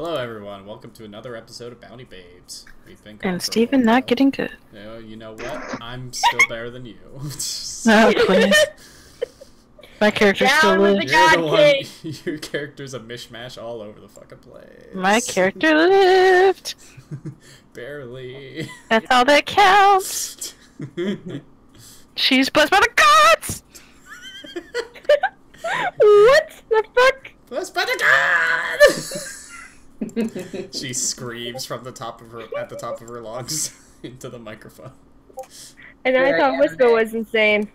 Hello, everyone. Welcome to another episode of Bounty Babes. We've been And for Steven not getting good. You know, you know what? I'm still better than you. Oh, please. My character Down still with lives. You're the one. King. Your character's a mishmash all over the fucking place. My character lived. Barely. That's all that counts. She's blessed by the gods. what the fuck? Blessed by the God! she screams from the top of her at the top of her lungs into the microphone. And I Very thought Whisper was insane.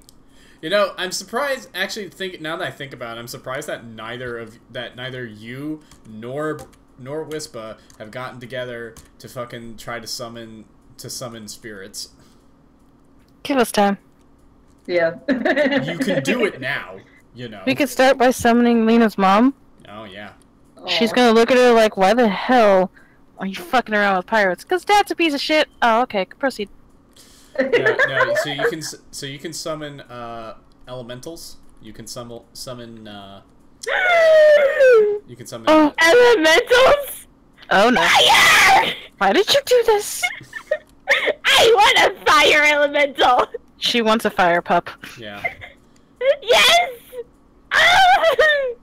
You know, I'm surprised. Actually, think now that I think about it, I'm surprised that neither of that neither you nor nor Wispa have gotten together to fucking try to summon to summon spirits. Give us time. yeah. You can do it now. You know. We could start by summoning Lena's mom. Oh yeah. She's gonna look at her like, "Why the hell are you fucking around with pirates?" Cause Dad's a piece of shit. Oh, okay. Proceed. No, no. So you can so you can summon uh, elementals. You can summon summon uh, you can summon. Oh. Elementals? Oh no! Fire! Why did you do this? I want a fire elemental! She wants a fire pup. yeah. Yes! Ah!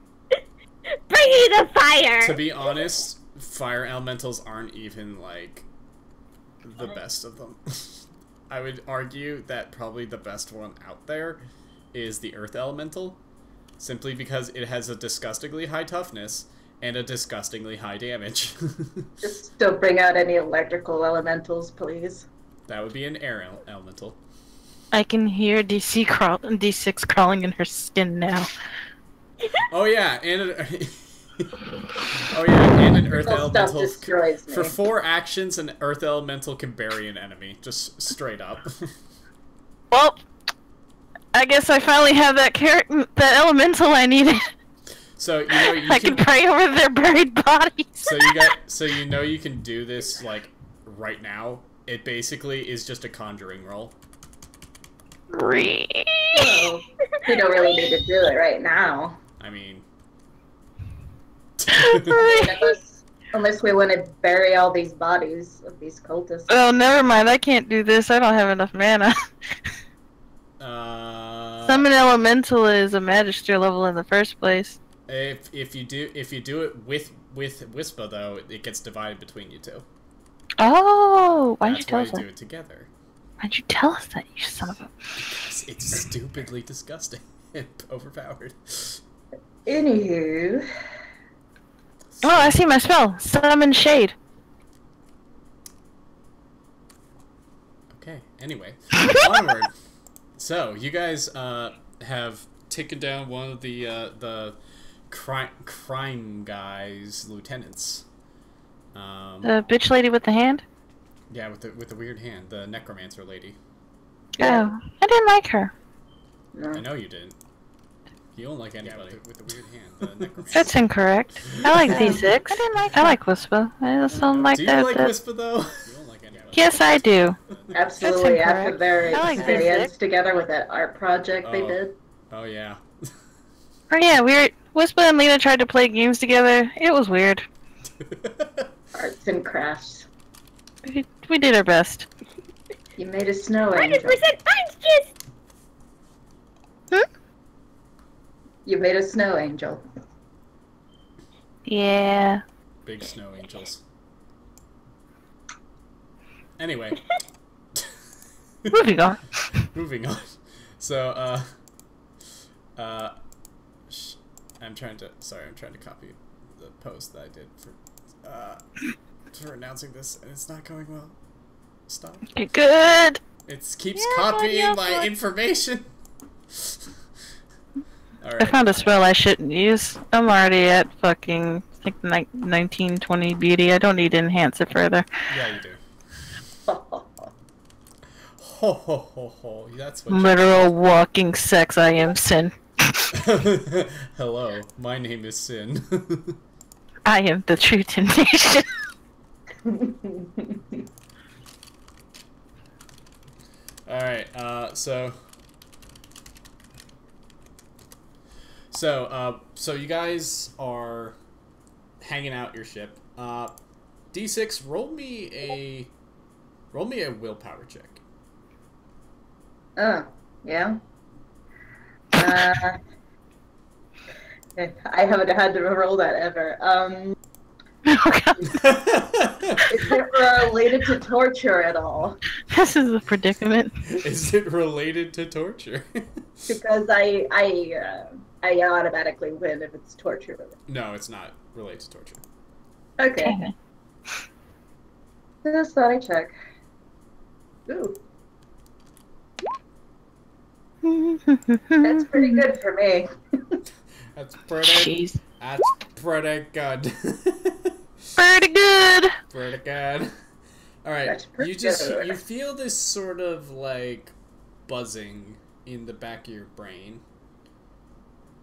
Bring me the fire! To be honest, fire elementals aren't even like the best of them. I would argue that probably the best one out there is the earth elemental, simply because it has a disgustingly high toughness and a disgustingly high damage. Just don't bring out any electrical elementals, please. that would be an air ele- elemental. I can hear DC crawl, D6 crawling in her skin now. Oh yeah, and an, oh yeah, and an earth Electrical stuff elemental. destroys me. For four actions, an earth elemental can bury an enemy, just straight up. Well, I guess I finally have that character, that elemental I needed. so you know you I can. can pray over their buried bodies. So you got. So you know you can do this like right now. It basically is just a conjuring roll. Re- So, oh, we don't really need to do it right now. I mean. Unless, unless we want to bury all these bodies of these cultists. oh, never mind. I can't do this. I don't have enough mana. uh, Summon elemental is a magister level in the first place. if if you do if you do it with with Wispa though, it gets divided between you two. Oh, why'd you That's tell why us you do it together. Why'd you tell us that, you son of a... It's, it's stupidly disgusting and overpowered. Anywho, Oh, I see my spell. Summon shade. Okay. Anyway, onward. So you guys uh, have taken down one of the uh, the crime crime guys lieutenants. Um, The bitch lady with the hand? yeah, with the with the weird hand, the necromancer lady. Yeah. Oh, I didn't like her. no. I know you didn't. You don't like anybody with, the, with the weird hand, the. That's incorrect. I like D6. I didn't like I like Whisper. I just don't like that. Do you that. like that- Wispa though? Like. Yes, I do. Absolutely, after incorrect. their I like experience D6. together with that art project they Oh. did. Oh yeah. Oh yeah, we were Whisper and Lena tried to play games together. It was weird. Arts and crafts. We, we did our best. You made a snow angel. 100% angel. punch kiss! You made a snow angel. Yeah. Big snow angels. Anyway. Moving on. Moving on. So, uh, uh, sh- I'm trying to. Sorry, I'm trying to copy the post that I did for, uh, for announcing this, and it's not going well. Stop. You're good. It keeps Yeah, copying my but- information. All I found a spell I shouldn't use. I'm already at fucking I think ni- 19, 20 beauty. I don't need to enhance it further. Yeah, you do. Ho ho ho ho. That's what. you- Literal walking sex. I am sin. Hello, my name is Sin. I am the true temptation. Alright, uh, so. So, uh, so you guys are hanging out your ship. Uh, D6, roll me a roll me a willpower check. Oh, yeah. Uh, I haven't had to roll that ever. Um, Oh is it related to torture at all? this is a predicament. Is it related to torture? Because I I uh, I automatically win if it's torture related. no, it's not related to torture. Okay, just thought I'd check. Ooh, that's pretty good for me. That's pretty. Jeez. That's pretty good. Pretty good. pretty good. All right, you just good. you feel this sort of like buzzing in the back of your brain,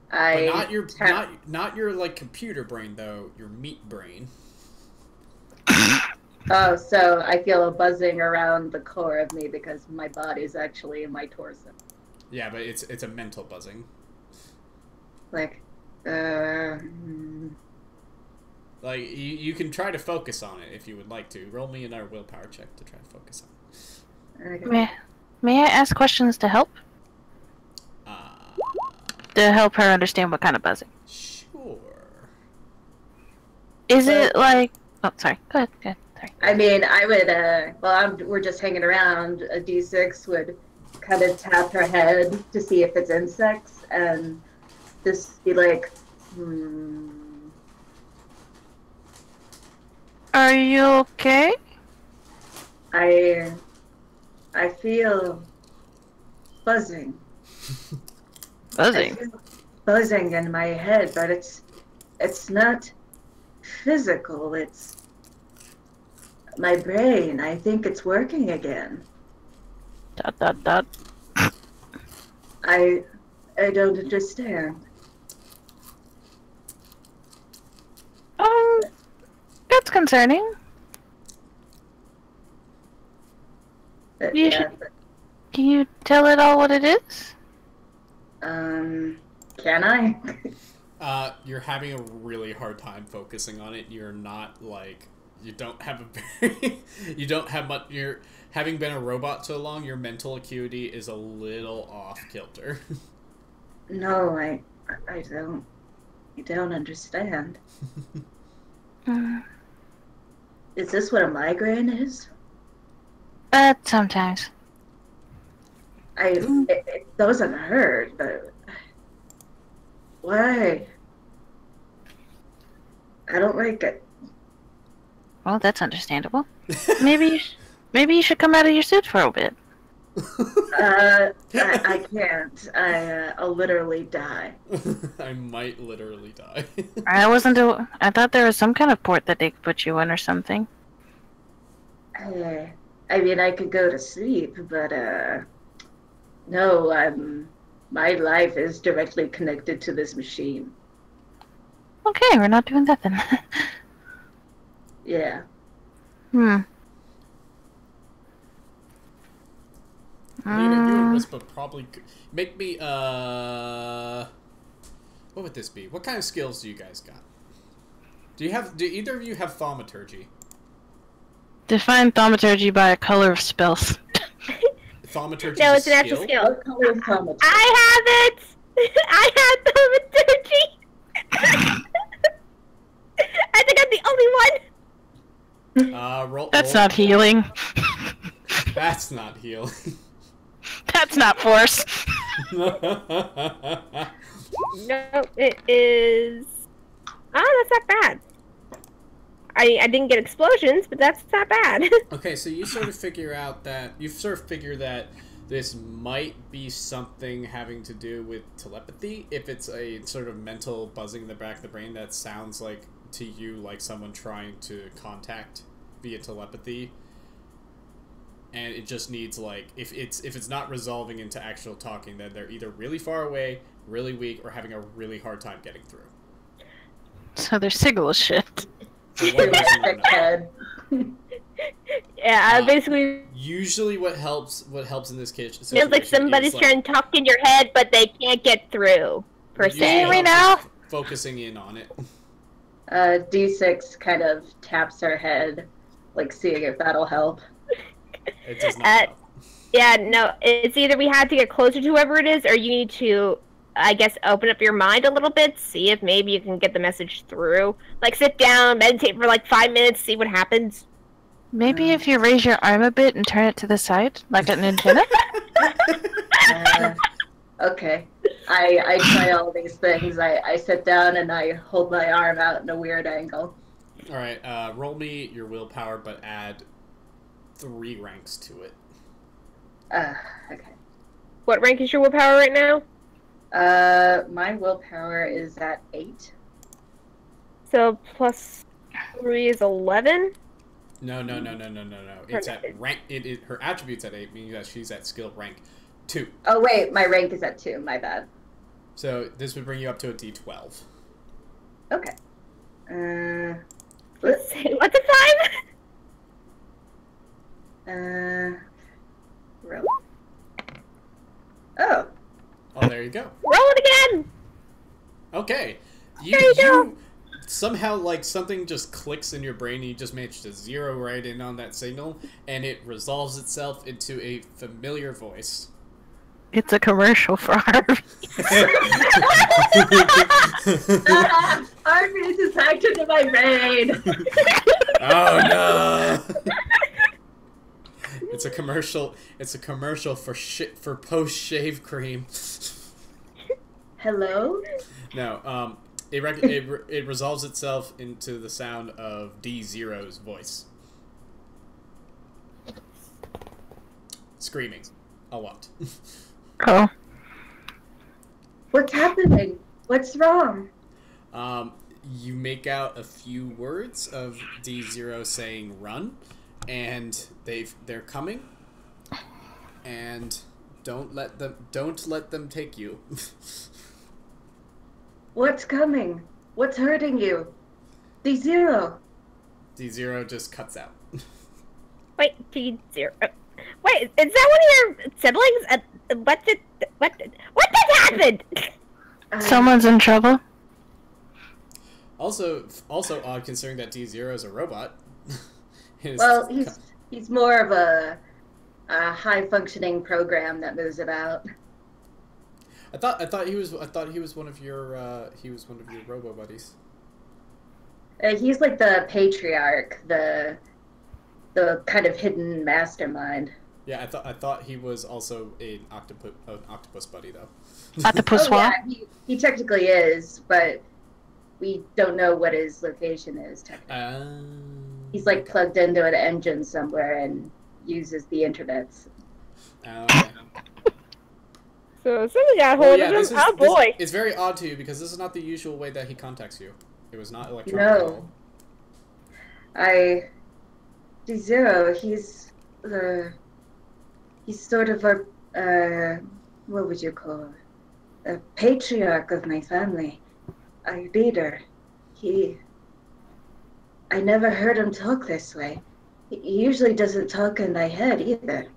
but not your tap- not not your like computer brain though. Your meat brain. Oh, so I feel a buzzing around the core of me because my body's actually in my torso. Yeah, but it's it's a mental buzzing. Like, uh, hmm. Like you, you can try to focus on it if you would like to. Roll me another willpower check to try to focus on. it. okay. May, may I ask questions to help? To help her understand what kind of buzzing. sure. Is Well- it like? Oh, sorry. Go ahead. Go ahead. Sorry. I mean, I would, uh, well, I'm, we're just hanging around. A D6 would kind of tap her head to see if it's insects and just be like, hmm. Are you okay? I, I feel buzzing. Buzzing. buzzing in my head, but it's, it's not physical. It's my brain. I think it's working again. Dot dot dot. I, I don't understand. Um, that's concerning. But, You yeah, should- Can you tell it all what it is? Um, can I? Uh, you're having a really hard time focusing on it. You're not like you don't have a very you don't have much. You're having been a robot so long. Your mental acuity is a little off kilter. no, I, I don't. I don't understand. Mm, Is this what a migraine is? Uh, sometimes. I. It, it doesn't hurt, but why? I don't like it. Well, that's understandable. Maybe, you sh- maybe you should come out of your suit for a bit. Uh, I, I can't. I, uh, I'll literally die. I might literally die. I wasn't. A- I thought there was some kind of port that they could put you in or something. Uh, I mean, I could go to sleep, but uh, no. Um, my life is directly connected to this machine. Okay, we're not doing that then. Yeah. hmm. I mean, you and Mm, Whisper probably could make me. Uh, what would this be? What kind of skills do you guys got? Do you have? Do either of you have thaumaturgy? define thaumaturgy by a color of spells. Thaumaturgy. No, is it's an actual skill. What color is helmet? I have it! I have thaumaturgy! I think I'm the only one! Uh, roll. That's roll- not healing. That's not healing. That's not force. No, it is. Oh, that's not bad. I, I didn't get explosions, but that's not bad. okay, so you sort of figure out that you sort of figure that this might be something having to do with telepathy. If it's a sort of mental buzzing in the back of the brain that sounds like to you like someone trying to contact via telepathy, and it just needs like if it's if it's not resolving into actual talking, then they're either really far away, really weak, or having a really hard time getting through. So they're sigil shit. For one reason or another. Head. yeah, Uh, basically, Usually, what helps what helps in this case feels like somebody's is, like, trying to talk in your head, but they can't get through, per se. Hear me helps now? Focusing in on it. Uh, D6 kind of taps her head, like seeing if that'll help. It does not. Uh, help. Yeah, no, it's either we have to get closer to whoever it is, or you need to, I guess, open up your mind a little bit, see if maybe you can get the message through. Like, sit down, meditate for like five minutes, see what happens. Maybe if you raise your arm a bit and turn it to the side, like an antenna. Uh, okay. I, I try all these things. I, I sit down and I hold my arm out in a weird angle. All right, uh, roll me your willpower, but add three ranks to it. Uh, okay. What rank is your willpower right now? Uh, my willpower is at eight. So plus three is eleven. No, no, no, no, no, no, no. It's at rank. It, it her attributes at eight, meaning that she's at skill rank two. Oh wait, my rank is at two. My bad. So this would bring you up to a D twelve. Okay. Uh, Let's see. What's the five? uh, roll. Oh, Oh, there you go. Roll it again. Okay, you There you go. you somehow like something just clicks in your brain. and You just manage to zero right in on that signal, and it resolves itself into a familiar voice. it's a commercial for Harvey. Arby's is hacked into my brain. oh no! it's a commercial. It's a commercial for shit for post shave cream. Hello. No, um, it, rec- it re- it resolves itself into the sound of D Zero's voice, screaming a lot. Oh, What's happening? What's wrong? Um, you make out a few words of D Zero saying "run," and they've they're coming, and don't let them don't let them take you. What's coming? What's hurting you? D zero. D Zero just cuts out. Wait, G zero. Wait, is that one of your siblings? Uh, what did what did, what just happened? Uh, someone's in trouble. Also, also odd considering that D Zero is a robot. His- Well, he's he's more of a, a high functioning program that moves about. I thought I thought he was I thought he was one of your uh, he was one of your robo buddies. Uh, he's like the patriarch, the the kind of hidden mastermind. Yeah, I thought I thought he was also an octopus an octopus buddy though. Octopus oh yeah, he, he technically is, but we don't know what his location is. Technically, Um, he's like plugged into an engine somewhere and uses the internet. Uh, okay. So somebody got Well, hold yeah, of this him. is, Oh this- boy. it's very odd to you because this is not the usual way that he contacts you. It was not electronic. No. all. I D zero. He's the he's sort of a uh, what would you call it? A patriarch of my family, a leader. He. I never heard him talk this way. He usually doesn't talk in my head either.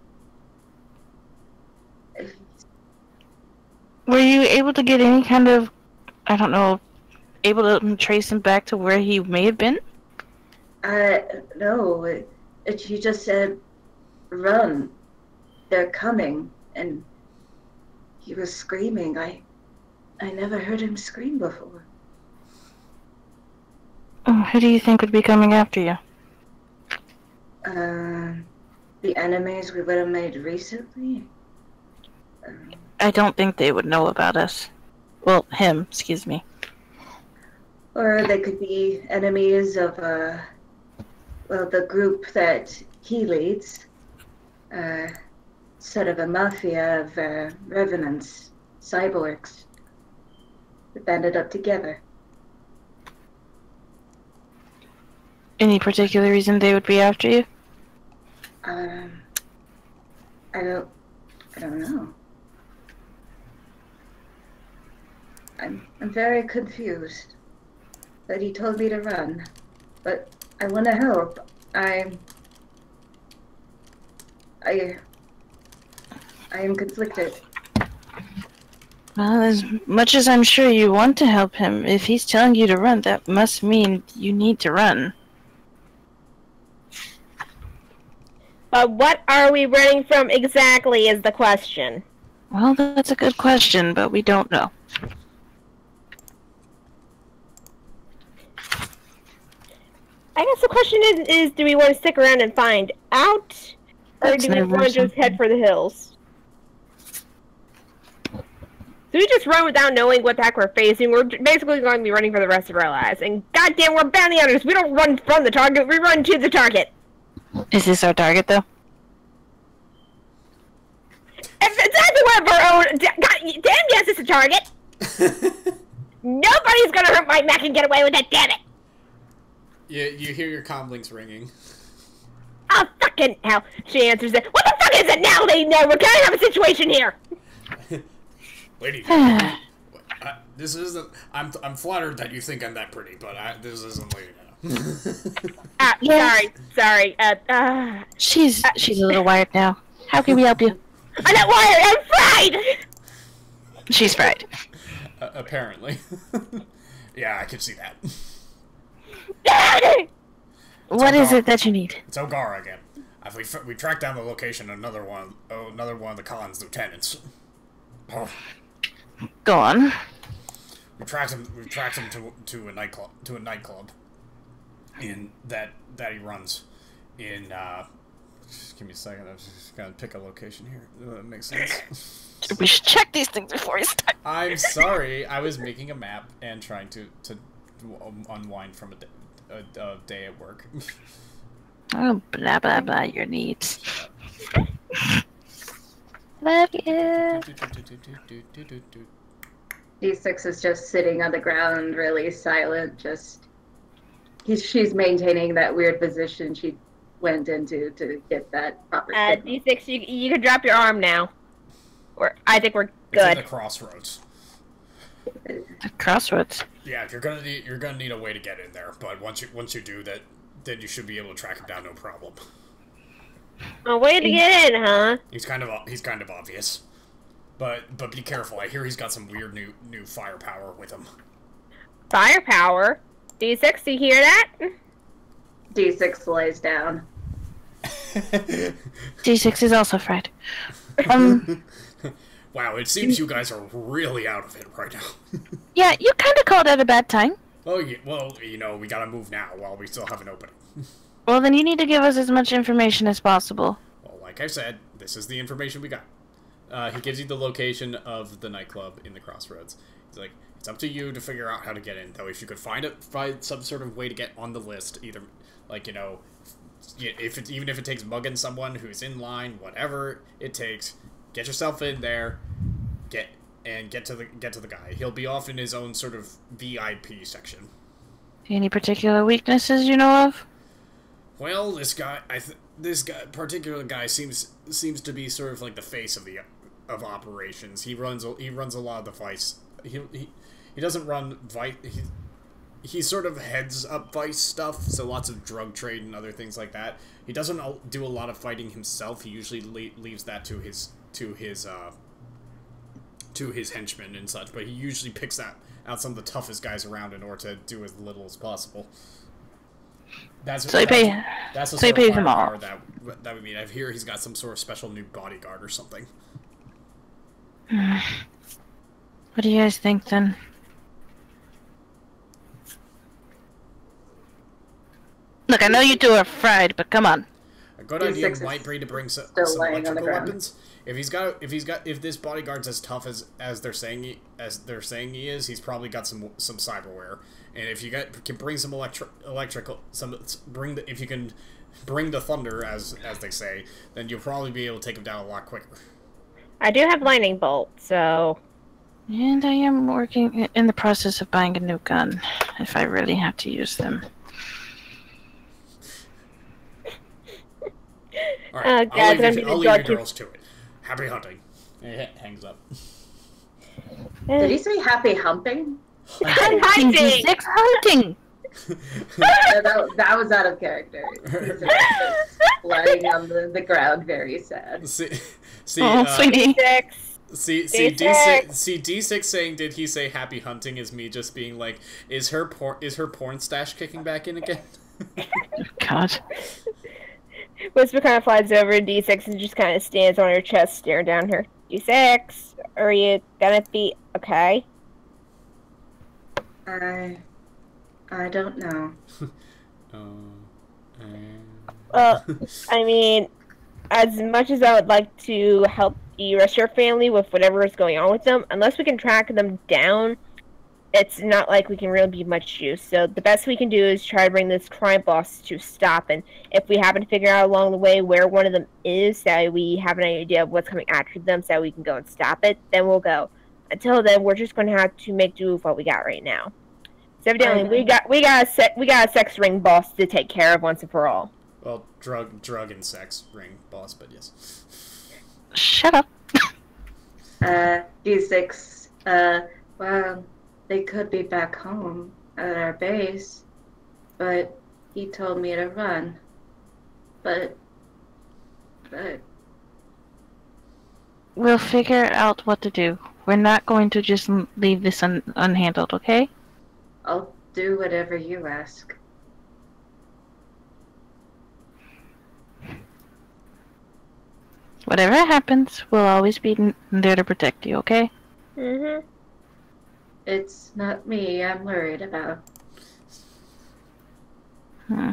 Were you able to get any kind of, I don't know, able to trace him back to where he may have been? Uh, no, it, it, he just said, run. They're coming. And he was screaming. I, I never heard him scream before. Oh, Who do you think would be coming after you? Um, the enemies we would have made recently? Um, I don't think they would know about us. Well, him, excuse me. or they could be enemies of, uh, well, the group that he leads. Uh, sort of a mafia of uh, revenants, cyborgs. that banded up together. Any particular reason they would be after you? Um, I don't, I don't know. I'm, I'm very confused. But he told me to run. But I want to help. I'm, I, I am conflicted. Well, as much as I'm sure you want to help him, if he's telling you to run, that must mean you need to run. But what are we running from exactly is the question. Well, that's a good question, but we don't know. I guess the question is, is do we want to stick around and find out? Or That's do we want to just head for the hills? Do we just run without knowing what the heck we're facing? We're basically going to be running for the rest of our lives. And goddamn, we're bounty hunters! We don't run from the target, we run to the target! Is this our target, though? If it's either one of our own... God, damn yes, it's a target! Nobody's gonna hurt my mech and get away with it, damn it! you, you hear your comlinks ringing. Oh, fucking hell. She answers it. What the fuck is it now, Lady No? We're gonna have a situation here! Lady, I, this isn't. I'm I'm flattered that you think I'm that pretty, but I, this isn't Lady Nana. Ah, Yeah. sorry, sorry. Uh, uh, She's she's a little wired now. How can we help you? I'm not wired. I'm fried. She's fried. uh, apparently. yeah, I can see that. What is it that you need? It's Ogar again. If we f- we tracked down the location of another one, oh, another one of the Khan's lieutenants. Oh, Go on. we tracked him. We tracked him to to a nightclub to a nightclub. In that that he runs, in uh, just give me a second. I'm just gonna pick a location here. That makes sense. We should check these things before we start. I'm sorry. I was making a map and trying to to um, unwind from a a day at work. Oh, blah blah blah. Your needs. Love you. D6 is just sitting on the ground, really silent. Just he's she's maintaining that weird position she went into to get that proper. Uh, signal. D6, you, you can drop your arm now. We're, I think we're It's at the crossroads. At Crossroads. Yeah, you're gonna need you're gonna need a way to get in there, but once you once you do that, then you should be able to track him down, no problem. A way to get in, huh? He's kind of o- he's kind of obvious, but but be careful. I hear he's got some weird new new firepower with him. Firepower. D6, do you hear that? D6 lays down. D6 is also fried. Um, wow, it seems you guys are really out of it right now. yeah, you kind of called at a bad time. oh, yeah, well, you know, we gotta move now while we still have an opening. Well, then you need to give us as much information as possible. Well, like I said, this is the information we got. Uh, he gives you the location of the nightclub in the crossroads. He's like, it's up to you to figure out how to get in. Though, if you could find it, find some sort of way to get on the list, either like you know, if it even if it takes mugging someone who's in line, whatever it takes, get yourself in there, get and get to the get to the guy. He'll be off in his own sort of VIP section. Any particular weaknesses you know of? Well, this guy, I th- this guy, particular guy seems seems to be sort of like the face of the of operations. He runs a, he runs a lot of the vice. He he, he doesn't run vice. He, he sort of heads up vice stuff, so lots of drug trade and other things like that. He doesn't do a lot of fighting himself. He usually le- leaves that to his to his uh to his henchmen and such. But he usually picks out out some of the toughest guys around in order to do as little as possible. That's So that's- pay. that's the So sort of pays them all. firepower that that would mean. I hear he's got some sort of special new bodyguard or something. What do you guys think then? Look, I know you two are fried, but come on. A good These idea six is might be to bring some, still some laying on the electrical weapons. If he's got, if he's got, if this bodyguard's as tough as as they're saying he, as they're saying he is, he's probably got some some cyberware. And if you get can bring some electri- electrical, some bring the if you can bring the thunder as as they say, then you'll probably be able to take him down a lot quicker. I do have lightning bolt, so And I am working in the process of buying a new gun, if I really have to use them. All Oh, God, I'll leave, I'm you, gonna I'll leave go you girls to it. Happy hunting. And he hangs up. Did he say happy humping? I'm hunting. Six hunting. No, that, that was out of character. He's lying on the, the ground, very sad. See, see, Oh, uh, sweetie. Six. See, see, D D6. six, see, D six saying, "Did he say happy hunting?" Is me just being like, "Is her porn? Is her porn stash kicking back in again?" God. Whisper kind of flies over to D6 and just kind of stands on her chest, staring down her. D6, are you gonna be okay? I, I don't know. Uh, um, Well, I mean, as much as I would like to help you rest your family with whatever is going on with them, unless we can track them down, it's not like we can really be much use. So the best we can do is try to bring this crime boss to stop. And if we happen to figure out along the way where one of them is, so that we have an idea of what's coming after them, so we can go and stop it, then we'll go. Until then, we're just going to have to make do with what we got right now. So evidently, we got we got a se- we got a sex ring boss to take care of once and for all. well, drug, drug, and sex ring boss, but yes. Shut up. Uh, D6, uh, well, they could be back home at our base, but he told me to run. But, but, We'll figure out what to do. We're not going to just leave this un- unhandled, okay? I'll do whatever you ask. Whatever happens, we'll always be n- there to protect you, okay? Mm-hmm. It's not me I'm worried about. Hmm.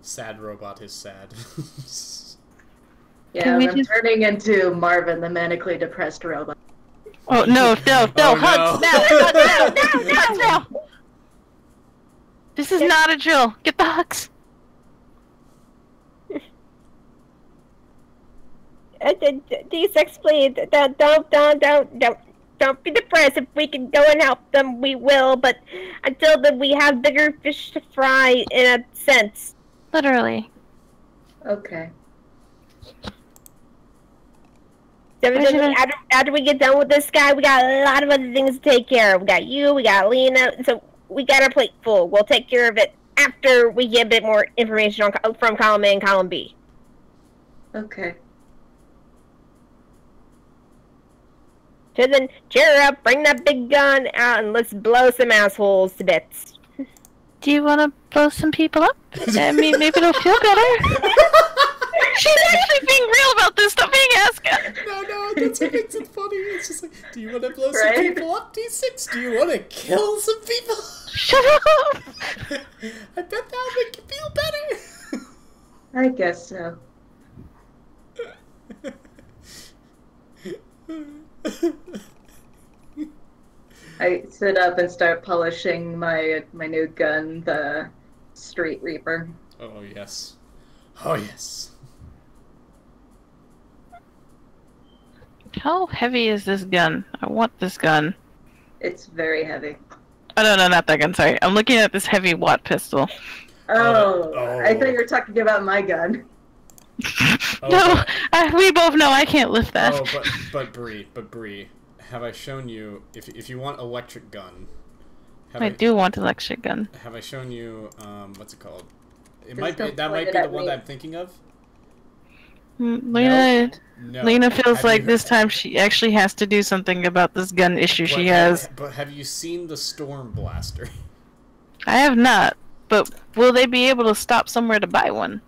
Sad robot is sad. Yeah, I'm just- turning into Marvin, the manically depressed robot. Oh no, no, no, Oh, hugs! no. No, no, no, no, no, no! This is not a drill. Get the hugs. These explain don't don't don't don't don't don't be depressed. If we can go and help them, we will. But until then, we have bigger fish to fry. In a sense, Literally. Okay. evidently, after, after we get done with this guy, we got a lot of other things to take care of. We got you, we got Lena, so we got our plate full. We'll take care of it after we get a bit more information on from column A and column B. Okay. So then, cheer up, bring that big gun out, and let's blow some assholes to bits. Do you want to blow some people up? I mean, maybe it'll feel better. She's actually being real about this. Stop being Aska. no, no, that's what makes it funny. It's just like, do you want to blow some people up, D6? Do you want to kill some people? Shut up. I bet that'll make you feel better. I guess so. I sit up and start polishing my my new gun, the Street Reaper. oh, yes. Oh, yes. How heavy is this gun? I want this gun. It's very heavy. Oh no, no, not that gun. Sorry, I'm looking at this heavy watt pistol. Oh, oh. I thought you were talking about my gun. Oh, no, but- I, we both know I can't lift that. Oh, but but Bree, but Bree, have I shown you if if you want electric gun? Have I do want an electric gun. Have I shown you um what's it called? It Just might be that might be the one me. that I'm thinking of. Mm, Lena, No. Lena feels Have like you- this time she actually has to do something about this gun issue she but- has. But have you seen the Storm Blaster? I have not, but will they be able to stop somewhere to buy one?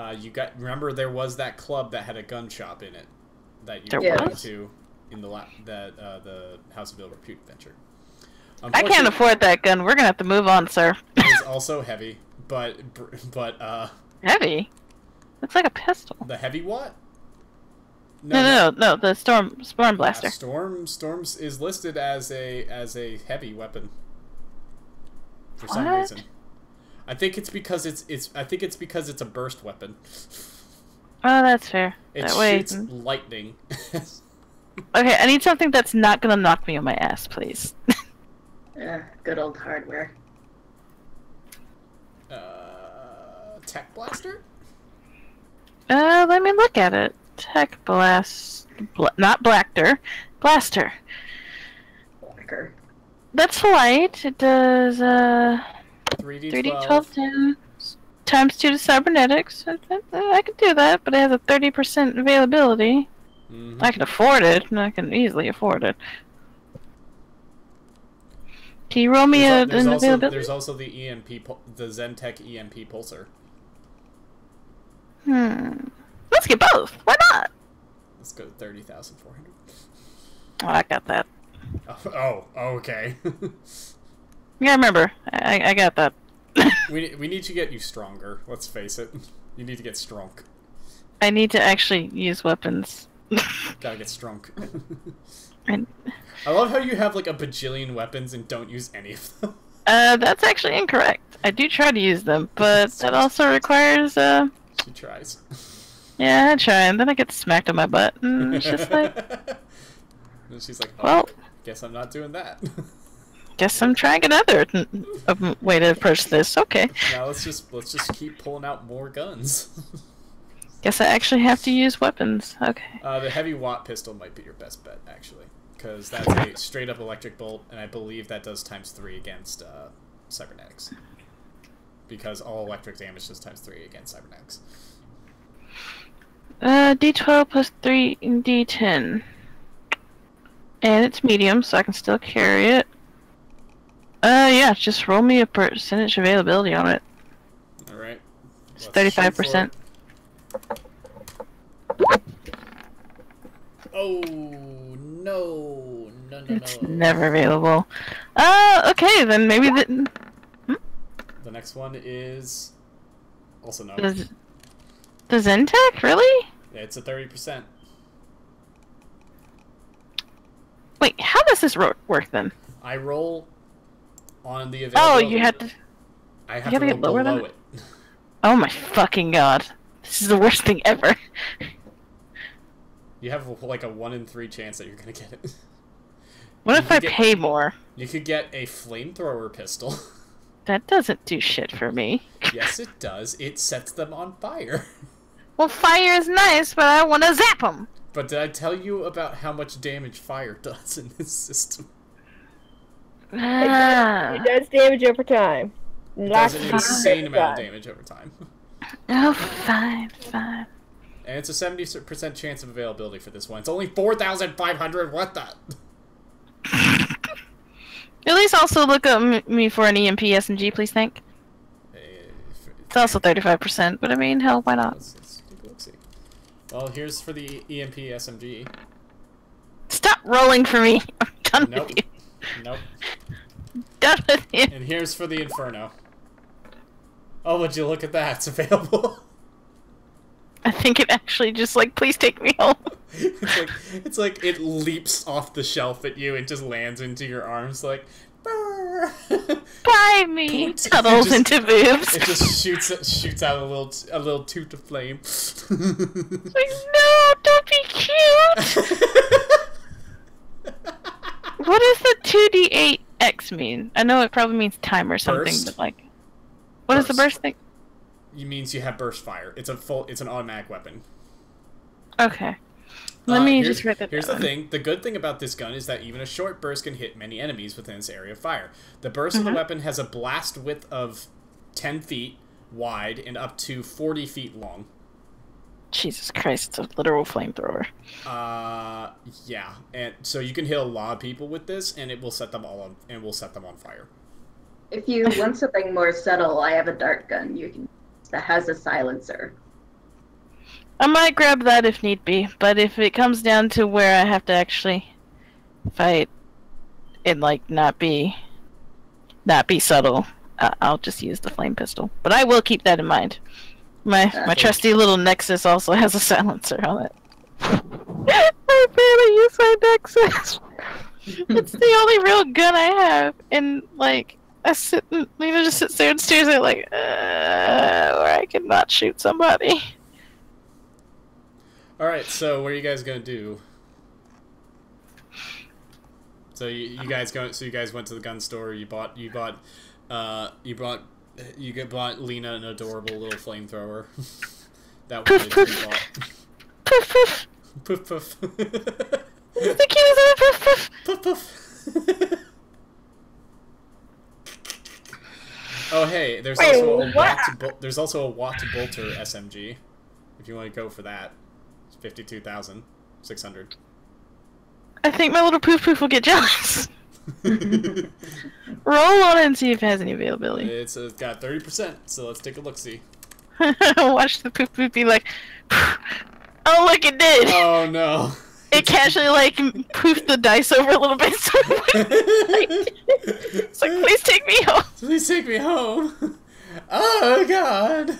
Uh, you got remember there was that club that had a gun shop in it that you There were was? to in the la- that uh, the House of Ill Repute adventure. I can't afford that gun. We're gonna have to move on, sir. It's also heavy, but but uh, Heavy? Looks like a pistol. the heavy what? No, no, no, no. The storm, storm Yeah, blaster. Storm Storms is listed as a as a heavy weapon. For some reason. I think it's because it's it's I think it's because it's a burst weapon. Oh, that's fair. It that way. shoots lightning. Okay, I need something that's not gonna knock me on my ass, please. Uh, good old hardware. uh, tech blaster? Uh, let me look at it. Tech blast, bl- not blaster, blaster. Blacker. That's light. It does uh 3D12. 3d12 times times two to cybernetics. I, I, I could do that, but it has a 30% availability. Mhm. I can afford it. and I can easily afford it. Can you roll me There's, a, there's an also, availability? there's also the EMP, the Zentech EMP pulsar. Hmm. Let's get both. Why not? Let's go thirty thousand four hundred. Oh, I got that. Oh, oh, okay. Yeah, I remember. I, I got that. we we need to get you stronger. Let's face it. You need to get strong. I need to actually use weapons. Gotta get strong. and, I love how you have like a bajillion weapons and don't use any of them. uh, that's actually incorrect. I do try to use them, but that also requires, uh, She tries. yeah, I try, and then I get smacked on my butt, and it's just like, and she's like, oh, well, guess I'm not doing that. Guess I'm trying another way to approach this. Okay. now let's just let's just keep pulling out more guns. Guess I actually have to use weapons. Okay. Uh, the heavy watt pistol might be your best bet, actually, because that's a straight up electric bolt, and I believe that does times three against uh, cybernetics. Because all electric damage does times three against cybernetics. Uh, D12 plus 3 and D10. And it's medium, so I can still carry it. Uh, yeah, just roll me a percentage availability on it. All right. It's 35%. Oh no! No no It's no! never available. Uh, okay, then maybe the, The next one is also no. the, the Zentech? Really? Yeah, it's a thirty percent. Wait, how does this ro- work then? I roll on the Oh, you had to. I have you to get lower than it. Oh my fucking god. This is the worst thing ever. You have like a one in three chance that you're gonna get it. What You if I get- pay more? You could get a flamethrower pistol. That doesn't do shit for me. yes, it does. It sets them on fire. Well, fire is nice, but I want to zap them. But did I tell you about how much damage fire does in this system? Ah. It does damage over time. It Lots does an of insane amount of damage over time. Oh, fine, fine. And it's a 70% chance of availability for this one. It's only 4,500. What the? At least also look up me for an EMP SMG, please, thank. Uh, It's also 35%, but I mean, hell, why not? Let's, let's take a look-see. Well, here's for the EMP SMG. Stop rolling for me. I'm done Nope. with you. Nope. Done with you. And here's for the Inferno. Oh, would you look at that? It's available. I think it actually just like, please take me home. it's like it's like it leaps off the shelf at you and just lands into your arms like. Buy me. Just- into boobs. It just shoots shoots out a little a little toot of flame. Like, no, don't be cute. What does the 2d8x mean? I know it probably means time or something, Burst? but like, what what is the Burst. burst thing? it means you have burst fire. It's a full. It's an automatic weapon. Okay. Let Uh, me just write that Here's down. the thing. The good thing about this gun is that even a short burst can hit many enemies within its area of fire. The burst of the Mhm. weapon has a blast width of 10 feet wide and up to 40 feet long. Jesus Christ, it's a literal flamethrower. Uh, yeah, and so you can hit a lot of people with this, and it will set them all on, and will set them on fire. If you want something more subtle, I have a dart gun you can that has a silencer. I might grab that if need be, but if it comes down to where I have to actually fight and like not be not be subtle, uh, I'll just use the flame pistol. But I will keep that in mind. My my Okay. trusty little Nexus also has a silencer on it. I barely use my Nexus. it's the only real gun I have, and like I sit, and, you know, just sit there and stare at it like, uh, where I can not shoot somebody. All right, so what are you guys gonna do? So you, you guys go. So you guys went to the gun store. You bought. You bought. Uh, you bought. You get bought Lena an adorable little flamethrower. that one Poof, is poof. bought. Poof poof. Poof poof. It's the cutest poof poof. poof poof. oh hey, there's Wait, also a what? Watt. There's also a Watt Bolter SMG. If you want to go for that, it's fifty-two thousand. 600. I think my little poof poof will get jealous. Roll on and see if it has any availability. It's uh, got 30%, so let's take a look see. Watch the poof poof be like, oh look, it did. Oh no. It casually like poofed the dice over a little bit. So it's like, please take me home. Please take me home. Oh god.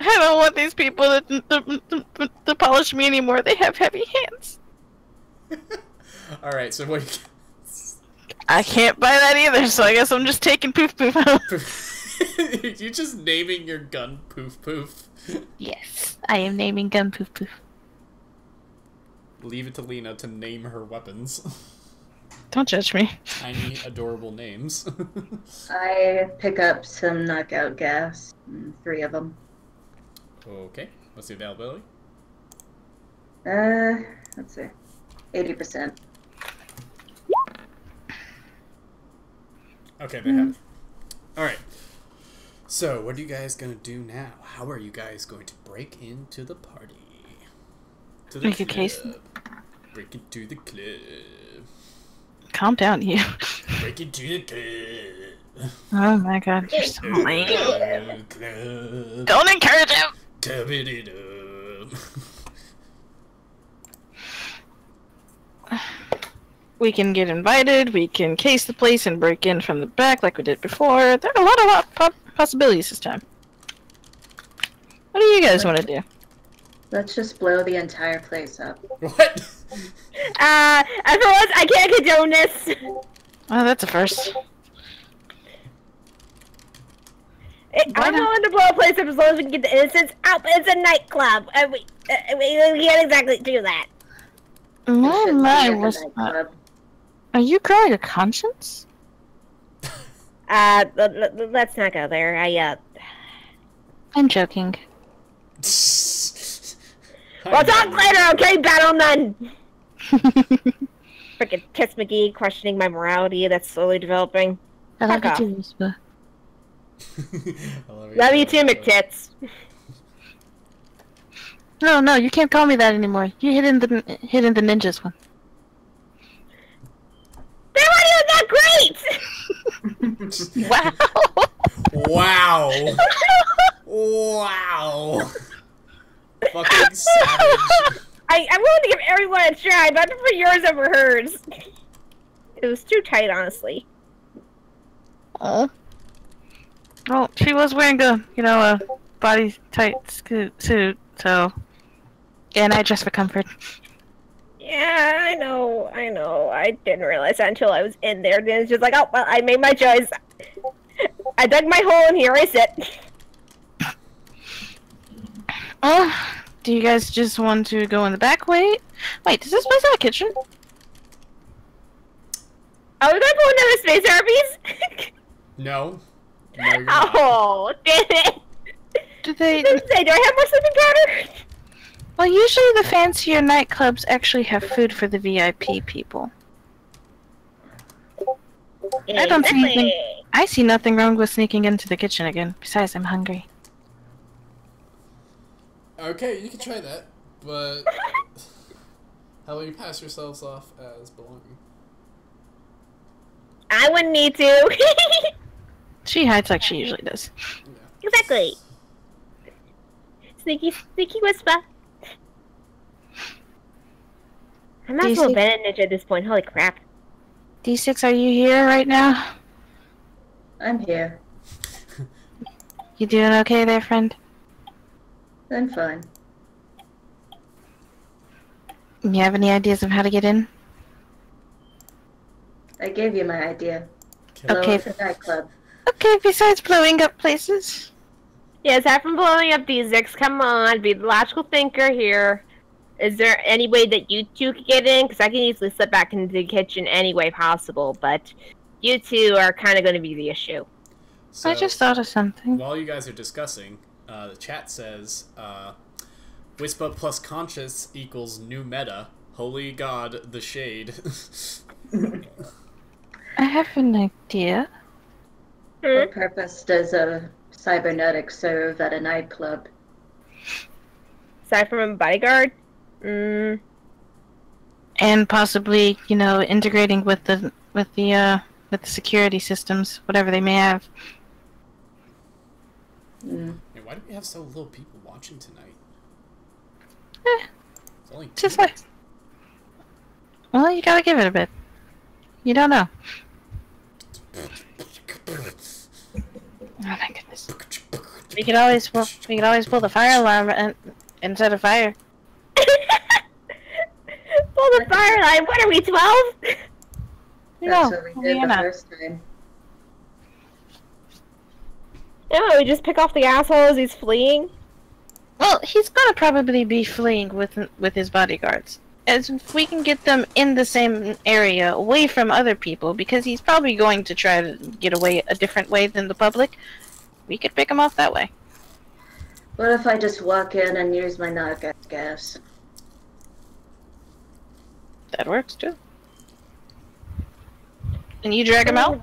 I don't want these people to, to, to, to polish me anymore. They have heavy hands. Alright, so what I can't buy that either, so I guess I'm just taking poof poof home. You're just naming your gun poof poof. yes, I am naming gun poof poof. Leave it to Lena to name her weapons. Don't judge me. Tiny, adorable names. I pick up some knockout gas, mm, three of them. okay, what's the availability? Uh, let's see, eighty percent. Okay, they have. Mm-hmm. Alright. So, what are you guys gonna do now? How are you guys going to break into the party? To the Make a case. Break into the club. Calm down, you. Break into the club. Oh my god, you're so lame. Club, club. Don't encourage him! Club it up. We can get invited, we can case the place and break in from the back like we did before. There are a lot of op- pop- possibilities this time. What do you guys want to do? Let's just blow the entire place up. What? Uh, everyone, I can't condone this. Oh, that's a first. It, I'm not? willing to blow a place up as long as we can get the innocents out. But it's a nightclub, and we, uh, we, we can't exactly do that. My, should my, like a was nightclub. Are you growing a conscience? Uh, l- l- let's not go there. I uh, I'm joking. we'll talk later, okay, Battle Nun. Freaking Kiss McGee questioning my morality that's slowly developing. I love Fuck you too, Whisper. I love, Love you too, McTits. No, no, you can't call me that anymore. You hit in the hit in the ninjas one. They weren't even that great. Wow. Wow. wow. Fucking savage. I, I'm willing to give everyone a try, but to put yours over hers. It was too tight, honestly. oh. Well, she was wearing a you know a body tight suit, so. And I dress for comfort. Yeah, I know, I know. I didn't realize that until I was in there. Then it's just like, oh, well, I made my choice. I dug my hole, and here I sit. Oh, do you guys just want to go in the back? way? wait. Does this place have a kitchen? Are we going to go into the space herpes? No. No, oh, damn it. Do they? Didn't say, do I have more sleeping powder? Well, usually the fancier nightclubs actually have food for the VIP people. I don't see anything. I see nothing wrong with sneaking into the kitchen again. Besides, I'm hungry. Okay, you can try that, but how will you pass yourselves off as belonging? I wouldn't need to. She hides like she usually does. exactly. Sneaky, sneaky whisper. I'm not Do you so see- bad at ninja at this point. Holy crap. D6, are you here right now? I'm here. You doing okay there, friend? I'm fine. You have any ideas of how to get in? I gave you my idea. Okay. Blow Okay. up the nightclub. Okay, besides blowing up places. Yeah, aside from blowing up these Zix, come on, be the logical thinker here. Is there any way that you two could get in? Because I can easily slip back into the kitchen any way possible, but you two are kind of going to be the issue. So, I just thought of something. while you guys are discussing, uh, the chat says uh, Whisper plus conscious equals new meta. Holy God, the shade. I have an idea. Hmm? What purpose does a cybernetic serve at a nightclub? Aside from a bodyguard? Mm, and possibly, you know, integrating with the with the uh, with the security systems, whatever they may have. Mm. Hey, why do we have so little people watching tonight? Eh, It's only just two. like, well, you gotta give it a bit. You don't know. Oh my goodness. We could always pull, we could always pull the fire alarm and instead of fire. Pull the fire line. What are we, 12? No, That's what we did you're the first time. No, we just pick off the asshole as he's fleeing. Well, he's gonna probably be fleeing with with his bodyguards. As if we can get them in the same area, away from other people, because he's probably going to try to get away a different way than the public. We could pick him off that way. What if I just walk in and use my knockout gas? That works too. And you drag him out?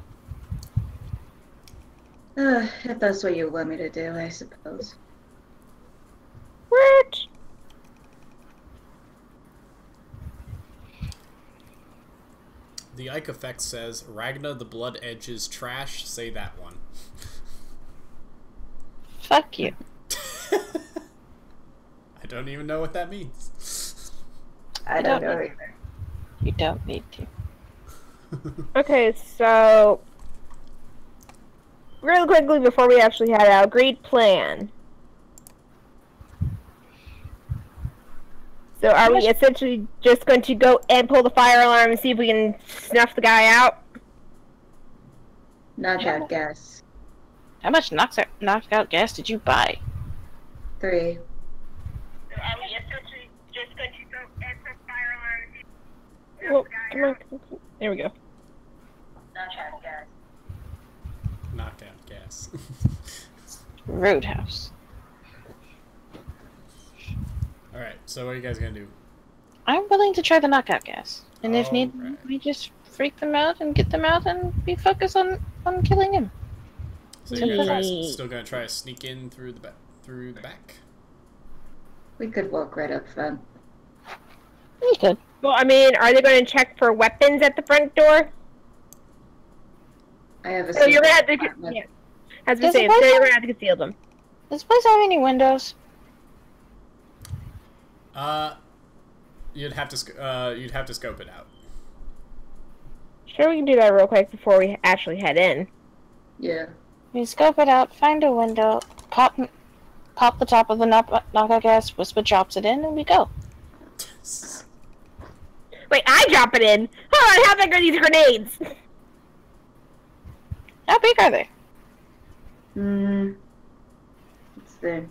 Uh, if that's what you want me to do, I suppose. What? The Ike effect says Ragna the Bloodedge is trash. Say that one. Fuck you. I don't even know what that means. I don't don't know know. either. You don't need to. Okay, so real quickly before we actually head out, agreed plan. So are we essentially just going to go and pull the fire alarm and see if we can snuff the guy out? Not Knockout gas. How much knocks out, knockout gas did you buy? Three. So are we essentially just going to go and fire alarm and see come on. There we go. Knockout gas. Knockout gas. Roadhouse. Alright, so what are you guys gonna do? I'm willing to try the knockout gas. And if need, Alright. we just freak them out and get them out and we focus on, on killing him. So you're gonna try, still gonna try to sneak in through the back through the back? We could walk right up front. We could. Well, I mean, are they going to check for weapons at the front door? I have a So you're gonna have to, apartment. yeah. As we say, it so work? you're gonna have to conceal them. Does this place have any windows? Uh you'd have to uh you'd have to scope it out. Sure, we can do that real quick before we actually head in. Yeah. We scope it out, find a window, pop pop the top of the knock- knockout gas, whisper drops it in, and we go. Wait, I drop it in. Hold on, how big are these grenades? How big are they? Hmm. Let's see.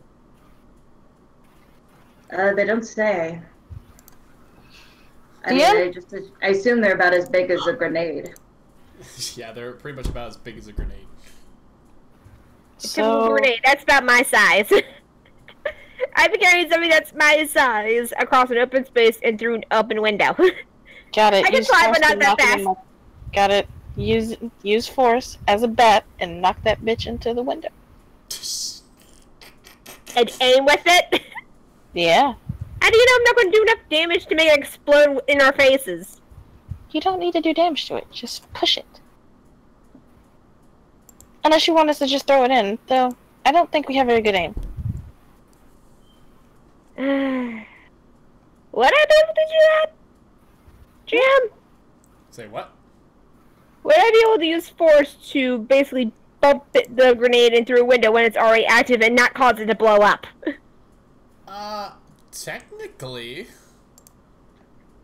Uh, they don't say. I mean, Yeah? I just I assume they're about as big as a grenade. yeah, they're pretty much about as big as a grenade. Typical So grenade. That's about my size. I've been carrying something that's my size across an open space and through an open window. got it. I can fly, but not that fast. Got it. Use use force as a bat and knock that bitch into the window. and aim with it. Yeah. How do you know I'm not going to do enough damage to make it explode in our faces? You don't need to do damage to it. Just push it. Unless you want us to just throw it in, though. I don't think we have very good aim. Would I be able to do that? Jam? Say what? Would I be able to use force to basically bump the, the grenade in through a window when it's already active and not cause it to blow up? Uh technically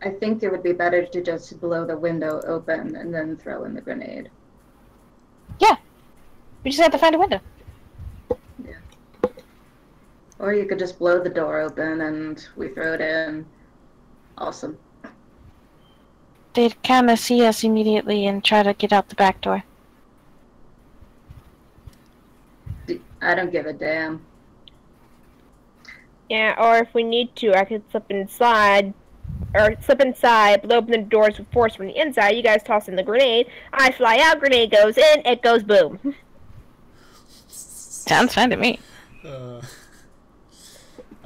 I think it would be better to just blow the window open and then throw in the grenade. Yeah. We just have to find a window. Or you could just blow the door open and we throw it in. Awesome. They'd kind of see us immediately and try to get out the back door. I don't give a damn. Yeah, or if we need to, I could slip inside, or slip inside, blow open the doors with force from the inside. You guys toss in the grenade. I fly out, grenade goes in, it goes boom. Sounds fine to me. uh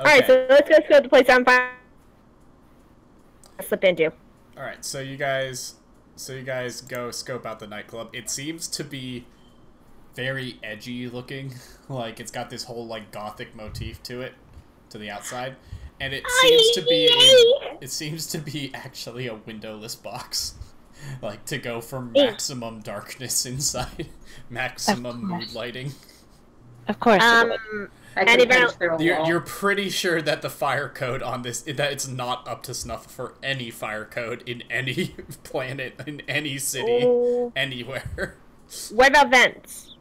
Alright, so let's go to the place I'm fine. Slip into. All right, so you guys, so you guys go scope out the nightclub. It seems to be very edgy looking. Like it's got this whole like gothic motif to it, to the outside, and it seems to be a, it seems to be actually a windowless box. Like to go for maximum darkness inside, maximum mood lighting. Of course. Um, would. I can Anybody- punch through a You're, you're pretty sure that the fire code on this that it's not up to snuff for any fire code in any planet in any city oh. anywhere. What about vents?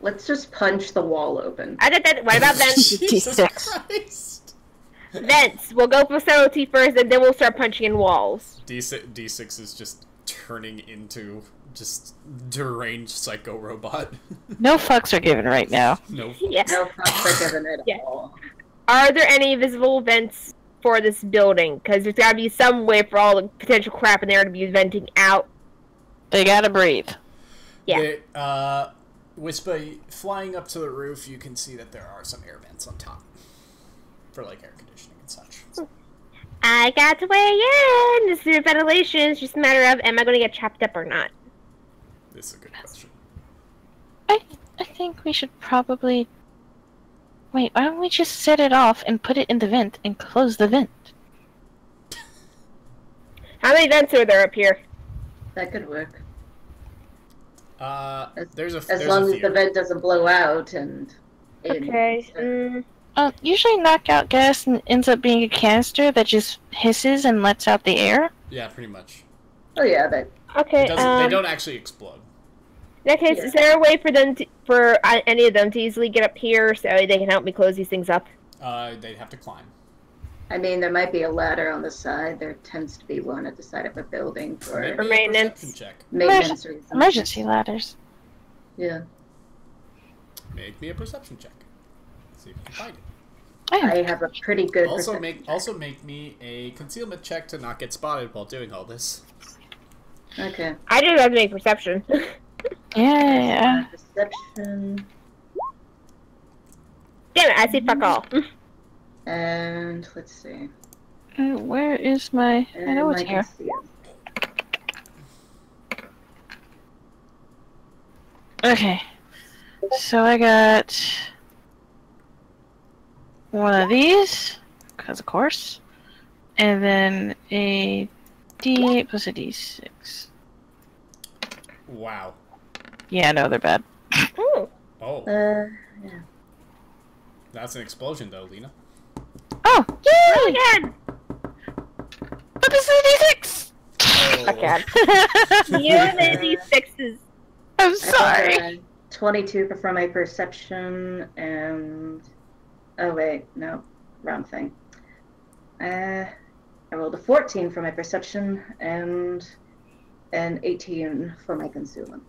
Let's just punch the wall open. I did that. What about vents? Jesus D6. Christ. vents. We'll go for subtlety first, and then we'll start punching in walls. D6, D6 is just turning into just deranged psycho robot. No fucks are given right now. no. Yeah. No fucks are given at Yeah. all. Are there any visible vents for this building? Because there's got to be some way for all the potential crap in there to be venting out. They gotta breathe. Yeah. They, uh, Whisper, flying up to the roof, you can see that there are some air vents on top for like air conditioning and such. I got to weigh in. This is ventilation. It's just a matter of am I going to get chopped up or not? This is a good question. I I think we should probably wait. Why don't we just set it off and put it in the vent and close the vent? How many vents are there up here? That could work. Uh, As- there's a As there's long a as the vent doesn't blow out and. Okay. Mm, Uh, usually knockout gas n- ends up being a canister that just hisses and lets out the air. Yeah, pretty much. Oh yeah, that. okay. Um, they don't actually explode. In that case, Yeah. is there a way for them to, for uh, any of them to easily get up here so they can help me close these things up? Uh, they'd have to climb. I mean, there might be a ladder on the side. There tends to be one at the side of a building for Maybe For maintenance. check. maintenance reasons. Emergency ladders. Yeah. Make me a perception check. See if you can find it. I have a pretty good. Also perception make check. also make me a concealment check to not get spotted while doing all this. Okay. I just have to make perception. Yeah. Perception. Damn it! I see fuck all. And let's see. Uh, Where is my? I know And it's here. conceal. Okay. So I got one of these, because of course, and then a D8 plus a D6. Wow. Yeah, no, they're bad. Ooh. Oh, Uh, that's an explosion though, Lena. Oh, Oh yay! my god! But this is a D6! Oh. Fuck god. You and these sixes. I'm sorry. a Twenty-two for my perception, and oh wait, no, wrong thing. Uh, I rolled a fourteen for my perception and an eighteen for my concealment.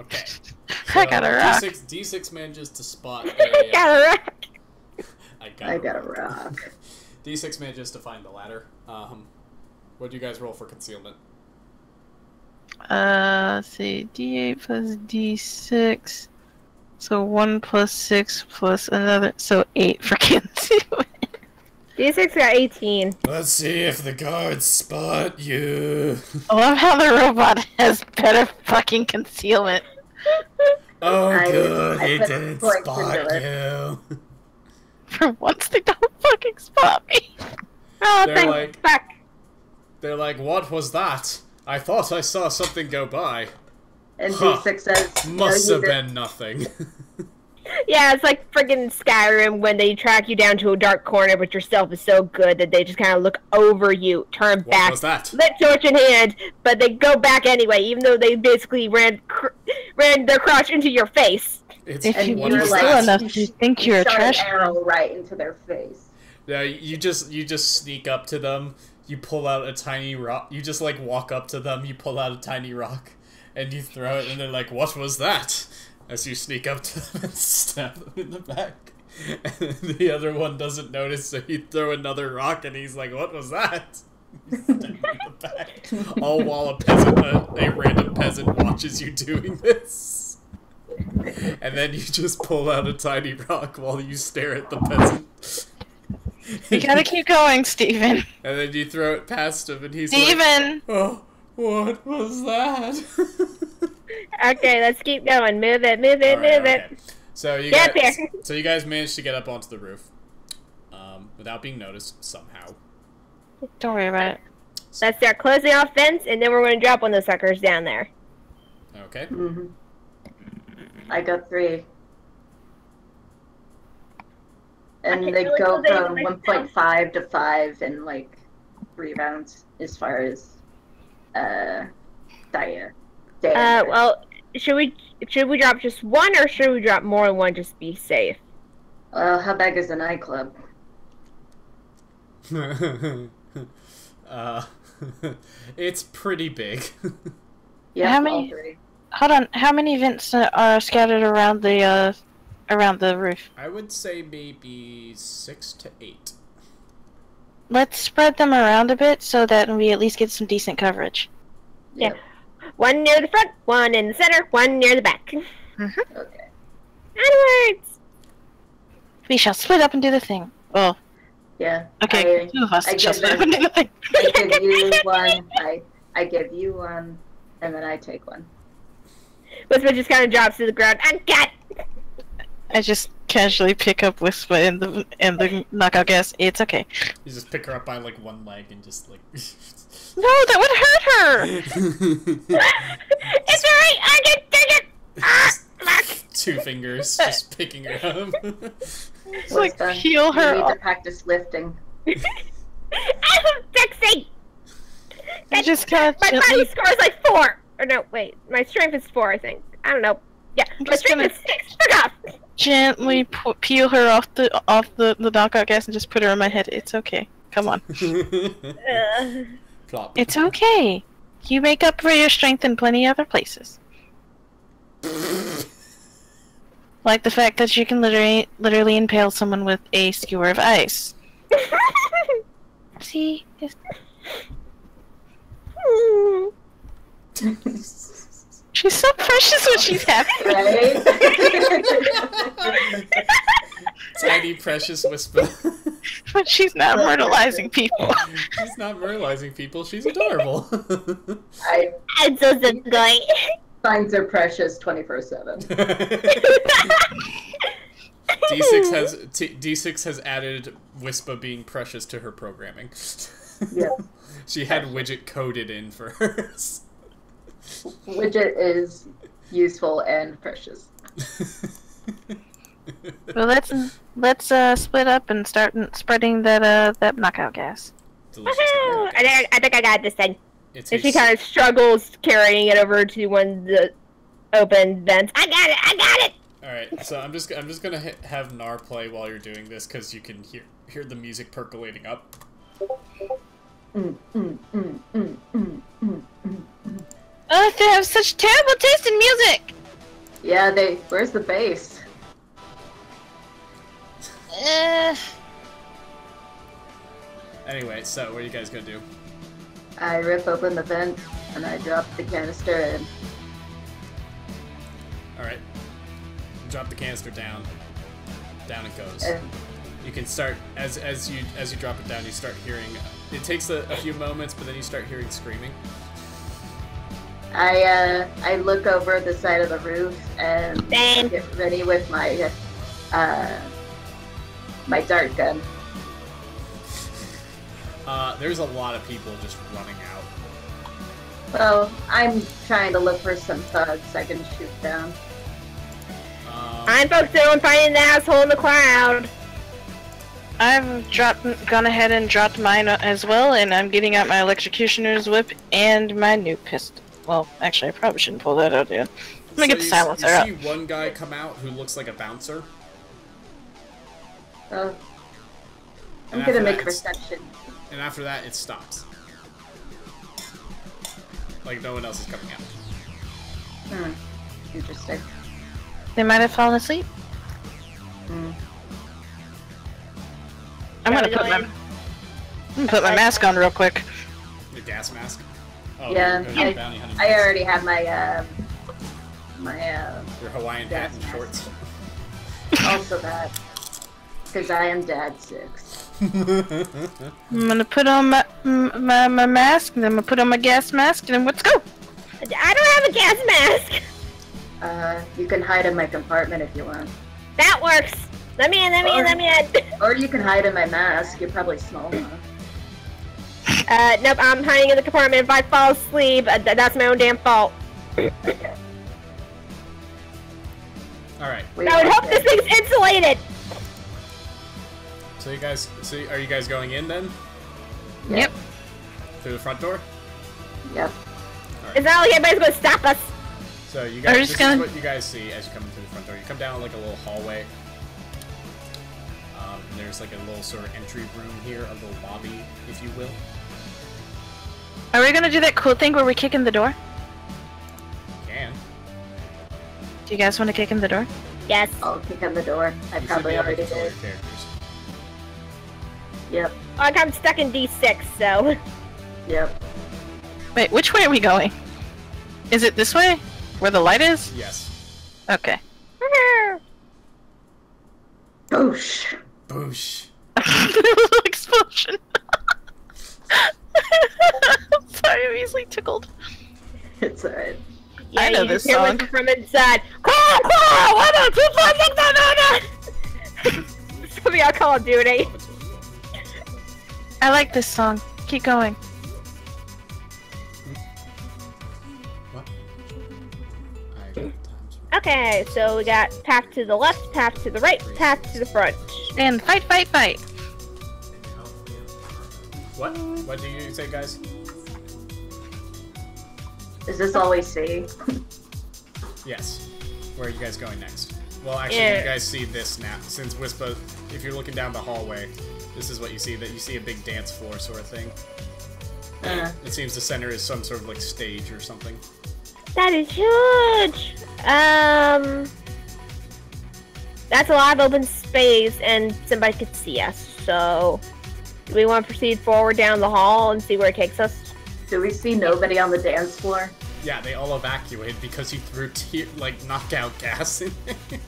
Okay. I got a rock. D6, D6 manages to spot a. Got a rock. I got, I a got a rock. rock. D6 manages to find the ladder. Um, what do you guys roll for concealment? Uh, let's see, D8 plus D6. So 1 plus 6 plus another. So 8 for concealment. These six got 18. Let's see if the guards spot you. I love how the robot has better fucking concealment. Oh, I- good, I he didn't spot you. For once, they don't fucking spot me. Oh, They're thank like- fuck. They're like, what was that? I thought I saw something go by. And Huh. D6 says, Must no, have didn't. been nothing. Yeah, it's like friggin' Skyrim when they track you down to a dark corner, but your stealth is so good that they just kind of look over you, turn what back, was that? lit torch in hand, but they go back anyway, even though they basically ran cr- ran their crotch into your face. It's If you what were was enough You to sh- think you you're a shot trash an arrow right into their face. Yeah, you just you just sneak up to them. You pull out a tiny rock. You just like walk up to them. You pull out a tiny rock, and you throw it, and they're like, "What was that?" As you sneak up to them and stab them in the back. And the other one doesn't notice, so you throw another rock, and he's like, "What was that?" You stab in the back. All while a peasant, a, a random peasant, watches you doing this. And then you just pull out a tiny rock while you stare at the peasant. You gotta keep going, Stephen. And then you throw it past him, and he's like, Steven! "Oh, what was that?" Okay, let's keep going. Move it, move it, Alright, move okay. it. So you Get guys, there. so you guys managed to get up onto the roof, um, without being noticed somehow. Don't worry about it. Let's start closing off vents, and then we're going to drop one of those suckers down there. Okay. hmm I got three. And they really go from 1.5 to 5 in like three rounds as far as uh, dia- Uh, well, should we should we drop just one, or should we drop more than one just to be safe? well, how big is the nightclub? uh, it's pretty big. Yeah, How many- three. Hold on. How many vents uh, are scattered around the uh, around the roof? I would say maybe six to eight. Let's spread them around a bit so that we at least get some decent coverage. Yeah. One near the front, one in the center, one near the back. Mm-hmm. Okay. Onwards! We shall split up and do the thing. Well, Yeah. okay, I, two of us I shall give split up and do the thing. I give you one. I I give you one, and then I take one. Whisper just kind of drops to the ground. I got. I just casually pick up Whisper and the and the knockout gas. It's okay. You just pick her up by like one leg and just like. No, that would hurt her. it's alright. I can take it. Ah, Two fingers, just picking her up. It's like done? heal You her. need to practice lifting. I'm sexy. I just kind of My body score is like four. Or no, wait. My strength is four, I think. I don't know. Yeah, I'm just gonna- is six. Gently pu- peel her off the off the the knockout gas and just put her on my head. It's okay. Come on. Uh, Plop. It's okay. You make up for your strength in plenty other places. Like the fact that you can literally literally impale someone with a skewer of ice. See? It's- She's so precious when she's happy. Right? Tiny precious whisper. But she's not immortalizing people. she's not moralizing people. She's adorable. I I'm so sorry. finds are precious 24 7. D6 has t- D6 has added Whisper being precious to her programming. Yeah. she had widget coded in for hers. Widget is useful and precious. Well, let's let's uh split up and start spreading that uh that knockout gas. I think, I think I got this thing. It And she kind of struggles carrying it over to one of the open vents. I got it! I got it! All right, so I'm just I'm just gonna hit, have Nar play while you're doing this because you can hear hear the music percolating up. Mm, mm, mm, mm. Oh, they have such terrible taste in music. Yeah, they. Where's the bass? Uh, Anyway, so what are you guys gonna do? I rip open the vent and I drop the canister in. All right, drop the canister down. Down it goes. And You can start as as you as you drop it down. You start hearing. It takes a, a few moments, but then you start hearing screaming. I uh, I look over the side of the roof and Same. get ready with my uh, my dart gun. Uh, there's a lot of people just running out. Well, I'm trying to look for some thugs I can shoot down. Um, I'm focused on finding the asshole in the crowd. I've dropped, gone ahead and dropped mine as well, and I'm getting out my electrocutioner's whip and my new pistol. Well, actually, I probably shouldn't pull that out yet. Let me so get the you- silencer you up. see one guy come out who looks like a bouncer. Oh, I'm gonna make that, it's- perception. And after that, it stops. Like no one else is coming out. Hmm. Interesting. They might have fallen asleep. Hmm. I'm gonna put my. I'm gonna put my mask on real quick. The gas mask. Oh, Yeah, your- I- your bounty hunting I already have my um my uh Your Hawaiian hat Gas and mask. shorts. also that because I am dad six. I'm gonna put on my, my my mask, and then I'm gonna put on my gas mask, and then let's go. I don't have a gas mask. Uh, you can hide in my compartment if you want. That works. Let me in. Let me in. Let me in. Or you can hide in my mask. You're probably small enough. Uh, nope. I'm hiding in the compartment. If I fall asleep, uh, th- that's my own damn fault. Alright, Wait, I would hope this thing's insulated. so you guys, so are you guys going in then? Yep. Through the front door? Yep. It's not like anybody's gonna stop us. So you guys, we this gonna- is what you guys see as you come into the front door. You come down like a little hallway. Um, and there's like a little sort of entry room here, a little lobby, if you will. Are we gonna do that cool thing where we kick in the door? You can. Do you guys want to kick in the door? Yes. I'll kick in the door. I You probably be able already control did. characters. Yep. Like I'm stuck in D6, so. Yep. Wait, which way are we going? Is it this way? Where the light is? Yes. Okay. Boosh. Boosh. Explosion. Sorry, I'm easily tickled. It's alright. Yeah, I know you this hear song. whisper from inside. Call, call, one, two, two, four, six, seven, eight, nine. It's gonna be our Call of Duty. I like this song. Keep going. What? I got times. Okay, so we got path to the left, path to the right, path to the front. And fight, fight, fight. What? What do you say, guys? Is this all we see? Yes. Where are you guys going next? Well, actually, Yeah. you guys see this now. Since Whisper, if you're looking down the hallway, this is what you see. That you see a big dance floor sort of thing. Uh, It seems the center is some sort of like stage or something. That is huge. Um, that's a lot of open space, and somebody could see us. So, do we want to proceed forward down the hall and see where it takes us? Do we see nobody on the dance floor? Yeah, they all evacuated because you threw tear like knockout gas in. there.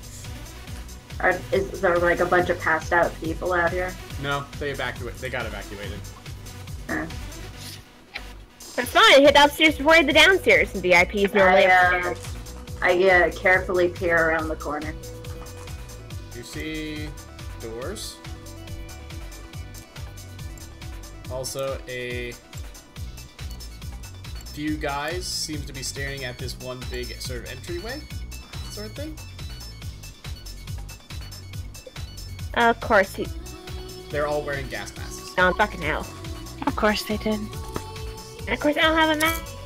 Are, is there like a bunch of passed out people out here? no, they evacuate. They got evacuated. Uh, That's fine. Hit upstairs before you hit the downstairs. And VIPs normally I, uh, upstairs. I uh, carefully peer around the corner. You see doors. Also, a few guys seem to be staring at this one big sort of entryway, sort of thing. Of course, he. They're all wearing gas masks. Oh, fucking hell. Of course they did. And of course, I don't have a mask.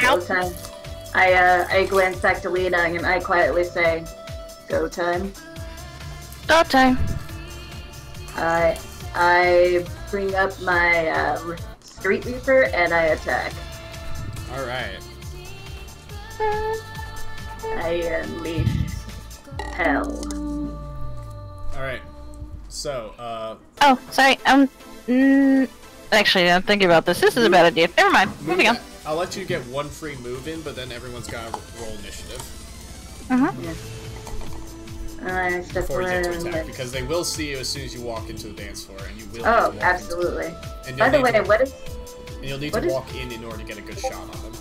Go time. I uh, I glance back to Lena and I quietly say, "Go time." Go time. I I bring up my uh, street reaper and I attack. All right. I unleash hell. All right. So, uh, Oh, sorry. Um. Mm, actually, I'm thinking about this. This is a bad idea. Never mind. Moving on. I'll let you get one free move in, but then everyone's got to roll initiative Uh huh. I step before you get to attack and- because they will see you as soon as you walk into the dance floor, and you will. Oh, absolutely. And By the way, what is? And you'll need what to is- walk in in order to get a good shot on them.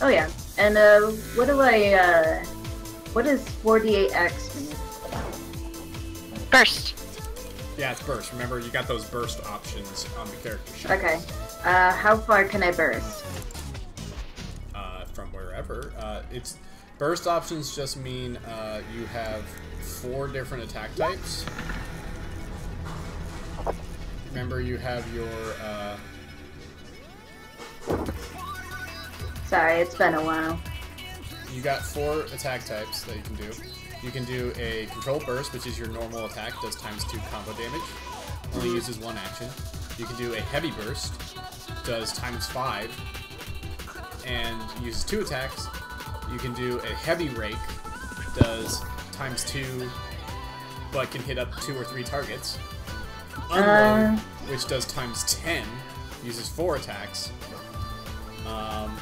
Oh yeah. And uh, what do I? Uh, what does 48x mean? Burst. Yeah, it's burst. Remember, you got those burst options on the character sheet. Okay. Uh, how far can I burst? Uh, from wherever. Uh, it's burst options just mean uh, you have four different attack types. Remember, you have your uh, Sorry, it's been a while. you got four attack types that you can do. You can do a control burst, which is your normal attack, does times two combo damage, only uses one action. You can do a heavy burst, does times five, and uses two attacks. You can do a heavy rake, does times two, but can hit up two or three targets. Unload, Uh. which does times ten, uses four attacks. Um,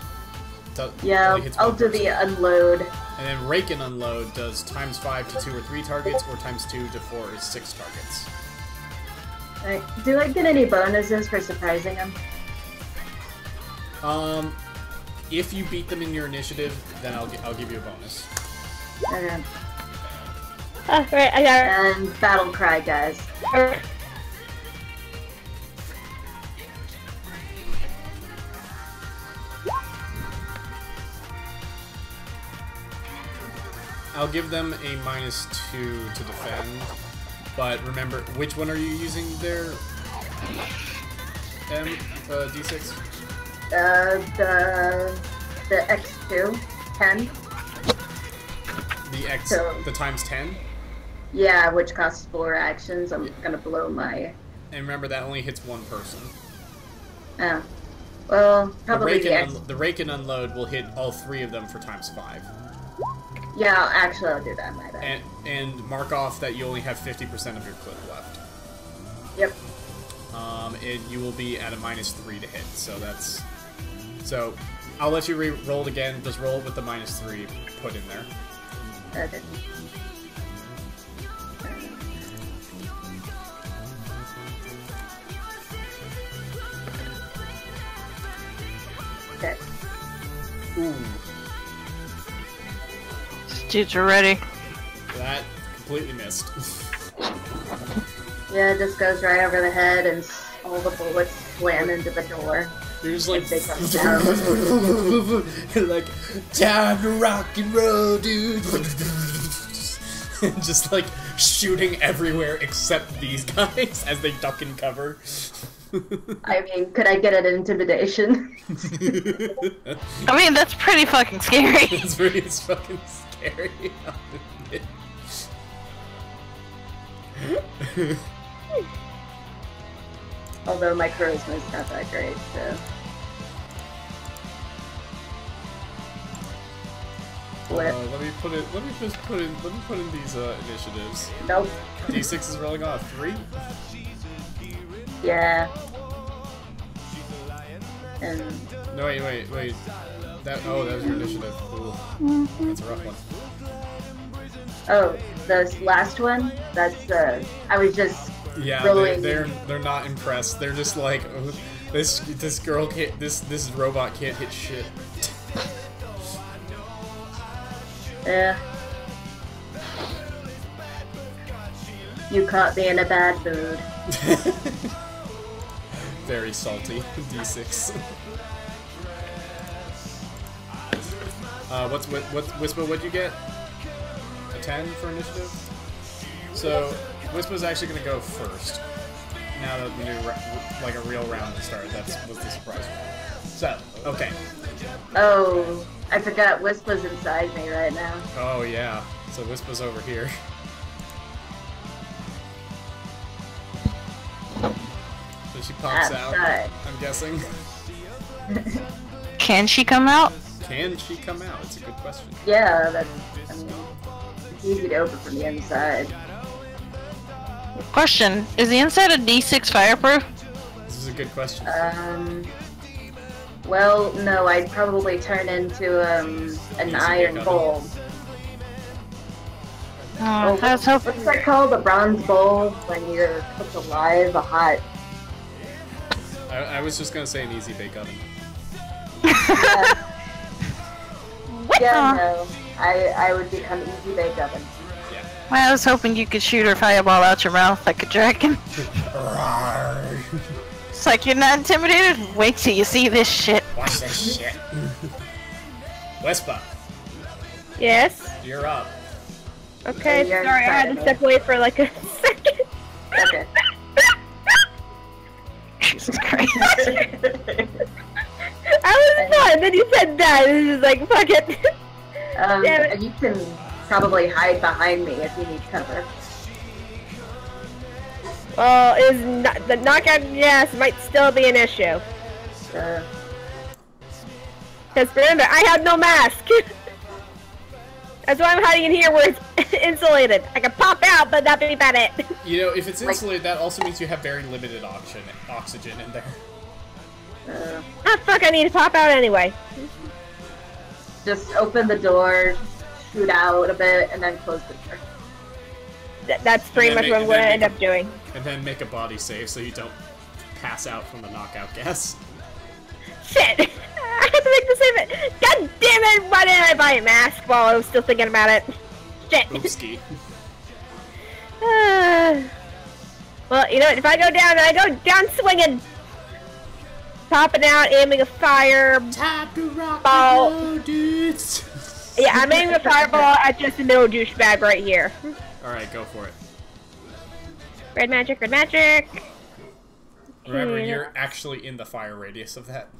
do- Yeah, only I'll, hits I'll do person. the unload. And then rake and unload does times five to two or three targets, or times two to four or six targets. Right. Do I get any bonuses for surprising them? Um, if you beat them in your initiative, then I'll, I'll give you a bonus. Okay. Oh, right, I got it. And battle cry, guys. I'll give them a minus two to defend. But remember, which one are you using there? M, uh, D6? Uh, the the X2, 10. The X, So- the times 10? Yeah, which costs four actions. I'm gonna blow my. And remember, that only hits one person. Oh. Well, The probably rake, the X. un- the rake and unload will hit all three of them for times five. Yeah, actually, I'll do that. My bad. And, and mark off that you only have 50% of your clip left. Yep. Um, and you will be at a minus three to hit. So that's. So I'll let you re-roll it again. Just roll it with the minus three put in there. Okay. Okay. Ooh. Dudes are ready. That completely missed. Yeah, it just goes right over the head, and all the bullets slam into the door. You're like, If they come like time to rock and roll, dude. just like shooting everywhere except these guys as they duck and cover. I mean, could I get an intimidation? I mean, that's pretty fucking scary. it's really it's fucking scary. I'll admit. Although my charisma's not that great, so. Uh, let me put it. Let me just put in. Let me put in these uh, initiatives. Nope. D6 is rolling off three. Yeah. And No wait, wait, wait. That oh, that was your initiative. Ooh, that's a rough one. oh, the last one. That's uh, I was just Yeah, they, Rolling. they're they're not impressed. They're just like "Oh, this this girl can't this this robot can't hit shit. yeah. You caught me in a bad mood. Very salty. D6. Uh, what's what what Whisper? What'd you get? A ten for initiative. So Whisper's actually gonna go first. Now that the new like a real round to start. That's was the surprise. So okay. Oh, I forgot Whisper's inside me right now. Oh yeah. So Whisper's over here. So she pops out. Outside. I'm guessing. Can she come out? Can she come out? It's a good question. Yeah, that's. I mean, it's easy to open from the inside. Question: Is the inside of D6 fireproof? This is a good question. Um. Well, no, I'd probably turn into um an Easy iron bowl. Oh, I was. What's that called? A bronze bowl when you're cooked alive, a hot. I, I was just gonna say an easy bake oven. Yeah, yeah Aw. no. I I would become easy bake oven. Yeah. I was hoping you could shoot her fireball out your mouth like a dragon. It's like you're not intimidated. Wait till you see this shit. Watch this shit. Wespa, Yes. you're up. Okay. you're Sorry, I had to step away for like a second. Okay. Jesus Christ. I was fine. Then you said that. and It's just like fuck it. um, Damn it. you can probably hide behind me if you need cover. well, is not, the knockout yes might still be an issue. Uh, Because remember, I have no mask. That's why I'm hiding in here where it's insulated. I can pop out, but that'd be about it. You know, if it's Like- insulated, that also means you have very limited oxygen oxygen in there. Uh, ah, fuck! I need to pop out anyway. just open the door, shoot out a bit, and then close the door. Th- that's pretty much then what I'm going to end make- up doing. And then make a body save so you don't pass out from the knockout gas. Shit! I have to make the save. God damn it! Why didn't I buy a mask while I was still thinking about it? Shit. Oopski. Uh, well, you know what? If I go down, I go down swinging. Popping out, aiming a fire. Time to rock Ball. and roll, dudes. Yeah, I'm aiming a fireball at just the middle douchebag right here. Alright, go for it. Red magic, red magic. Remember, Yeah. you're actually in the fire radius of that.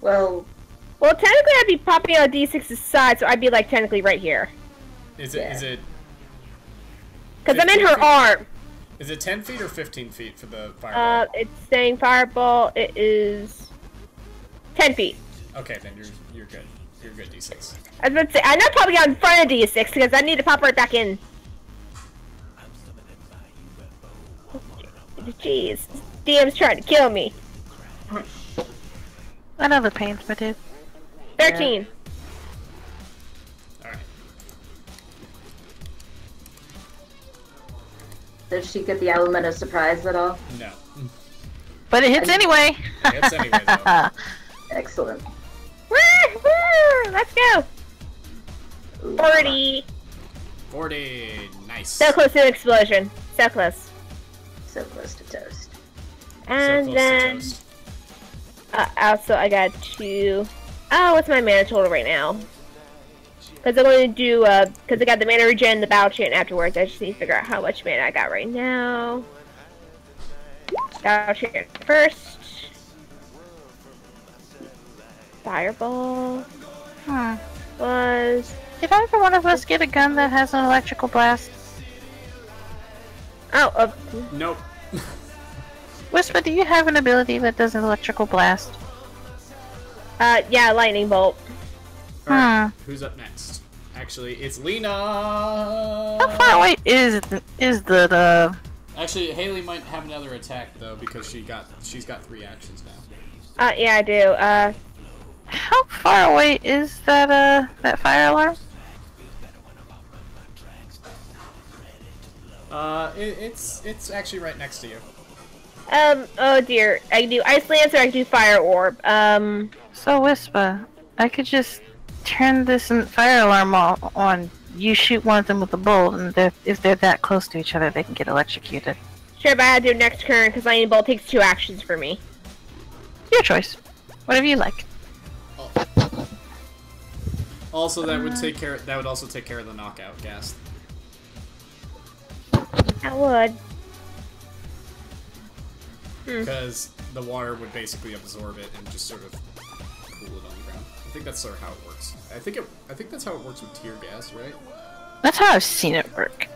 Well, Well, technically, I'd be popping out D6's side, so I'd be like technically right here. Is it? Is Yeah. it? Because I'm in her arm. Is it 10 feet or 15 feet for the fireball? Uh, it's saying fireball. It is 10 feet. okay, then you're you're good. You're good, D6. I was about to say, I'm not popping out in front of D6 because I need to pop right back in. Jeez, DM's trying to kill me. I know the pains, but dude. 13. Alright. Does she get the element of surprise at all? No. But it hits anyway. It hits anyway, though. Excellent. Woo, woo, let's go. 40. 40. Nice. So close to an explosion. So close. So close to toast. So And to then toast. uh, also I got two. Oh, what's my mana total right now? Because I'm going to do uh, because I got the mana regen, the battle chant afterwards. I just need to figure out how much mana I got right now. Battle chant first. Fireball Hmm. was Did either one of us get a gun that has an electrical blast? oh uh, Nope. Whisper, do you have an ability that does an electrical blast? uh yeah lightning bolt. Alright, who's up next? Actually, it's Lena. How far away is is the the? Actually, Haley might have another attack though because she got she's got three actions now. Uh yeah I do. Uh How far away is that uh that fire alarm? Uh, it, it's it's actually right next to you. um oh dear I can do ice lance or I can do fire orb. Um So Whisper, I could just turn this fire alarm o- on. You shoot one of them with a bolt, and they're, if they're that close to each other, they can get electrocuted. sure, but I had do next turn because lightning bolt takes two actions for me. Your choice. Whatever you like. Oh. Also, that would take care. That would also take care of the knockout gas. I would. Hmm. because the water would basically absorb it and just sort of think that's sort of how it works. I think it. I think that's how it works with tear gas, right? That's how I've seen it work.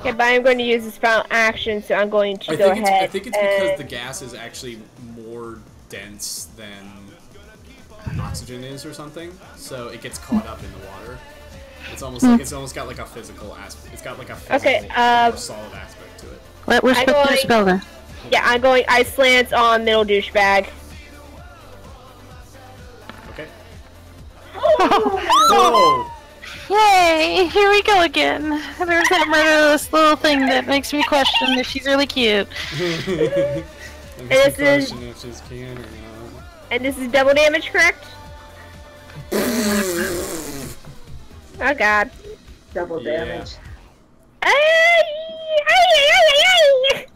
Okay, but I'm going to use this final action, so I'm going to I go think it's. ahead. I think it's because the gas is actually more dense than oxygen is, or something. So it gets caught up in the water. It's almost like it's almost got like a physical aspect. It's got like a physical, Okay, uh, solid aspect to it. Let Whisper I put a spell then. Yeah, I'm going ice lance on middle douchebag. Oh! Yay! Here we go again. There's that murderous little thing that makes me question if she's really cute. Let me This is- if she's can or not. And this is double damage, correct? Oh god. Double Yeah. damage. Ay, ay, ay, ay, ay.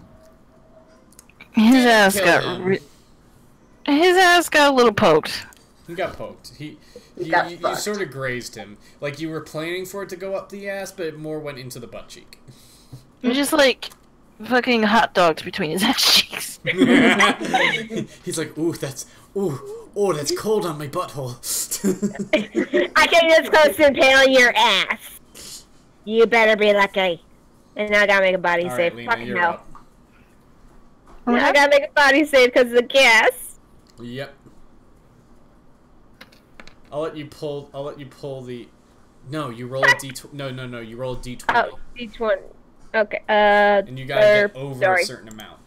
His ass got re- his ass got a little poked. He got poked. He, He you, got you, you sort of grazed him. Like you were planning for it to go up the ass, but it more went into the butt cheek. It was just like fucking hot dogs between his ass cheeks. He's like, ooh, that's ooh, oh, that's cold on my butthole. I came this close to impaling your ass. You better be lucky. And now I gotta make a body All save. right, Fucking hell. Now I gotta make a body save because of the gas. Yep. I'll let you pull. I'll let you pull the. No, you roll a d. Tw- no, no, no. You roll a d twenty, Oh, d twenty. Okay. Uh, and you gotta er, get over sorry. a certain amount.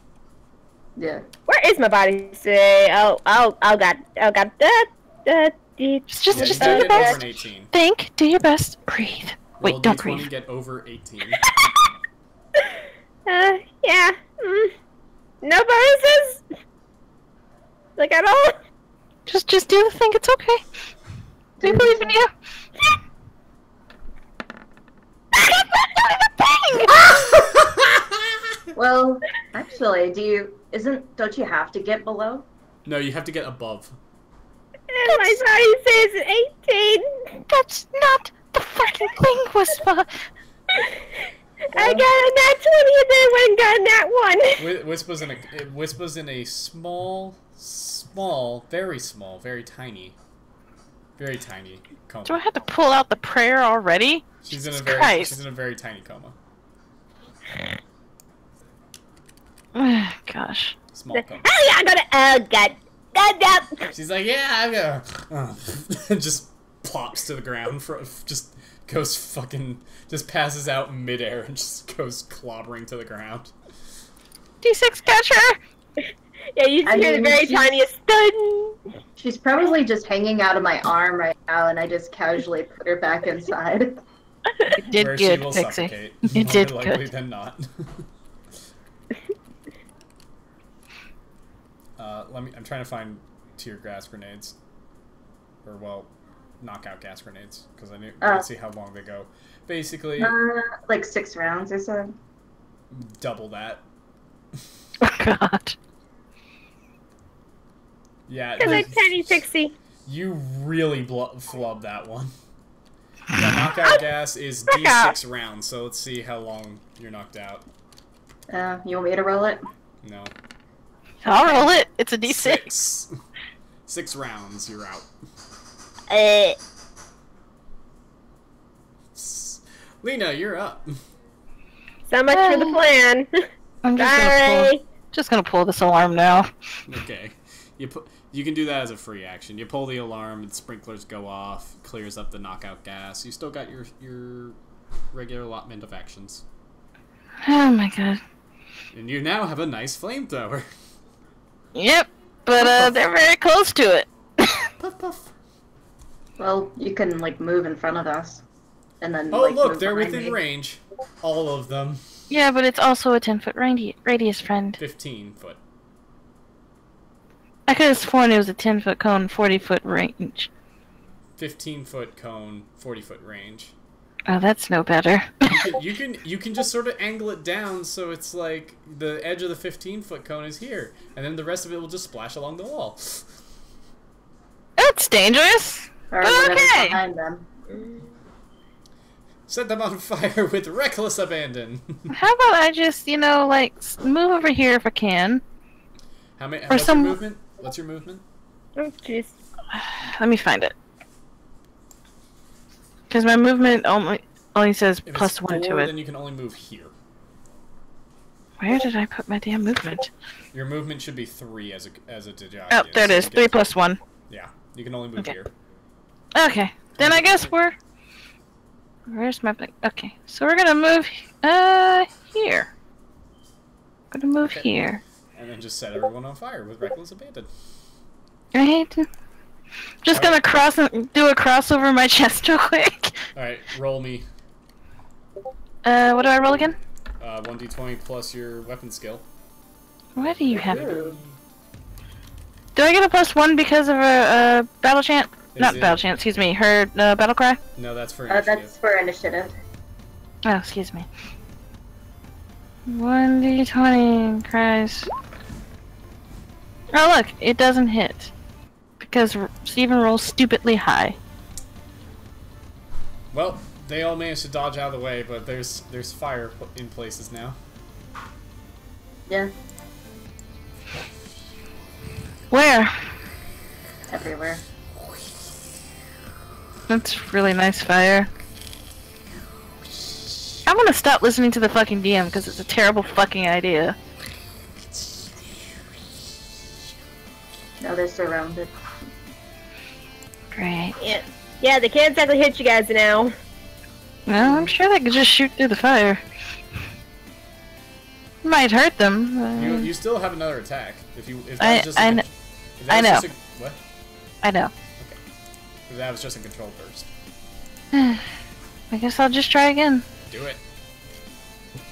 Yeah. Where is my body save? Oh, oh, oh god, oh god. Da, da, Deep. Just, just, Yeah, just you do gotta your get over best. Think. Do your best. Breathe. Wait, Roll don't D20, breathe. get over 18. Uh, yeah. Mm. No bonuses? Like at all? Just, just do the thing. It's okay. We believe in you. Well, actually, do you isn't don't you have to get below? no, you have to get above. And my body says 18. That's not the fucking thing, Whisper. I got a nat 20 and then I went and got a nat 1. Wi- Wisp was in a it- was in a small, small, very small, very tiny, very tiny coma. Do I have to pull out the prayer already? She's in a very Christ. she's in a very tiny coma. Gosh. Small coma. Oh yeah, I got a. Oh god. God damn. She's like, yeah, I'm gonna, uh, and just plops to the ground for just goes fucking just passes out midair and just goes clobbering to the ground. D6 catcher! Yeah, you just I hear the very she's- tiniest thud. She's probably just hanging out of my arm right now, and I just casually put her back inside. It did where good, she will Pixie. suffocate. You more did likely good. than not. uh, let me. I'm trying to find tear gas grenades, or well, knockout gas grenades, because I need Oh. to see how long they go. Basically, Uh, like six rounds or so. double that. Oh god. Yeah, Cause I'm you- tiny pixie. you really bl- flubbed that one. The knockout gas is Knockout. D6 rounds, so let's see how long you're knocked out. Uh, you want me to roll it? No. I'll roll it. It's a D6. Six. Six rounds, you're out. Uh, Lena, you're up. so much for the plan. I'm just gonna, pull, just gonna pull this alarm now. Okay. You put you can do that as a free action. You pull the alarm, and sprinklers go off, clears up the knockout gas. You still got your your regular allotment of actions. Oh my god. And you now have a nice flamethrower. Yep, but uh, they're very close to it. puff puff. Well, you can like move in front of us, and then. Oh like, look, they're within me. range. All of them. yeah, but it's also a 10 foot radi- radius, friend. Fifteen foot. I could have sworn it was a 10 foot cone, 40 foot range. Fifteen foot cone, forty foot range. Oh, that's no better. You can, you can you can just sort of angle it down so it's like the edge of the 15 foot cone is here, and then the rest of it will just splash along the wall. that's dangerous. Or whatever's Okay. behind them. Set them on fire with reckless abandon. How about I just, you know, like, move over here if I can? How many? Or some- movement? What's your movement? Oh, jeez. Let me find it. Because my movement only only says plus it's one to it. then you can only move here. Where did I put my damn movement? Your movement should be three as a as a digit. Oh, there it is. Three plus one. Yeah, you can only move Okay. here. Okay. Then I guess we're. Where's my. Okay. So we're gonna move. Uh, here. Gonna move Okay. here. And just set everyone on fire with reckless abandon. Right? Just gonna cross and do a cross over my chest real quick. All right, roll me Uh, what do I roll again? uh, 1d20 plus your weapon skill. What do you have? Ooh. Do I get a plus one because of a, uh battle chant? Is Not it- battle chant, excuse me. Her uh, battle cry? No, that's for Uh, initiative. that's for initiative. Oh, excuse me. 1d20 cries. Oh, look, it doesn't hit. Because R- Steven rolls stupidly high. Well, they all managed to dodge out of the way, but there's there's fire in places now. Yeah, Where? everywhere. That's really nice fire. I'm gonna stop listening to the fucking DM because it's a terrible fucking idea. Now they're surrounded. Great. Yeah. Yeah, they can't exactly hit you guys now. Well, I'm sure they could just shoot through the fire. Might hurt them. You but- you still have another attack if you if that I- was just I a, if I know. just a- what? I know. Okay. That was just a control burst. I guess I'll just try again. Do it.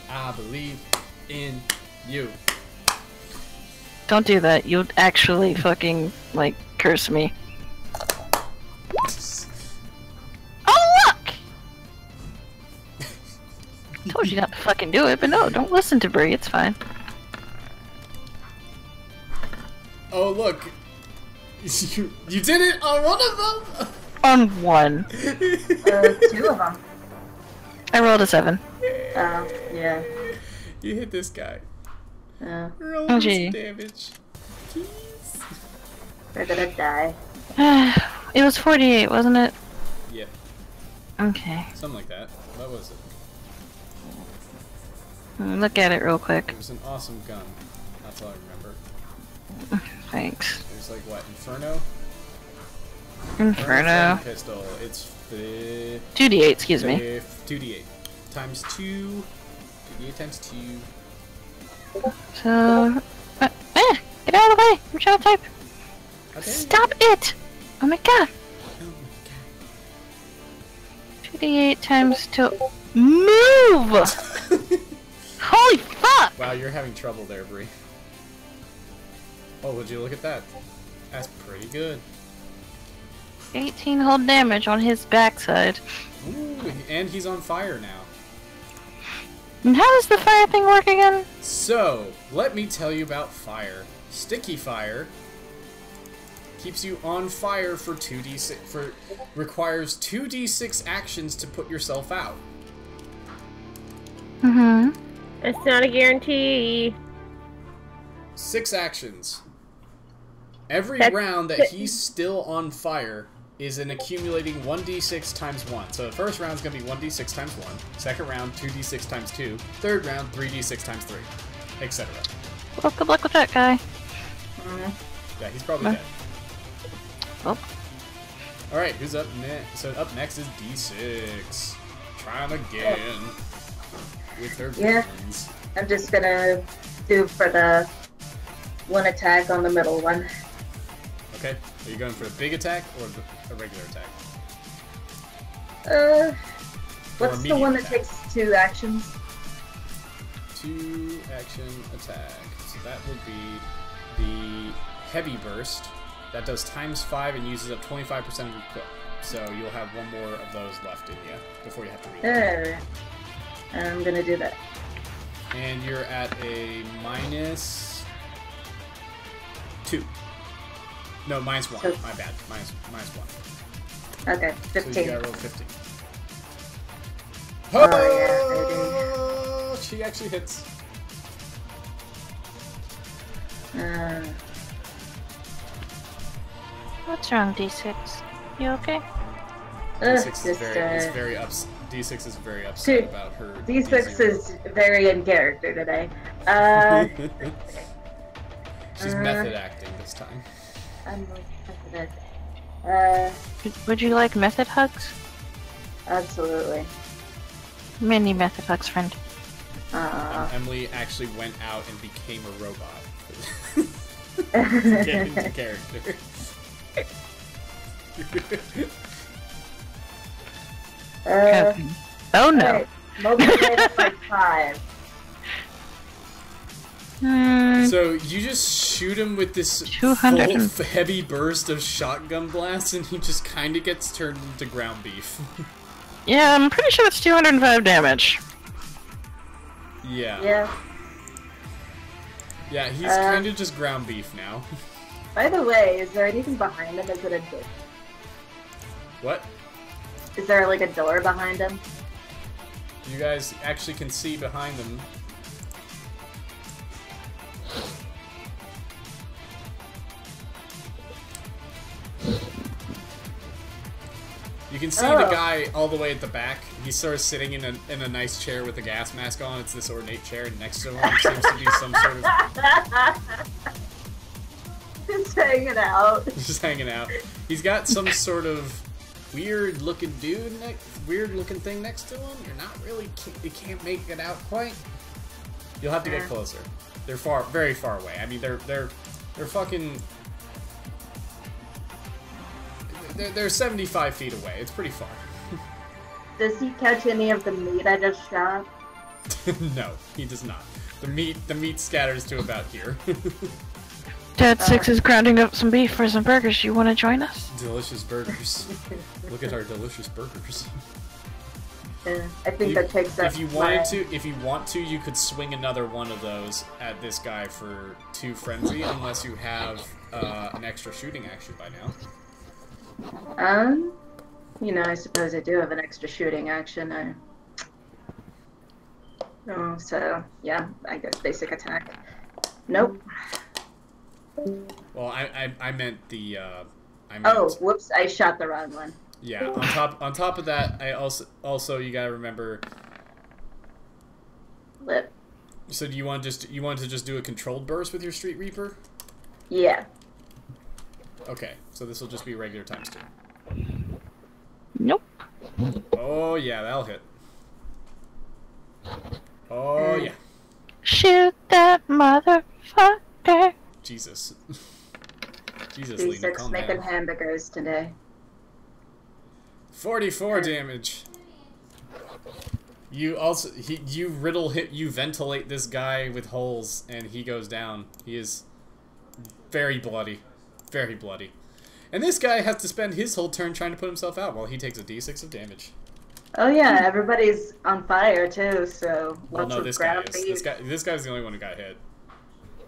I believe in you. Don't do that. You'll actually fucking, like, curse me. Oh, look! Told you not to fucking do it, but no, don't listen to Brie. It's fine. Oh look, you you did it on one of them. On one. Uh, two of them. I rolled a seven. Oh, yeah. you hit this guy. Uh, Roll Oh, some gee. damage. Jeez. they're gonna die. it was 48, wasn't it? Yeah, Okay. something like that. What was it? Mm, Look at it real quick. It was an awesome gun. That's all I remember. Thanks. It was like what? Inferno. Inferno. pistol. It's fi- 2d8, excuse me. 2d8 times two. 2d8 times two. So. Uh, eh, get out of the way! I'm trying to type. Okay. Stop it! Oh my god! Oh my 2d8 times to... Move! Holy fuck! wow, you're having trouble there, Bree. Oh, would you look at that? That's pretty good. 18 hold damage on his backside. Ooh, and he's on fire now. And how does the fire thing work again? So, let me tell you about fire. Sticky fire keeps you on fire for 2d6 for requires 2d6 actions to put yourself out. Mm hmm. It's not a guarantee. 6 actions. Every That's- round that he's still on fire is an accumulating 1d6 times 1. So the first round is going to be 1d6 times 1, second round 2d6 times 2, third round 3d6 times 3, etc. Well, good luck with that guy. Mm. Yeah, he's probably Huh. dead. Well, All right, who's up next? So up next is D6. Trying again with her Yeah. guns. I'm just gonna do for the one attack on the middle one. Okay, are you going for a big attack or a regular attack? Uh, what's the one that attack. takes two actions? Two action attack. So that would be the heavy burst. That does times five and uses up 25% of your clip. So you'll have one more of those left in you before you have to. Alright. I'm gonna do that. And you're at a minus two. No, minus one. So- My bad. Minus minus one. Okay, 15. So you 15. gotta roll 15. Oh, Oh, she actually hits. Uh, what's wrong, D6? You okay? D6 is very, is uh, very ups. D6 is very upset Two- about her. D6 D0. is very in character today. Uh, She's uh, method acting this time. I'm like, uh, Would- Would you like method hugs? absolutely. Mini method hugs, friend. Uh, Emily actually went out and became a robot. to get into character. uh, Oh no. alright, multiply by five. Hmm. So you just shoot him with this full heavy burst of shotgun blast, and he just kind of gets turned into ground beef. Yeah, I'm pretty sure that's 205 damage. yeah. yeah, Yeah. he's Uh, kind of just ground beef now. By the way, is there anything behind him? Is it a door? what? Is there like a door behind him? You guys actually can see behind them. You can see the Oh. guy all the way at the back. He's sort of sitting in a, in a nice chair with a gas mask on. It's this ornate chair, and next to him seems to be some sort of Just hanging out. just hanging out. He's got some sort of weird looking dude, ne- weird looking thing next to him. You're not really, you can't make it out quite. You'll have to get closer. They're far, very far away. I mean, they're they're they're fucking. they're, they're 75 feet away. It's pretty far. Does he catch any of the meat I just shot? no, he does not. The meat the meat scatters to about here. Dad Six oh. is grounding up some beef for some burgers. You want to join us? delicious burgers. Look at our delicious burgers. Yeah, I think You- that takes up if you wanted my- to, if you want to, you could swing another one of those at this guy for two frenzy, unless you have uh, an extra shooting action by now. Um, you know, I suppose I do have an extra shooting action. I... Oh, so yeah, I guess basic attack. Nope. Well, I I, I meant the. Uh, I meant, Oh, whoops! I shot the wrong one. Yeah. On top on top of that, I also also you gotta remember. Lip. So do you want just you want to just do a controlled burst with your Street Reaper? Yeah. Okay, so this will just be regular times two. Nope. Oh yeah, that'll hit. Oh yeah, Shoot that motherfucker. Jesus. Jesus, Lena, D6 calm making down. hamburgers today. Forty-four damage. You also he you riddle hit you ventilate this guy with holes and he goes down. He is very bloody, very bloody. And this guy has to spend his whole turn trying to put himself out while he takes a d6 of damage. Oh yeah, everybody's on fire too. So Well, lots no, of this guy ground is. This guy, this guy's the only one who got hit.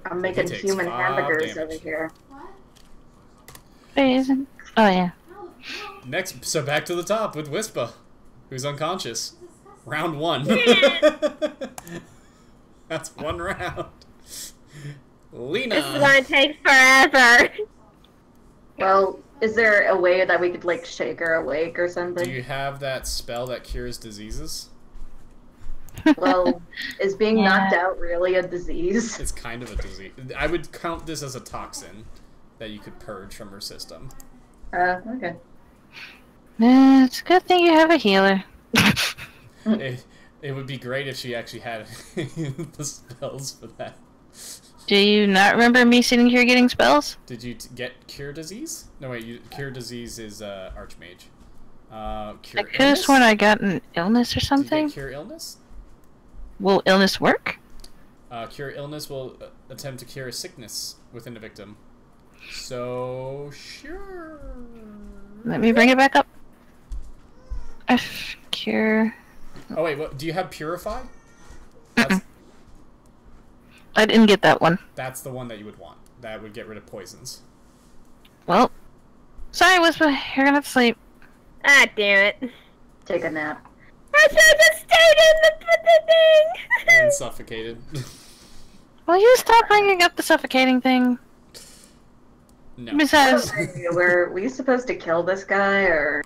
I'm making takes human hamburgers damage. over here. Phasing. Oh yeah. Next, so back to the top with Whisper, who's unconscious. Round one. That's one round. Lena. This is gonna take forever. Well, is there a way that we could like shake her awake or something? Do you have that spell that cures diseases? Well, is being Yeah. knocked out really a disease? It's kind of a disease. I would count this as a toxin that you could purge from her system. Uh, okay. Eh, It's a good thing you have a healer. It, it would be great if she actually had the spells for that. Do you not remember me sitting here getting spells? Did you get cure disease? No, wait. You, cure disease is uh, archmage. Uh, cure I could have sworn I got an illness or something. cure illness? Will illness work? Uh, cure illness will uh, attempt to cure a sickness within the victim. So sure. Let me bring it back up. F cure. Oh wait, what? Do you have purify? That's, I didn't get that one. that's the one that you would want. That would get rid of poisons. Well, sorry, Whisper. You're gonna have to sleep. Ah, damn it. Take a nap. I should have just stayed in the, the thing. And suffocated. Will you stop bringing up the suffocating thing? no. Besides, Were we supposed to kill this guy, or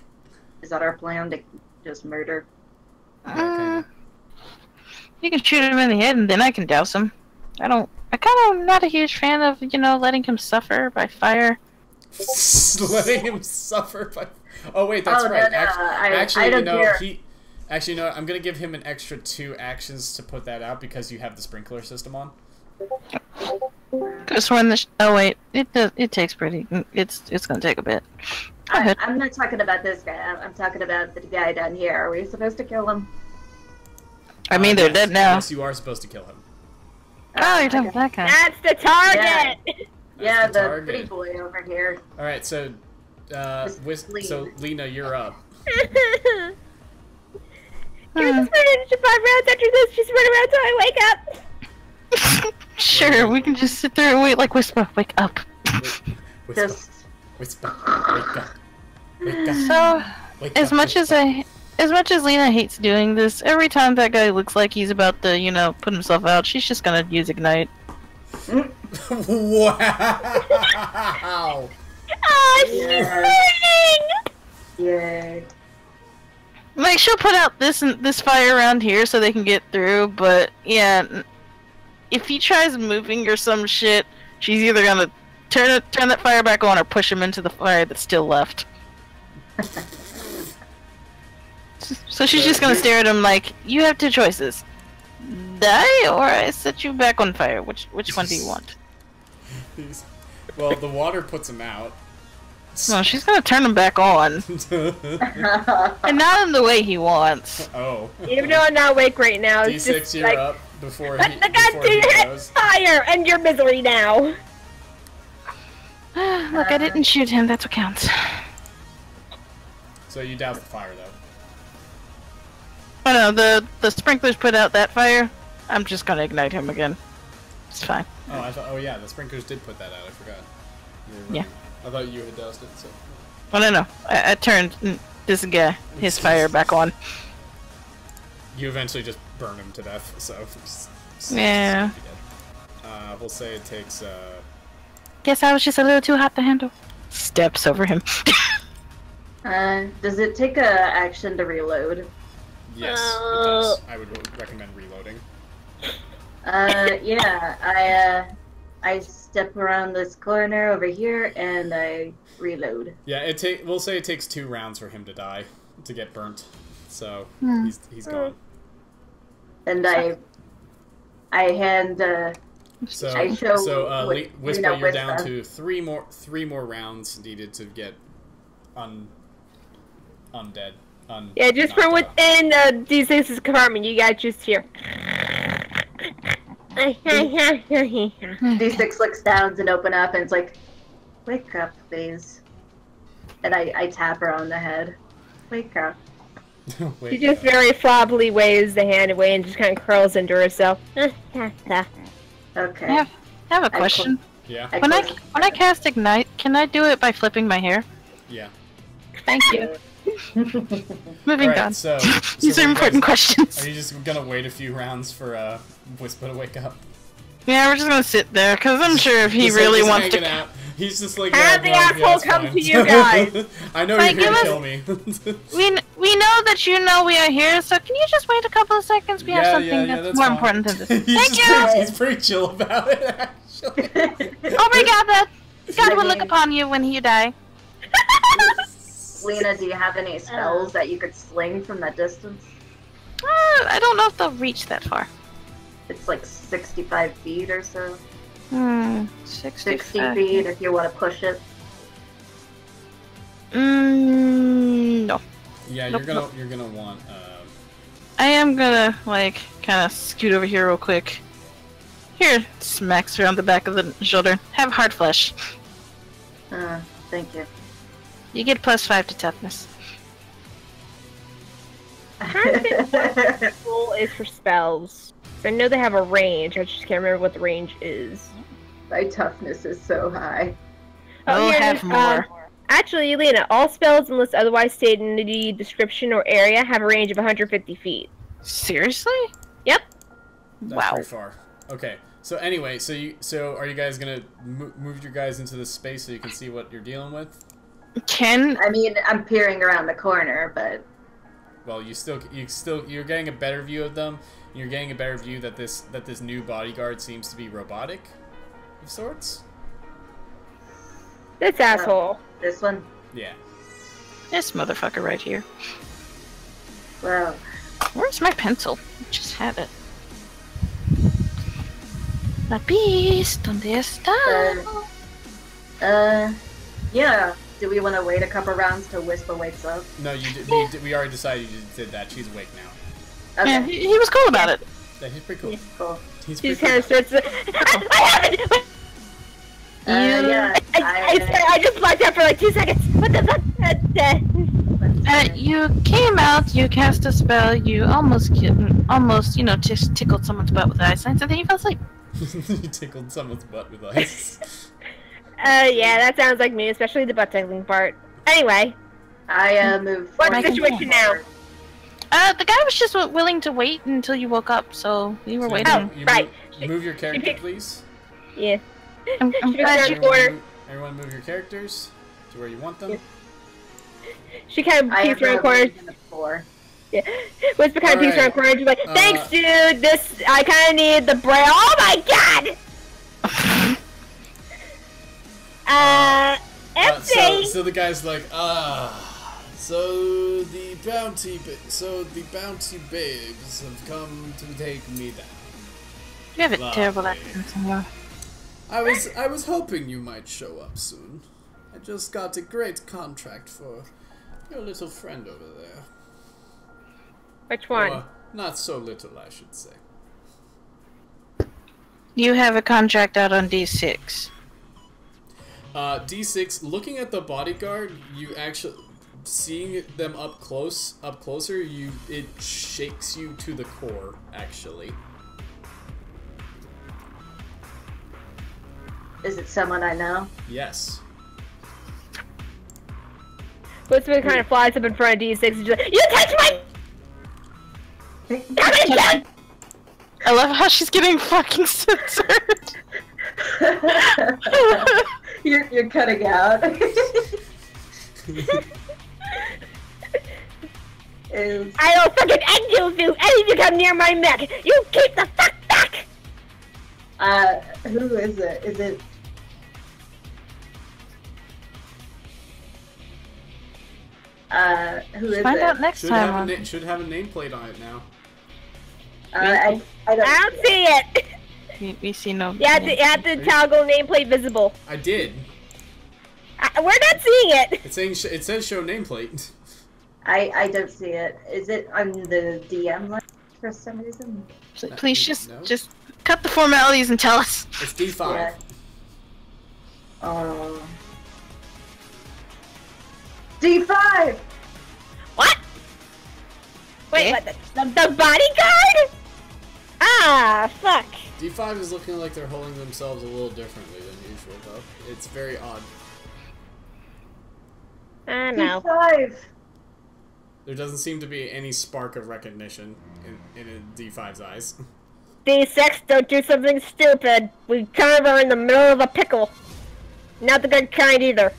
is that our plan to just murder? Yeah, kinda. Uh, you can shoot him in the head and then I can douse him. I don't. I kind of am not a huge fan of you know letting him suffer by fire. letting him suffer by. Oh wait, that's Oh, no, right. no, Act- I- actually, I you don't know, care. he. Actually, no. I'm gonna give him an extra two actions to put that out because you have the sprinkler system on. Just when the. Sh- oh wait, it does. It takes pretty. It's it's gonna take a bit. Go I, ahead. I'm not talking about this guy. I'm, I'm talking about the guy down here. Are we supposed to kill him? I mean, Uh, they're yes, dead now. Yes, you are supposed to kill him. Oh, you're talking okay. that guy. That's the target. Yeah, That's the, target. pretty boy over here. All right, so, uh, Just Wis- so Lena, you're up. Can we Hmm. just put it into five rounds after this? Just run around till I wake up. Sure, we can just sit there and wait like Whisper. Wake up. Whisper, Just whisper, wake up, wake up, So, wake as up, much wake as I, as much as Lena hates doing this, every time that guy looks like he's about to, you know, put himself out, she's just gonna use ignite. up. wow. Oh, she's Yes. burning. yay. Like she'll put out this this fire around here so they can get through, but yeah, n- if he tries moving or some shit, she's either gonna turn it, turn that fire back on or push him into the fire that's still left. So she's just gonna stare at him like, "You have two choices: die or I set you back on fire. Which which one do you want?" Well, the water puts him out. No, she's gonna turn him back on, and not in the way he wants. oh. Even though I'm not awake right now, it's D6, just you're like, up before let he, the before he goddamn goes. fire and your misery now. Look, I didn't shoot him. That's what counts. So you doused the fire though. Oh no, the the sprinklers put out that fire. I'm just gonna ignite him again. It's fine. Oh, I thought. Oh yeah, the sprinklers did put that out. I forgot. Yeah. I thought you had doused it. So. Well, no, no. I, I turned this guy his fire back on. You eventually just burn him to death. So. s- s- Yeah. s- Uh, we'll say it takes. Uh, Guess I was just a little too hot to handle. Steps over him. uh, does it take a action to reload? yes, it Uh. does. I would recommend reloading. Uh, yeah, I uh, I step around this corner over here and I reload. Yeah, it take. We'll say it takes two rounds for him to die, to get burnt. So Hmm. he's he's gone. And I I hand uh, So I show so uh, what- Le- you Whisper, know, you're down to three more three more rounds needed to get un undead. Un- Yeah, just knocked from within uh, D6's compartment, you guys just hear. D6 looks down and open up and it's like, wake up, please. And I, I tap her on the head. Wake up. She Wait, just very floppily waves the hand away and just kind of curls into herself. Okay. I have, I have a I question. yeah, I When I close- when I cast ignite, can I do it by flipping my hair? yeah. Thank you. Moving Alright, on. so, These so are you important guys- questions. Are you just gonna wait a few rounds for uh, Whisper to wake up? Yeah, we're just gonna sit there because I'm sure if he Just, really just wants hanging to. out. He's just like, Have yeah, the no, yeah, asshole come fine. to you guys. I know Like, you're here to give kill me. We kn- we know that you know we are here, so can you just wait a couple of seconds? We have something yeah, yeah, that's, that's more fine. important than this. Thank just you. Pretty, he's pretty chill about it, actually. Obrigada. God God will look upon you when you die. Lena, do you have any spells that you could sling from that distance? Uh, I don't know if they'll reach that far. It's like 65 feet or so. Hmm. 60 feet if you want to push it. Mm, no. Yeah, Nope, you're gonna nope. you're gonna want. Uh, I am gonna like kind of scoot over here real quick. Here, smacks around the back of the shoulder. Have hard flesh. Uh, thank you. You get plus five to toughness. Roll is for spells. So I know they have a range. I just can't remember what the range is. My toughness is so high. We'll here have more. Um, actually, Elena, all spells, unless otherwise stated in the description or area, have a range of 150 feet. Seriously? Yep. that's wow. pretty far. Okay. So anyway, so you so are you guys gonna mo- move your guys into this space so you can see what you're dealing with? Can I mean, I'm peering around the corner, but Well, you still you still you're getting a better view of them. And You're getting a better view that this that this new bodyguard seems to be robotic, of sorts. This asshole. this one, Yeah. this motherfucker right here? well, Where's my pencil? I just had it. Lapis, ¿dónde está? uh, uh, yeah. Do we want to wait a couple rounds till Whisper wakes up? No, you did, we, did- we already decided you did that. She's awake now. Okay, Yeah, he, he was cool about it. Yeah, he's pretty cool. He's cool. He's She pretty just kind of cool. starts. To... I have it! Uh, yeah, I, I, I, I just blacked out for like two seconds. What the fuck? Uh, uh, you came out, you cast a spell, you almost, ki- almost, you know, just tickled someone's butt with ice lance, and then you fell asleep. you tickled someone's butt with ice. Uh, yeah, that sounds like me, especially the butt tickling part. Anyway, I uh, move. What's the situation now? Uh, the guy was just willing to wait until you woke up, so we were So waiting. Oh, you right. Move, move your character, please. yeah. I'm, I'm glad you. there. Everyone move, everyone move your characters to where you want them. She kind of I peeks have around a corners. range in the floor. Whisper kind of peeks around Alright. corners. She's like, Uh, "Thanks, dude. This I kind of need the braille. Oh my god." Uh, Uh, so, empty. so the guy's like, ah, so the bounty, so the bounty babes have come to take me down. You have a terrible accent, senor. I was, I was hoping you might show up soon. I just got a great contract for your little friend over there. Which one? Or not so little, I should say. You have a contract out on D6. Uh, D6. Looking at the bodyguard, you actually seeing them up close, up closer. You it shakes you to the core. Actually, Is it someone I know? yes. Whisper kind of flies up in front of D6 and just like, You touch my Come I love how she's getting fucking censored. you're, you're cutting out. Is I will fucking end you if you any you come near my neck! You keep the fuck back! uh who is it? Is it uh who is Find it? out next Should time. have a on- should have a nameplate on it now. Uh, I, I don't, I don't see it! We, we see no. You have to, you have to toggle nameplate visible. I did. I, we're not seeing it! It's saying sh- it says show nameplate. I I don't see it. Is it on the DM list for some reason? Pl- Please just No. just cut the formalities and tell us. It's D five. Yeah. Oh. D five. What? Wait, Eh? what? The, the, the bodyguard? Ah, fuck. D five is looking like they're holding themselves a little differently than usual, though. It's very odd. I D know. five. There doesn't seem to be any spark of recognition in, in a D5's eyes. D6, don't do something stupid. We kind of are in the middle of a pickle. Not the good kind either.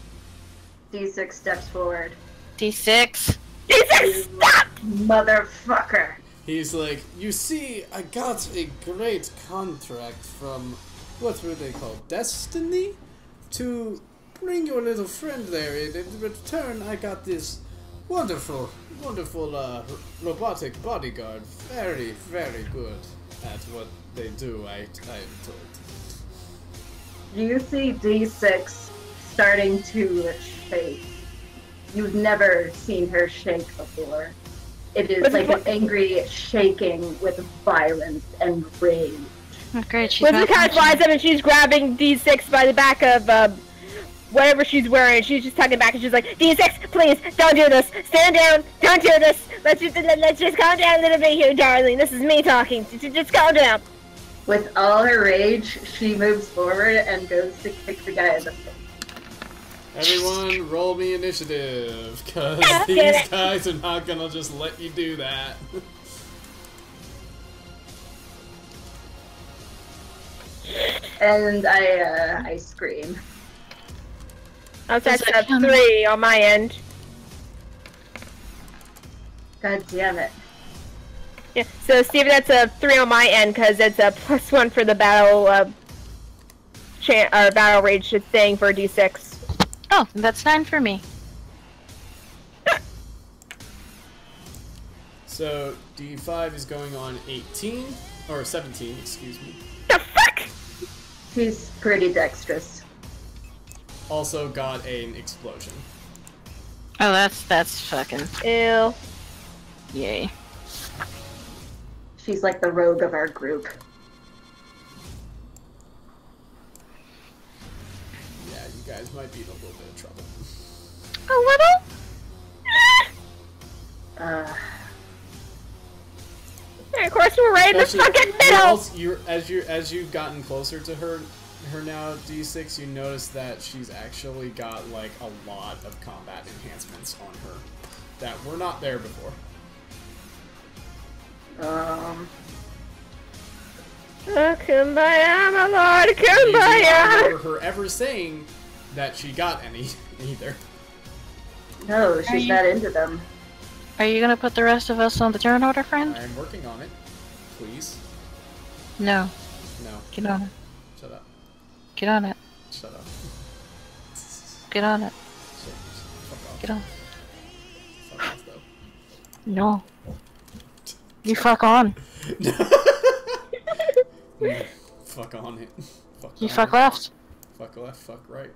D six steps forward. D6. D6, stop! Motherfucker. He's like, You see, I got a great contract from, what were they called? Destiny? To bring your little friend there. And in return, I got this wonderful, wonderful uh, robotic bodyguard. Very, very good at what they do, I, I am told. You see D six starting to shake. You've never seen her shake before. It is But like what- an angry shaking with violence and rage. Oh, great. She's Wizard not kind of flies up and she's grabbing D6 by the back of um, whatever she's wearing. She's just tugging back and she's like, D6, please, don't do this. Stand down. Don't do this. Let's just let- let's just calm down a little bit here, darling. This is me talking. Just, just calm down. With all her rage, she moves forward and goes to kick the guy in the face. Everyone, roll me initiative, because these guys are not gonna just let you do that. And I, uh, I scream. So that's Does a that count? three on my end. God damn it. Yeah. So Steven, that's a three on my end because it's a plus one for the battle uh, chan or battle rage thing for D6. Oh, that's nine for me. So D5 is going on 18 or 17, excuse me. The fuck? He's pretty dexterous. Also got an explosion. Oh, that's that's fucking Ew. yay. She's like the rogue of our group. Yeah, you guys might be in a little bit of trouble. A little. Uh, And of course, we're right in the Especially- fucking you're middle. also- you're- as you as you've gotten closer to her, her now D6, you notice that she's actually got like a lot of combat enhancements on her that were not there before. um, Oh, kumbaya, my lord, You do not kumbaya. remember her ever saying that she got any either. no, Are she's you- not into them. Are you gonna put the rest of us on the turn order, friend? I'm working on it. Please, No. no, Get on it. Get on it. shut up, Get on it. shut, fuck off, Get on. fuck off. No. You fuck on. fuck on it. Fuck You on fuck it. left. Fuck left. Fuck right.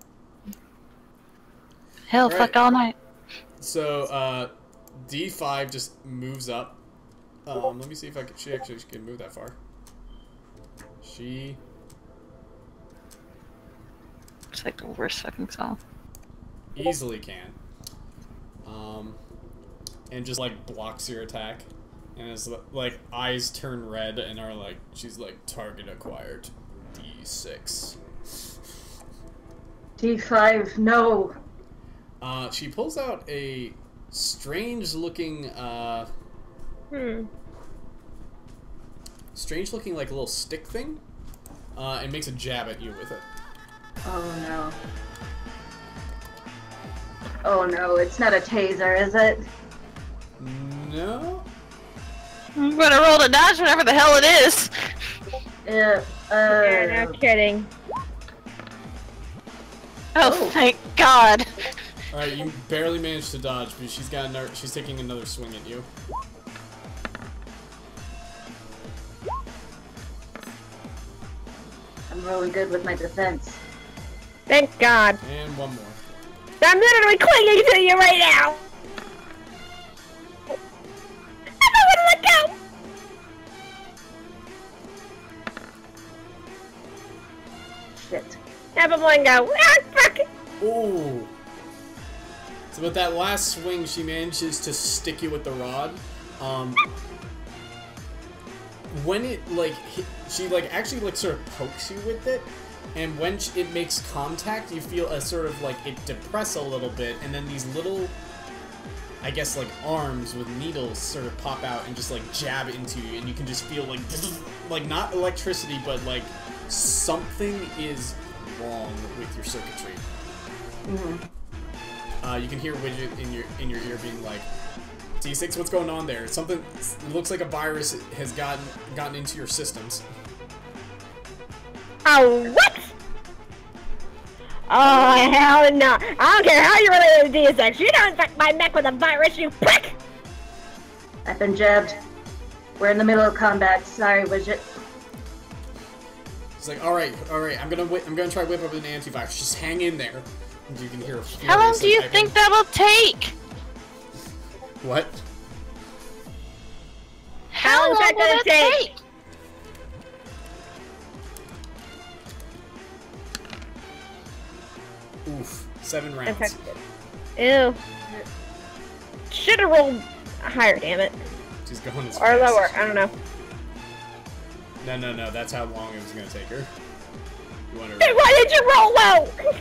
Hell, Right. fuck all night. So uh, D5 just moves up. Um, let me see if I can. She actually can move that far. She It's like the worst fucking song. easily can. Um, and just like blocks your attack, and is like eyes turn red and are like she's like target acquired. D6. D5, no. Uh, she pulls out a strange looking, uh, Hmm. strange looking like a little stick thing, uh, and makes a jab at you with it. Oh no. Oh no, it's not a taser, is it? No. I'm gonna roll to dodge whatever the hell it is. Uh, Yeah, uh, no kidding. Oh, Oh. thank God. All right, you barely managed to dodge, but she's got another. She's taking another swing at you. I'm really good with my defense. Thank God. And one more. I'm literally clinging to you right now. I don't want to let go. Shit. Have a one go. Ah, fuck. Ooh. So with that last swing, she manages to stick you with the rod. Um, when it like hit, she like actually like sort of pokes you with it, and when it makes contact, you feel a sort of like it depress a little bit, and then these little, I guess like arms with needles sort of pop out and just like jab into you, and you can just feel like like not electricity, but like something is wrong with your circuitry. Mhm. Uh, you can hear Widget in your in your ear being like, "D6, what's going on there? Something looks like a virus has gotten gotten into your systems." Oh, what? Oh, hell no. I don't care how you're related to DSX. You don't infect my neck with a virus, you prick. I've been jabbed. We're in the middle of combat. Sorry, Widget. It's like, "All right, all right, I'm gonna whi- I'm gonna try whip up an antivirus. Just hang in there." And you can hear. a How long do you like, think that'll take? What? How long is that will gonna take? Oof, seven rounds. Infected. Ew. Should have rolled higher, damn it. She's going as Or fast lower, as I don't know. No, no, no. That's how long it was gonna take her. You want? Hey, why did you roll low?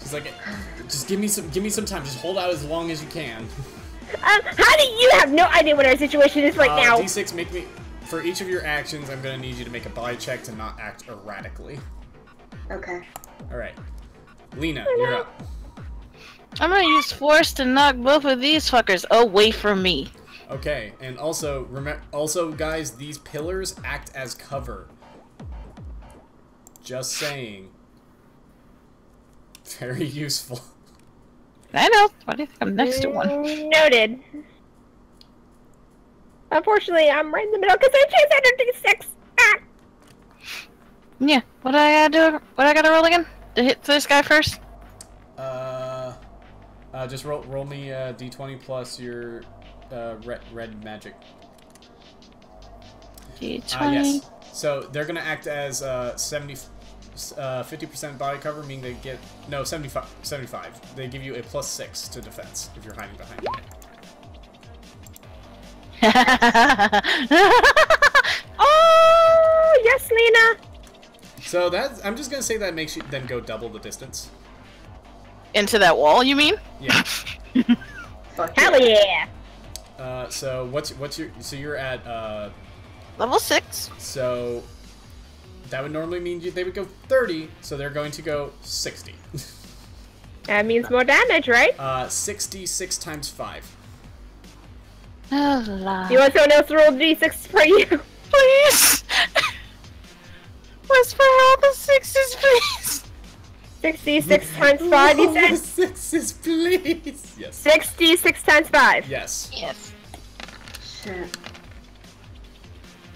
She's like, "Just give me some, give me some time. Just hold out as long as you can." Um, how do you have no idea what our situation is right Uh, now? D6, make me. For each of your actions, I'm gonna need you to make a body check to not act erratically. Okay. Alright. Lena, you're up. I'm gonna use force to knock both of these fuckers away from me. Okay, and also, remember, also, guys, these pillars act as cover. Just saying. Very useful. I know. Why do you think I'm next to one? Mm, Noted. Unfortunately, I'm right in the middle because I chased under D6. Ah. Yeah. What I gotta do? What I gotta roll again? To hit this guy first? Uh, uh, just roll, roll me uh, d20 plus your uh, red, red magic. D20. Uh, yes. So they're gonna act as uh, 70, uh, 50% body cover, meaning they get no 75. 75. They give you a plus six to defense if you're hiding behind So that I'm just gonna say that makes you then go double the distance. Into that wall, you mean? Yeah. Hell yeah. Uh, so what's what's your so you're at uh Level six. so that would normally mean you, they would go 30, so they're going to go 60. That means more damage, right? uh, 66 times five. Oh, la. You want someone else to roll D6 for you? please? Whisper all the sixes, please. 66 times 5, you said? Sixes, please. Yes. 66 times 5. Yes. Yes. Shit.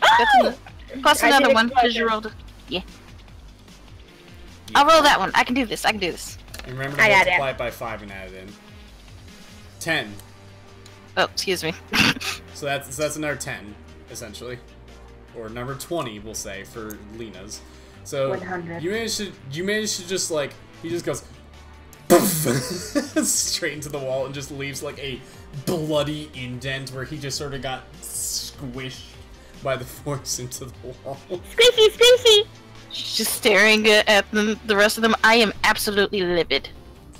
Oh! Plus I another one, because you rolled it. Yeah. I'll roll that one. I can do this. I can do this. And remember to I got it. multiply it by 5 and add it in. 10. Oh, excuse me. So that's so that's another 10, essentially. Or number 20, we'll say, for Lena's. So 100. you managed to you managed to just like he just goes poof, straight into the wall and just leaves like a bloody indent where he just sort of got squished by the force into the wall. Squishy, squishy. She's just staring at the, the rest of them. I am absolutely livid.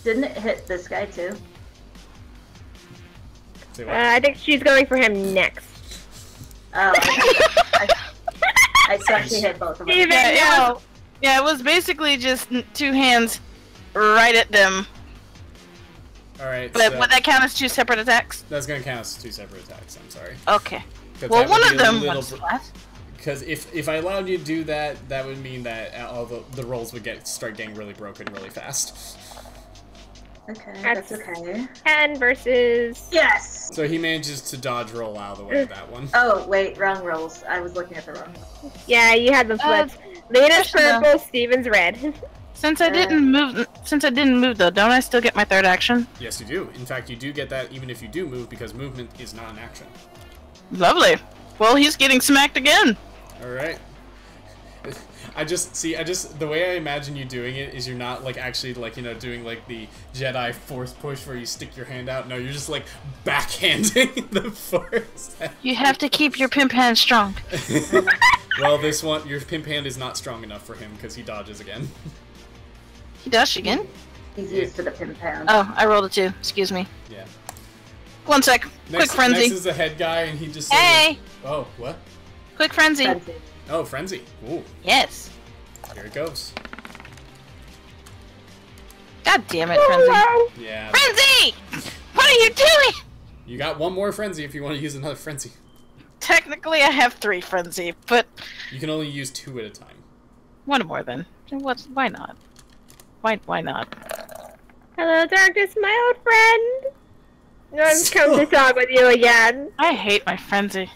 Didn't it hit this guy too? Uh. I think she's going for him next. Oh, I, I thought she hit both of them. Steven, Yeah, yeah. no. Yeah, it was basically just two hands right at them. All right, But so would that count as two separate attacks? that's gonna count as two separate attacks. I'm sorry. Okay. 'Cause Well, one of them little was br- flat. Because if if I allowed you to do that, that would mean that uh, all the the rolls would get start getting really broken really fast. Okay, That's- that's okay. 10 versus. Yes! So he manages to dodge roll out of the way of that one. Oh, wait, wrong rolls. I was looking at the wrong one. Yeah, you had them Uh. Lena's question, purple, Steven's red. Since I didn't move, since I didn't move though, don't I still get my third action? Yes, you do. In fact, you do get that even if you do move because movement is not an action. Lovely. Well, he's getting smacked again. All right. I just see. I just the way I imagine you doing it is you're not like actually like you know doing like the Jedi Force push where you stick your hand out. No, you're just like backhanding the Force. You have to keep your pimp hand strong. well, this one your pimp hand is not strong enough for him because he dodges again. He does again. He's used to the pin hand. Oh, I rolled a two. Excuse me. Yeah. One sec. Next, Quick frenzy. next is the head guy, and he just. sort of- Hey, Oh, what? quick frenzy. Frenzy. Oh, frenzy. Ooh, Yes. here it goes. God damn it, frenzy. Yeah. Frenzy! What are you doing? You got one more frenzy if you want to use another frenzy. Technically, I have three frenzy, but You can only use two at a time. one more then. What's? Why not? Why? Why not? Hello, darkness, my old friend. I'm come to talk with you again. I hate my frenzy.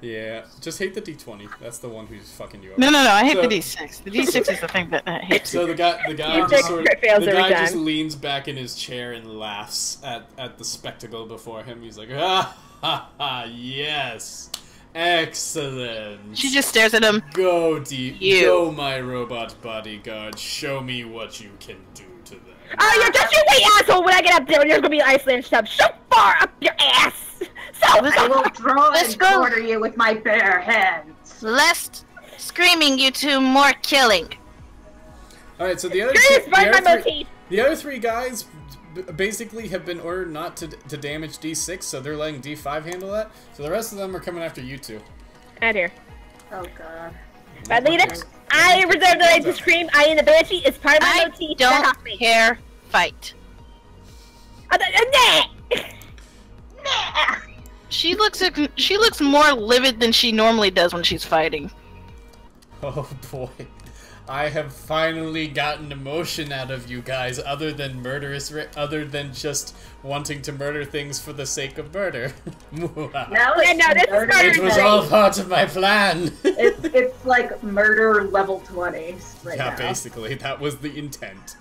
Yeah, just hate the d20. That's the one who's fucking you up. No, no, no. I hate So- the D6. The D6 is the thing that I hate. So the guy, the guy You just sort crit fails the guy just leans back in his chair and laughs at, at the spectacle before him. He's like, ah, ha, ha, yes, excellent. She just stares at him. go deep, You. go, my robot bodyguard. Show me what you can do to them. Oh, you're just you wait, asshole! When I get up there, you're gonna be an ice lance stuff so far up your ass. So I will draw Let's and go. quarter you with my bare hands. Less screaming, you two. More killing. All right, so the other, Screw two, the, my other three, the other three guys basically have been ordered not to to damage D6, so they're letting D5 handle that. So the rest of them are coming after you two. Out here. Oh god. But Lena, I reserve the right to scream. I am the banshee. It's part of my I motif. Back don't off me. care. Fight. Uh, uh, nah. Nah. She looks she looks more livid than she normally does when she's fighting. Oh boy. I have finally gotten emotion out of you guys other than murderous ri- other than just wanting to murder things for the sake of murder. Now Yeah, it's no, this murder. murder it was all part of my plan. It's, it's like murder level 20 right yeah, now. basically, that was the intent.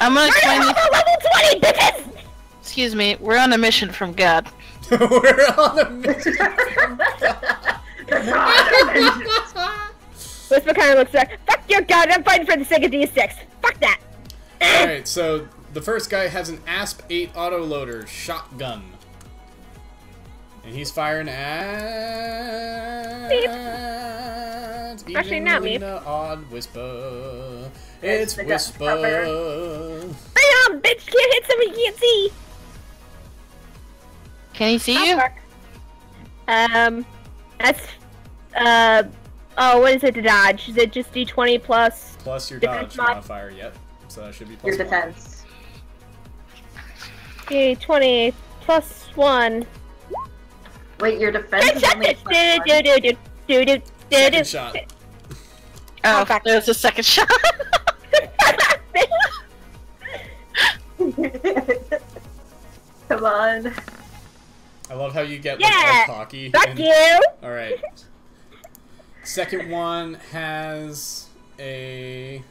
I'm gonna explain Murder level 20, bitches! Excuse me. We're on a mission from God. We're on a mission. That's all. Whisper kind of looks like, fuck your god, I'm fighting for the sake of D6. Fuck that. Alright, so the first guy has an ASP 8 autoloader shotgun. And he's firing at. Actually, not me. Evangelina Odd Whisper. It's It's Whisper. Bam, bitch, can't hit somebody you can't see. Can he see you? Um, that's, uh, oh, what is it to dodge? Is it just D20 plus? Plus your dodge mod. modifier, yep. So that should be plus Your one. defense. D20 plus one. Wait, your defense Good is shot, only bitch. plus Do, one? do, do, do, do, do, do, Second do. shot. Oh, back. there's a second shot. Come on. I love how you get like Yeah! all cocky. Fuck and- you! Alright. Second one has a.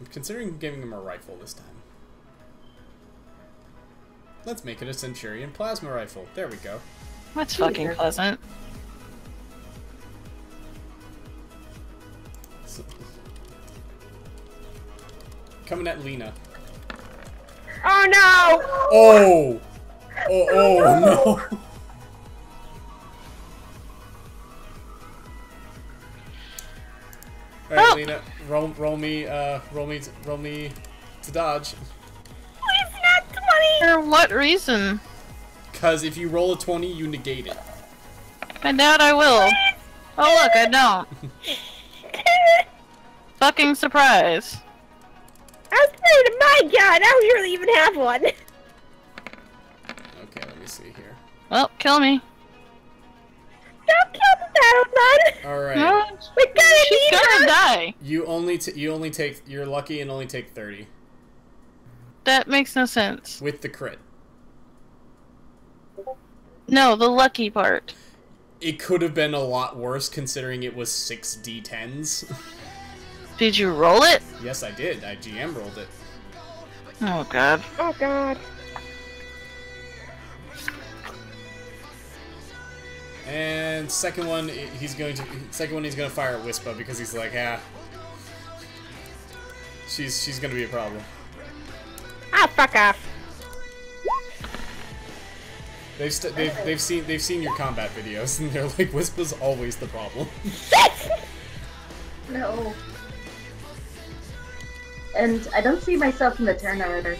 I'm considering giving him a rifle this time. Let's make it a Centurion plasma rifle. There we go. That's fucking Weird. pleasant. Coming at Lena. Oh no! Oh! Oh, oh no! Alright. Lena, roll, roll me, uh, roll me, t- roll me to dodge. Please not 20! For what reason? Cause if you roll a 20, you negate it. I doubt I will. Oh look, I don't. Fucking surprise. I was playing my god, I don't really even have one. Okay, let me see here. Well, kill me. Don't kill the battle Alright. No, We gotta she's need gonna her! die. You only t- you only take you're lucky and only take 30 That makes no sense. with the crit. No, the lucky part. It could have been a lot worse considering it was 6 d10s. Did you roll it? yes, I did. I GM rolled it. Oh god. Oh god. And second one, he's going to second one he's going to fire at Whisper because he's like, ah, she's she's going to be a problem. Ah, fuck off. They've, st- they've they've seen they've seen your combat videos and they're like, Whisper's always the problem. No. And I don't see myself in the turn order.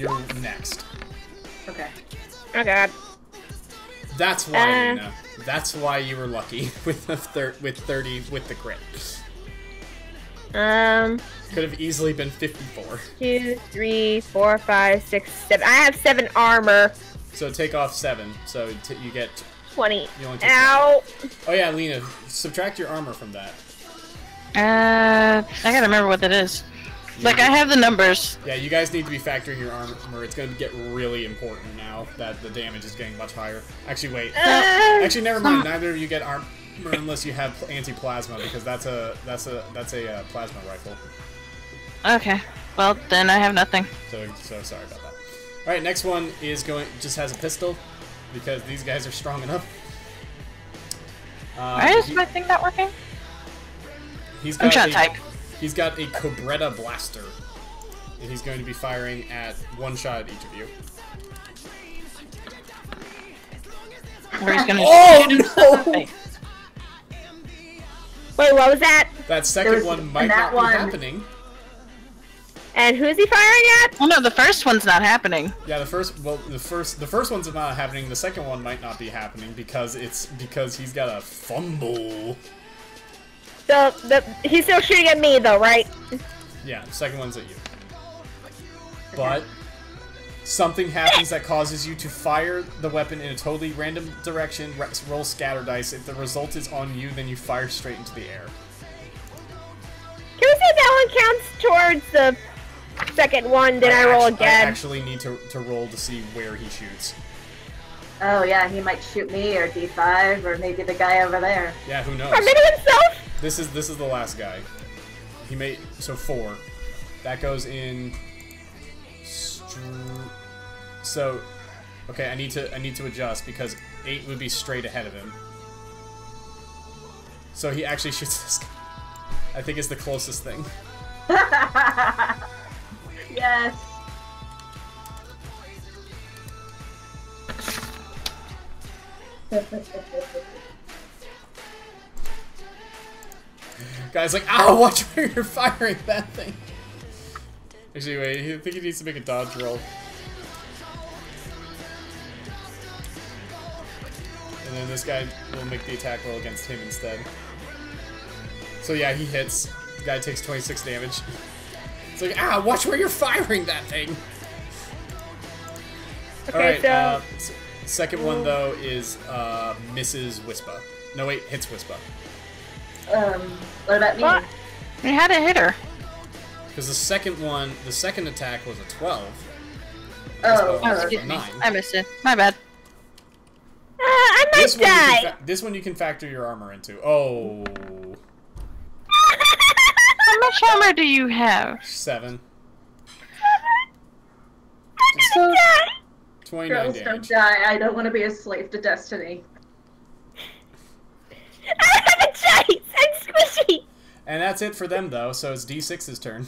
You're next. Okay. Oh god. That's why, Uh. Lena. That's why you were lucky with the thir- with 30 with the crit. Um, Could have easily been 54. two, three, four, five, six, seven. I have seven armor. So take off seven. So t- you get. 20. You only take Ow! Oh yeah, Lena. Subtract your armor from that. Uh, I gotta remember what that is. Like, I have the numbers. Yeah, you guys need to be factoring your armor. It's going to get really important now that the damage is getting much higher. Actually, wait. Uh, Actually, never mind. Neither of you get armor unless you have anti-plasma because that's a that's a that's a uh, plasma rifle. Okay. Well, then I have nothing. So so sorry about that. All right, next one is going just has a pistol because these guys are strong enough. Um, Why is he- my thing not working? he's I'm trying a- to type. He's got a Cobretta blaster, and he's going to be firing at one shot at each of you. Or he's gonna Oh, shoot himself in the no! Wait, what was that? That second There's- one might not one- be happening. And who's he firing at? Oh no, the first one's not happening. Yeah, the first well, the first the first one's not happening. The second one might not be happening because it's because he's got a fumble. So, the, he's still shooting at me though, right? Yeah, second one's at you. But something happens that causes you to fire the weapon in a totally random direction. Roll scatter dice. If the result is on you, then you fire straight into the air. Can we say that one counts towards the second one? Then I, roll actu- again. I actually need to, to roll to see where he shoots. Oh yeah, he might shoot me or D5 or maybe the guy over there. Yeah, who knows? Permitting himself? This is this is the last guy. He made so four. That goes in. So, okay, I need to I need to adjust because eight would be straight ahead of him. So he actually shoots this guy. I think is the closest thing. yes. Guy's like, ow, watch where you're firing that thing. Actually, wait, I think he needs to make a dodge roll. And then this guy will make the attack roll against him instead. So yeah, he hits. The guy takes 26 damage. It's like, ah, watch where you're firing that thing! Okay, Alright, so uh, second one though is uh, Mrs. Whisper. No, wait, hits Whisper. Um, what about me? What? You had a hit her. Because the second one, the second attack was a 12. Oh, Oh, excuse me. I missed it. My bad. uh, I might This one, you die. can fa- this one you can factor your armor into. Oh, How much armor do you have? seven. So, 29 girls don't die. I don't want to be a slave to destiny. I don't have a choice. I'm squishy. And that's it for them, though, so it's D6's turn.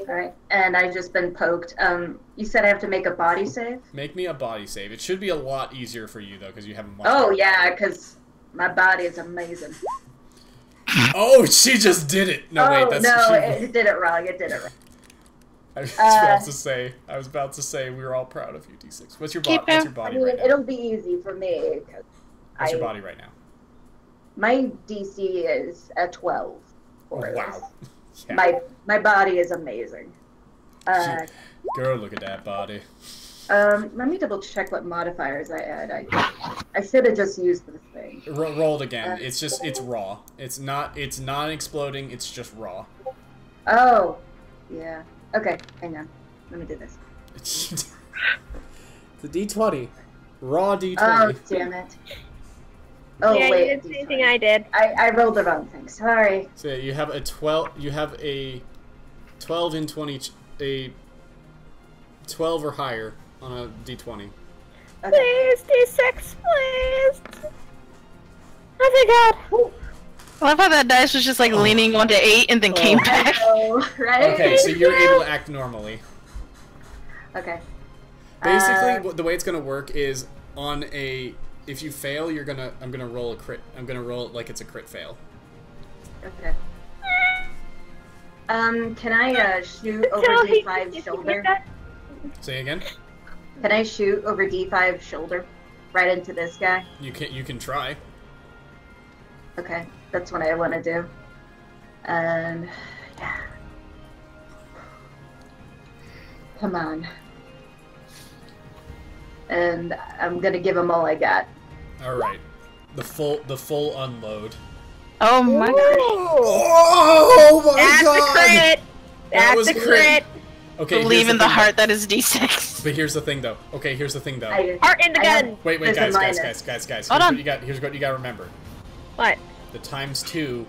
Alright, and I've just been poked. Um, you said I have to make a body save? Make me a body save. It should be a lot easier for you, though, because you have a much Oh, yeah, because my body is amazing. Oh, she just did it! No, oh, wait, that's... no, she- it, it did it wrong. It did it wrong. I was Uh, about to say, I was about to say, we were all proud of you, D6. What's your, bo- Keep what's him. your I body mean, right it'll be easy for me. 'cause What's your body right now? My DC is a 12. Oh, or wow. Yeah. My my body is amazing. Uh, Girl, look at that body. um, let me double check what modifiers I add. I I should have just used this thing. Ro- roll it again. Uh, It's just, it's raw. It's not, it's not exploding. it's just raw. Oh, yeah. Okay, hang on. Let me do this. It's a D20. Raw D20. Oh, damn it. Oh yeah, wait. you did the same thing I did. I, I rolled the wrong thing. Sorry. So yeah, you have a 12, you have a 12 and 20, a 12 or higher on a D20. Okay. Please, D6, please. Oh my god. I love how that dice was just like leaning onto eight and then came Oh. back. Oh, right? Okay, so you're able to act normally. Okay. Basically, Uh, the way it's gonna work is on a if you fail, you're gonna I'm gonna roll a crit. I'm gonna roll it like it's a crit fail. Okay. Um, can I uh, shoot over D5 shoulder? Say again. Can I shoot over D5 shoulder right into this guy? You can you can try. Okay, that's what I want to do. And yeah. Come on. And I'm gonna give him all I got. All right. The full the full unload. Oh my god. Ooh, Oh my That's a crit. That's was a crit. crit. Okay. Believe here's in the thing, heart that is D6. But here's the thing, though. Okay, here's the thing, though. Heart in the gun. Wait, wait, guys, guys, guys, guys, guys. Hold Here's on. you got. Here's what you got to remember. What? The times two,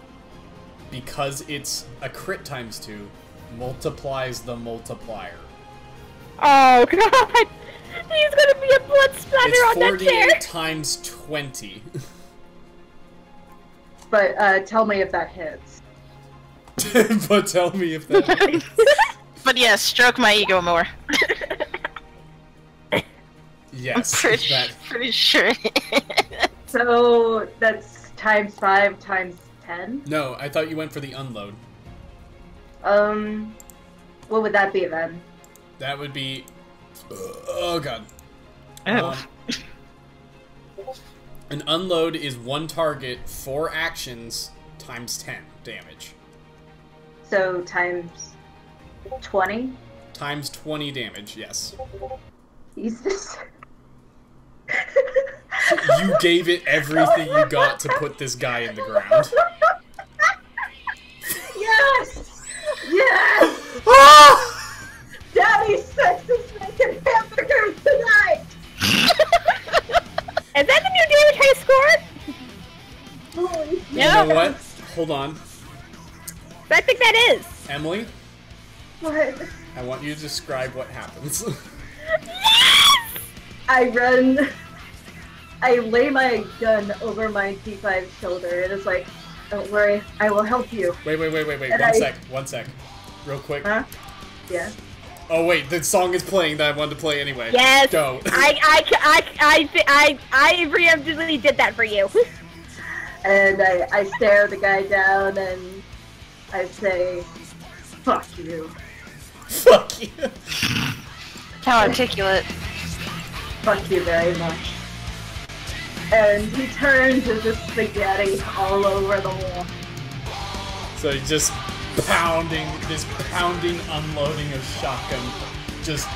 because it's a crit times two, multiplies the multiplier. Oh god. He's gonna be a blood splatter It's on that chair. times 20. but uh, tell me if that hits. but tell me if that. But yeah, stroke my ego more. I'm Yes. pretty, That, pretty sure. So that's times five times ten. no, I thought you went for the unload. Um, what would that be then? That would be. Oh god. Um, an unload is one target, four actions, times 10 damage. So times twenty. Times 20 damage, yes. Jesus. You gave it everything you got to put this guy in the ground. yes! Yes! Daddy sex is making hamburgers tonight! Is that the new damage I scored? Holy Yeah. You know what? Hold on. I think that is. Emily, What? I want you to describe what happens. I run. I lay my gun over my D5 shoulder and it's like, don't worry, I will help you. wait, wait, wait, wait, wait. And One I- sec. One sec. Real quick. Huh? Yeah. Oh, wait. The song is playing that I wanted to play anyway. Yes. Go. I I I I I I, I preemptively did that for you. And I, I stare the guy down and I say, fuck you. Fuck you. How articulate. Fuck you very much. And he turns and just spaghetti all over the wall. So he just pounding, this pounding, unloading of shotgun just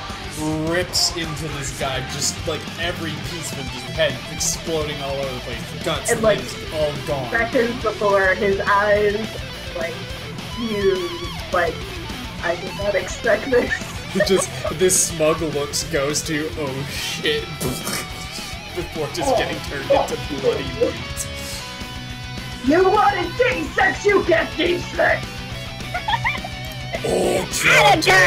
rips into this guy, just like every piece of his head exploding all over the place. Guts, And, like, all gone. Seconds before his eyes, like, huge, like, I did not expect this. just this smug looks goes to oh shit before just getting turned into bloody meat. You wanted D6, you get D6! Ultra Atta.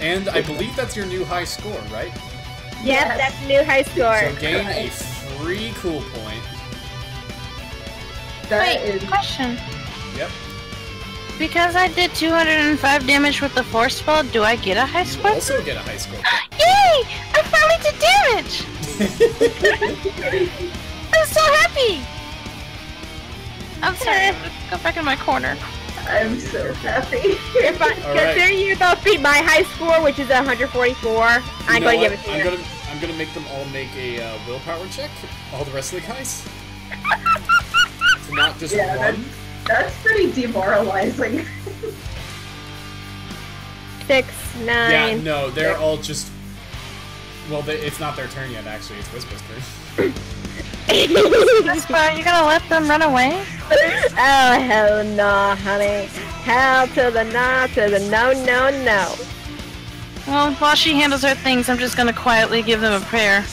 And And I believe that's your new high score, right? Yep, Yes. that's new high score. So gain a free cool point. That Wait, is question. Yep. Because I did 205 damage with the force spell, do I get a high You score? also get a high score. Yay! I finally did damage! I'm so happy! I'm sorry, I'm gonna go back in my corner. I'm so happy. If I, All right. consider you both beat my high score, which is 144, I'm going to what? give it to I'm you. gonna I'm gonna make them all make a uh, willpower check. All the rest of the guys. So not just Yeah, one. That's pretty demoralizing. Six, nine. Yeah, no, they're all just. Well, they, it's not their turn yet. Actually, it's Whisper's turn. Whisper, you gonna let them run away? oh, hell no, honey. Hell to the no, to the no, no, no. Well, while she handles her things, I'm just gonna quietly give them a prayer.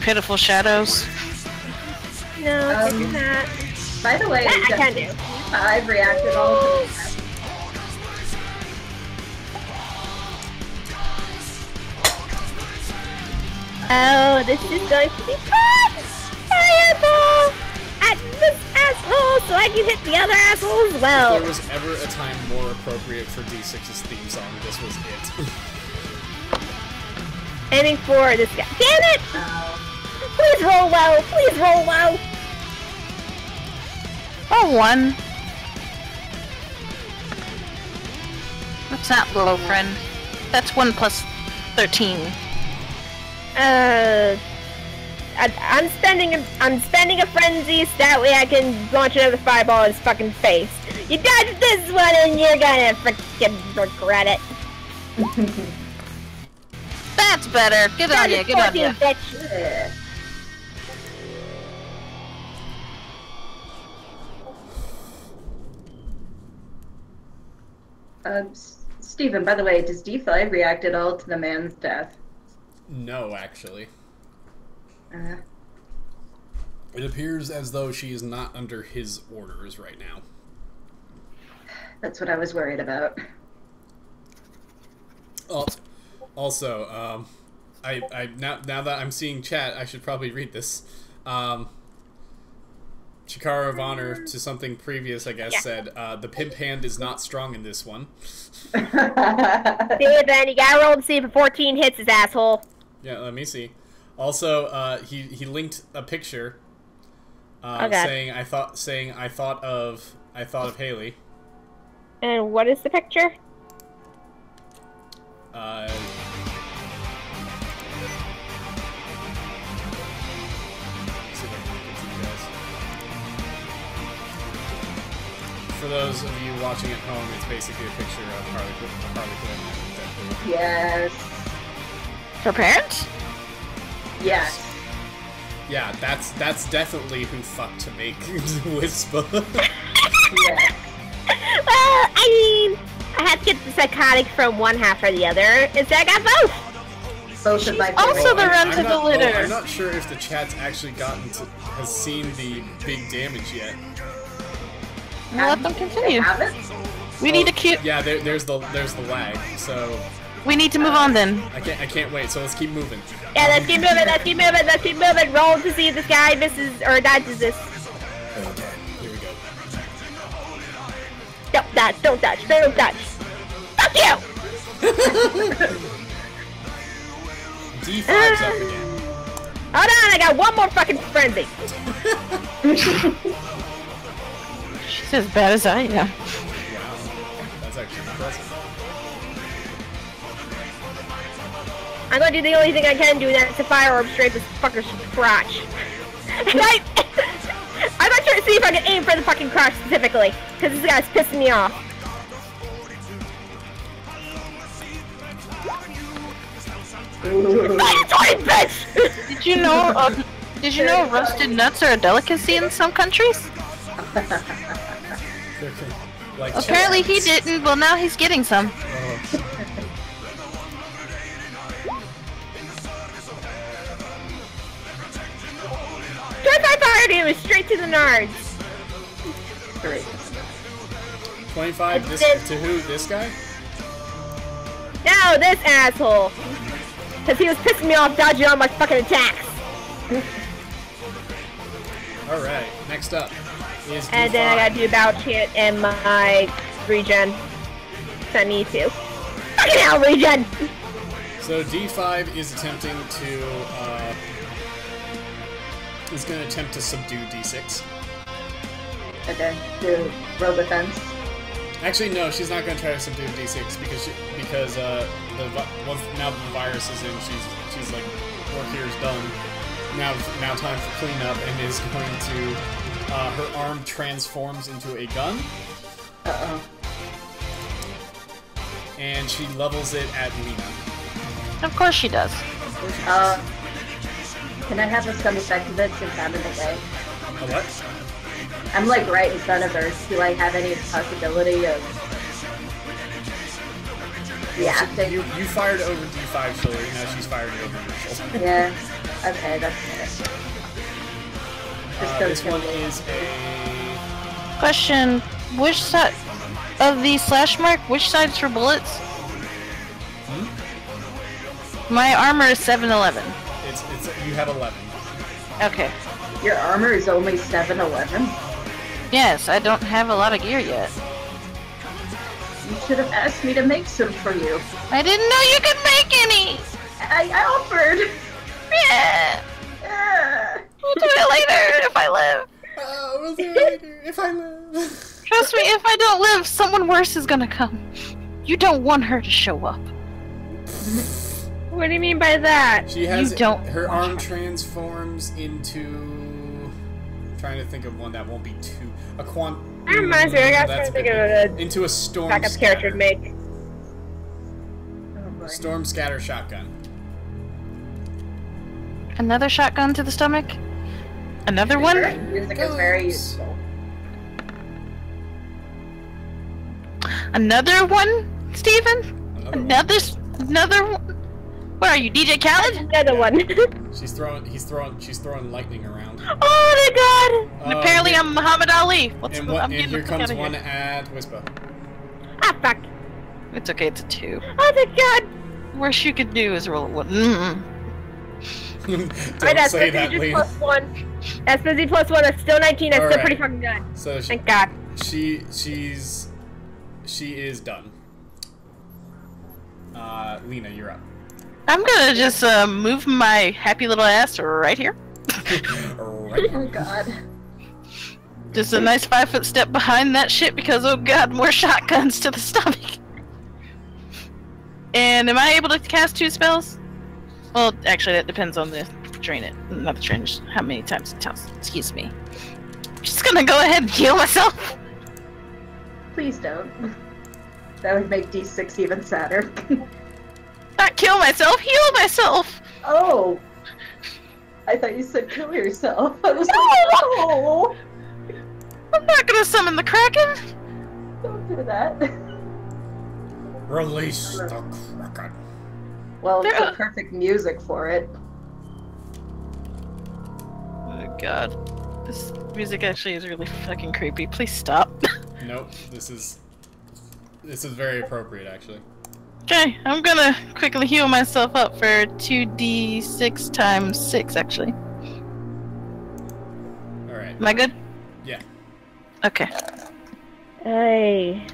Pitiful shadows. No, Um, it's not. By the way, That I can't do. I've reacted all to that. Oh, this is going to be fun! Fireball! At this asshole so I can hit the other asshole as If well. there was ever a time more appropriate for D6's theme song, this was it. Aiming for this guy. Damn it! Please roll low! Please roll low! Oh, one. What's that, little friend? That's one plus 13. Uh, I, I'm spending a, I'm spending a frenzy so that way I can launch another fireball in his fucking face. You dodged this one and you're gonna freaking regret it. That's better. Good on Dodge you. Good on you. bitch. yeah. Um, S- Stephen, by the way, does D5 react at all to the man's death? No, actually. Uh, It appears as though she is not under his orders right now. that's what I was worried about. Oh, also, um, I, I now now that I'm seeing chat, I should probably read this. Um, Chikara of Honor to something previous, I guess, Yeah. said uh, the pimp hand is not strong in this one. Steven, you gotta roll to see if a 14 hits his asshole. Yeah, let me see. Also, uh, he he linked a picture uh, God. saying I thought saying I thought of I thought of Haley. And what is the picture? Uh, let's see if I can link it to you guys. For those of you watching at home, it's basically a picture of Harley, Quinn- Harley Quinn yes. Her parents? Yes. Yeah, that's that's definitely who fucked to make Whisper. Yes. well, I mean, I have to get the psychotic from one half or the other. Instead, I got both. Both of my also the ones. run I'm to not, the oh, litter. I'm not sure if the chat's actually gotten to has seen the big damage yet. We'll let them continue. We need to oh, keep. Yeah, there, there's the there's the lag, so We need to move on then. I can't I can't wait. So let's keep moving. Yeah, let's keep moving, let's keep moving, let's keep moving. Roll to see if this guy misses or dodges this. Okay, here we go. Don't dodge, don't dodge, don't dodge. Fuck you! D5's up again. Hold on, I got one more fucking frenzy. She's as bad as I am. Wow, that's actually impressive. I'm gonna do the only thing I can do, and that's to fire orb straight this fucker's crotch. And I, I'm gonna try to see if I can aim for the fucking crotch specifically, because this guy's pissing me off. Fire toy, bitch! Did you know? Uh, did you know roasted nuts are a delicacy in some countries? like Apparently he didn't. Well, now he's getting some. Oh, Try fire damage straight to the nards. Great. 25 this, to who? This guy? Now this asshole! Because he was pissing me off dodging all my fucking attacks. Alright, next up is And then I D5. gotta do battle chant and my regen. If I need to. Fucking hell, regen! So D5 is attempting to, uh, is going to attempt to subdue D6. Okay, do roll defense. Actually, no, she's not going to try to subdue D6 because she, because uh, the once now that the virus is in, she's she's like work here is done. Now now time for cleanup and is going to uh, her arm transforms into a gun Uh oh. and she levels it at Lena. Of course she does. Uh, can I have a stun effect of it since I'm in the way? A what? I'm like right in front of her. Do I have any possibility of reacting? You you fired over D5 shoulder, now she's fired over your shoulder. Yeah. Okay, that's it. Uh, this one is a Question: Which side of the slash mark? Which side's for bullets? My armor is 711. It's it's you have 11. Okay. Your armor is only 711. Yes, I don't have a lot of gear yet. You should have asked me to make some for you. I didn't know you could make any. I, I offered. Yeah. Ah. We'll do it later if I live. Oh, we'll do it later if I live. Trust me, if I don't live, someone worse is gonna come. You don't want her to show up. What do you mean by that? She has You don't her arm her. transforms into. I'm trying to think of one that won't be too a quant. That reminds me, I got That's to think a of bit- a into a storm backup scatter. character to make. Oh. Storm scatter shotgun. Another shotgun to the stomach? Another one? Music is very useful. Another one, Steven? Another one. Another s- another one? What are you, DJ Khaled? Another one. She's throwing. He's throwing. She's throwing lightning around. Oh my god! And Uh, apparently here- I'm Muhammad Ali. What's And, the, what, I'm and here comes one here. at Whisper. ah, fuck. It's okay, it's a two. Oh, thank God. Worst you could do is roll a one. Mm. Don't Alright, that's say busy that, just Lena. plus one. That's busy plus one. That's still 19. That's still Alright. pretty fucking good. So she, Thank God. she she's she is done. Uh, Lena, you're up. I'm gonna just uh, move my happy little ass right here. right. Oh god. Just a nice five foot step behind that shit because oh god, more shotguns to the stomach. And am I able to cast two spells? Well, actually, that depends on the train it, not the just how many times it tells. Excuse me. I'm just gonna go ahead and heal myself. Please don't. That would make D6 even sadder. Not kill myself, heal myself. oh! I thought you said kill yourself. I was No! like, no! I'm not gonna summon the kraken. Don't do that. Release the kraken. Well, it's the perfect music for it. Oh god, this music actually is really fucking creepy. Please stop. Nope. This is this is very appropriate, actually. Okay, I'm gonna quickly heal myself up for 2d6 times 6, actually. All right. Am I good? Yeah. Okay. Hey.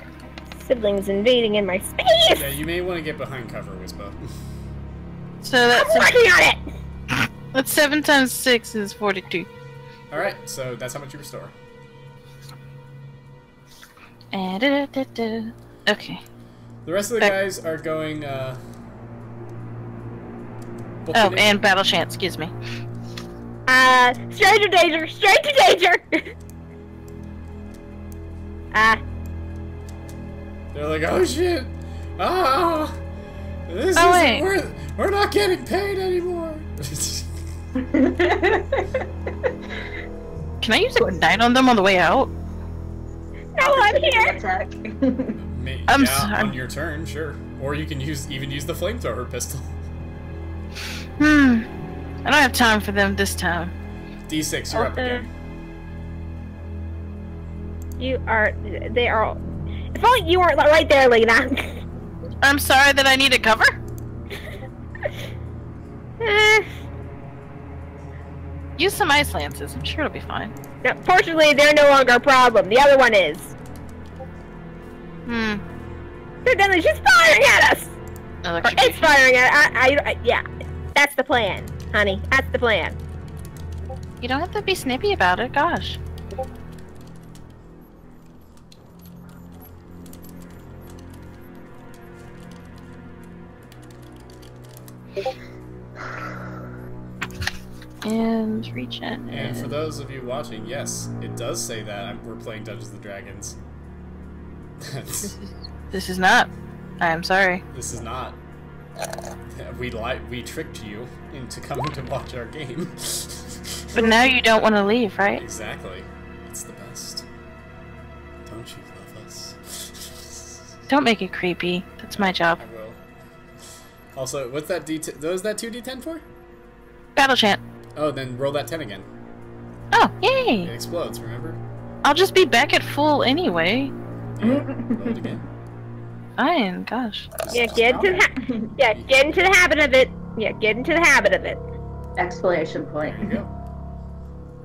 Siblings invading in my space! Yeah. You may want to get behind cover, Whisper. So that's. I'm that's, working on it! that's 7 times 6 is 42. All right. So that's how much you restore. Eh, da. Okay. The rest of the Okay. guys are going. uh... Oh, and battle chant, excuse me. Uh, stranger danger! Stranger danger! Ah, They're like, oh shit! Ah! This Oh, isn't wait. worth. We're not getting paid anymore. Can I use Ignite on them on the way out? no, I'm here! Attack. May- I'm yeah, sorry. on your turn, sure. Or you can use even use the flamethrower pistol. Hmm. I don't have time for them this time. D6, you're up again. You are. They are. If only you weren't right there, Lena. I'm sorry that I need a cover. Eh, Use some ice lances. I'm sure it'll be fine. no, fortunately, they're no longer a problem. The other one is. Hmm. Evidently, she's firing at us! That Or looks should it's firing at I, I, I, yeah. That's the plan, honey. That's the plan. You don't have to be snippy about it. Gosh. And regen. And for those of you watching, yes, it does say that I'm, we're playing Dungeons and Dragons. This is, not. I'm sorry. this is not. Uh, we li- we tricked you into coming to watch our game. But now you don't want to leave, right? exactly. It's the best. Don't you love us? Don't make it creepy. That's my job. I will. Also, what's that D? Was that two D10 for? Battle chant. Oh, then roll that 10 again. Oh, yay! It explodes. Remember? I'll just be back at full anyway. Yeah. roll it again. Fine, gosh. Yeah, get into the ha- yeah, get into the habit of it. Yeah, get into the habit of it. Exclamation There point. you go.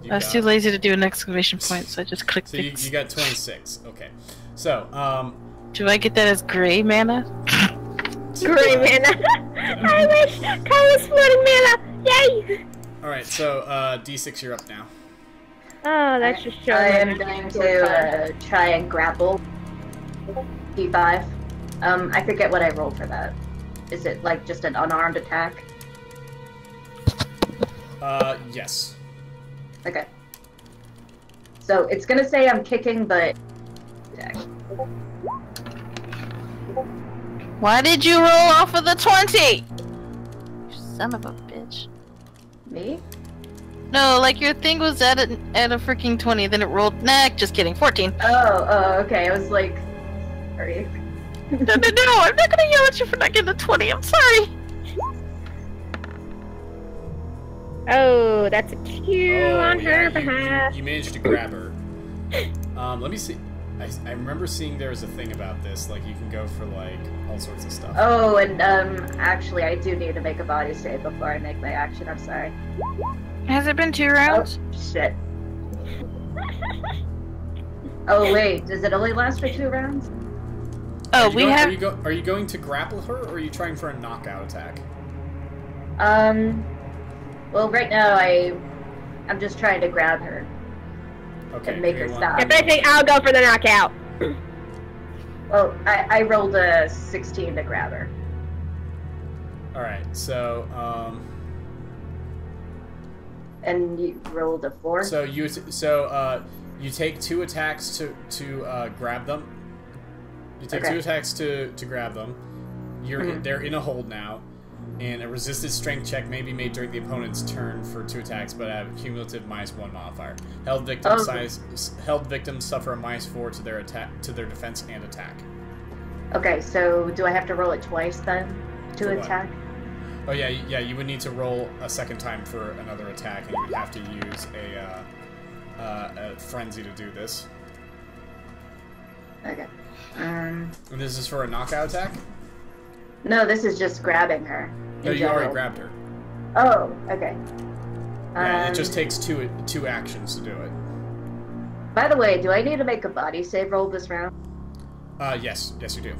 You I was too it. lazy to do an exclamation point, so I just clicked So you, you got 26. Okay. So, um, Do I get that as gray mana? gray mana. I wish Carlos floating mana. Yay! Alright, so, uh, D6, you're up now. Oh, that's just showing. I am going to uh, try and grapple. D5. Um, I forget what I rolled for that. Is it like just an unarmed attack? Uh, yes. Okay. So it's gonna say I'm kicking, but attack. Why did you roll off of the 20? You son of a bitch. me. No, like your thing was at a, at a freaking 20, then it rolled. Nah, just kidding. 14. Oh, oh, okay. I was like, sorry. no, no, no, I'm not gonna yell at you for not getting a 20. I'm sorry. Oh, that's a Q Oh, on yeah, her you- behalf. You, you managed to grab her. Um, let me see. I, I remember seeing there was a thing about this. Like, you can go for, like, all sorts of stuff. Oh, and um, actually, I do need to make a body save before I make my action. I'm sorry. Has it been two rounds? shit. Oh wait, does it only last for two rounds? Oh, Are you we going, have. Are you, go, are you going to grapple her, or are you trying for a knockout attack? Um, well, right now I, I'm just trying to grab her. Okay. And make her stop. one- If anything, I'll go for the knockout. Well, I, I rolled a 16 to grab her. Alright, so, um... And you rolled a four. So you so uh, you take two attacks to to uh, grab them. You take Okay. two attacks to to grab them. You're in, Mhm. they're in a hold now, and a resisted strength check may be made during the opponent's turn for two attacks, but have a cumulative minus one modifier. Held victim Oh. size held victims suffer a minus four to their attack to their defense and attack. Okay, so do I have to roll it twice then to For what? attack? Oh yeah, yeah. You would need to roll a second time for another attack, and you would have to use a, uh, uh, a frenzy to do this. Okay. Um, And this is for a knockout attack. no, this is just grabbing her. No, in you already grabbed her. Oh, okay. Yeah, it Um, just takes two two actions to do it. By the way, do I need to make a body save roll this round? Uh, yes, yes, you do.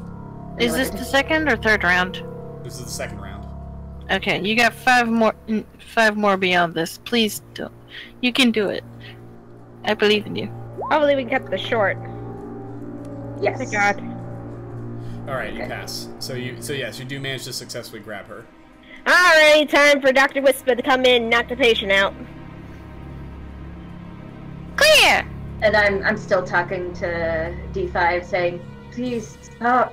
Is this the second or third round? This is the second round. Okay, you got five more. Five more beyond this. Please don't. You can do it. I believe in you. Hopefully, we can cut the short. Yes. Thank God. All right, you pass. So you, so yes, you do manage to successfully grab her. Alright, time for Dr. Whisper to come in and knock the patient out. Clear. And I'm I'm still talking to D5, saying, "Please stop."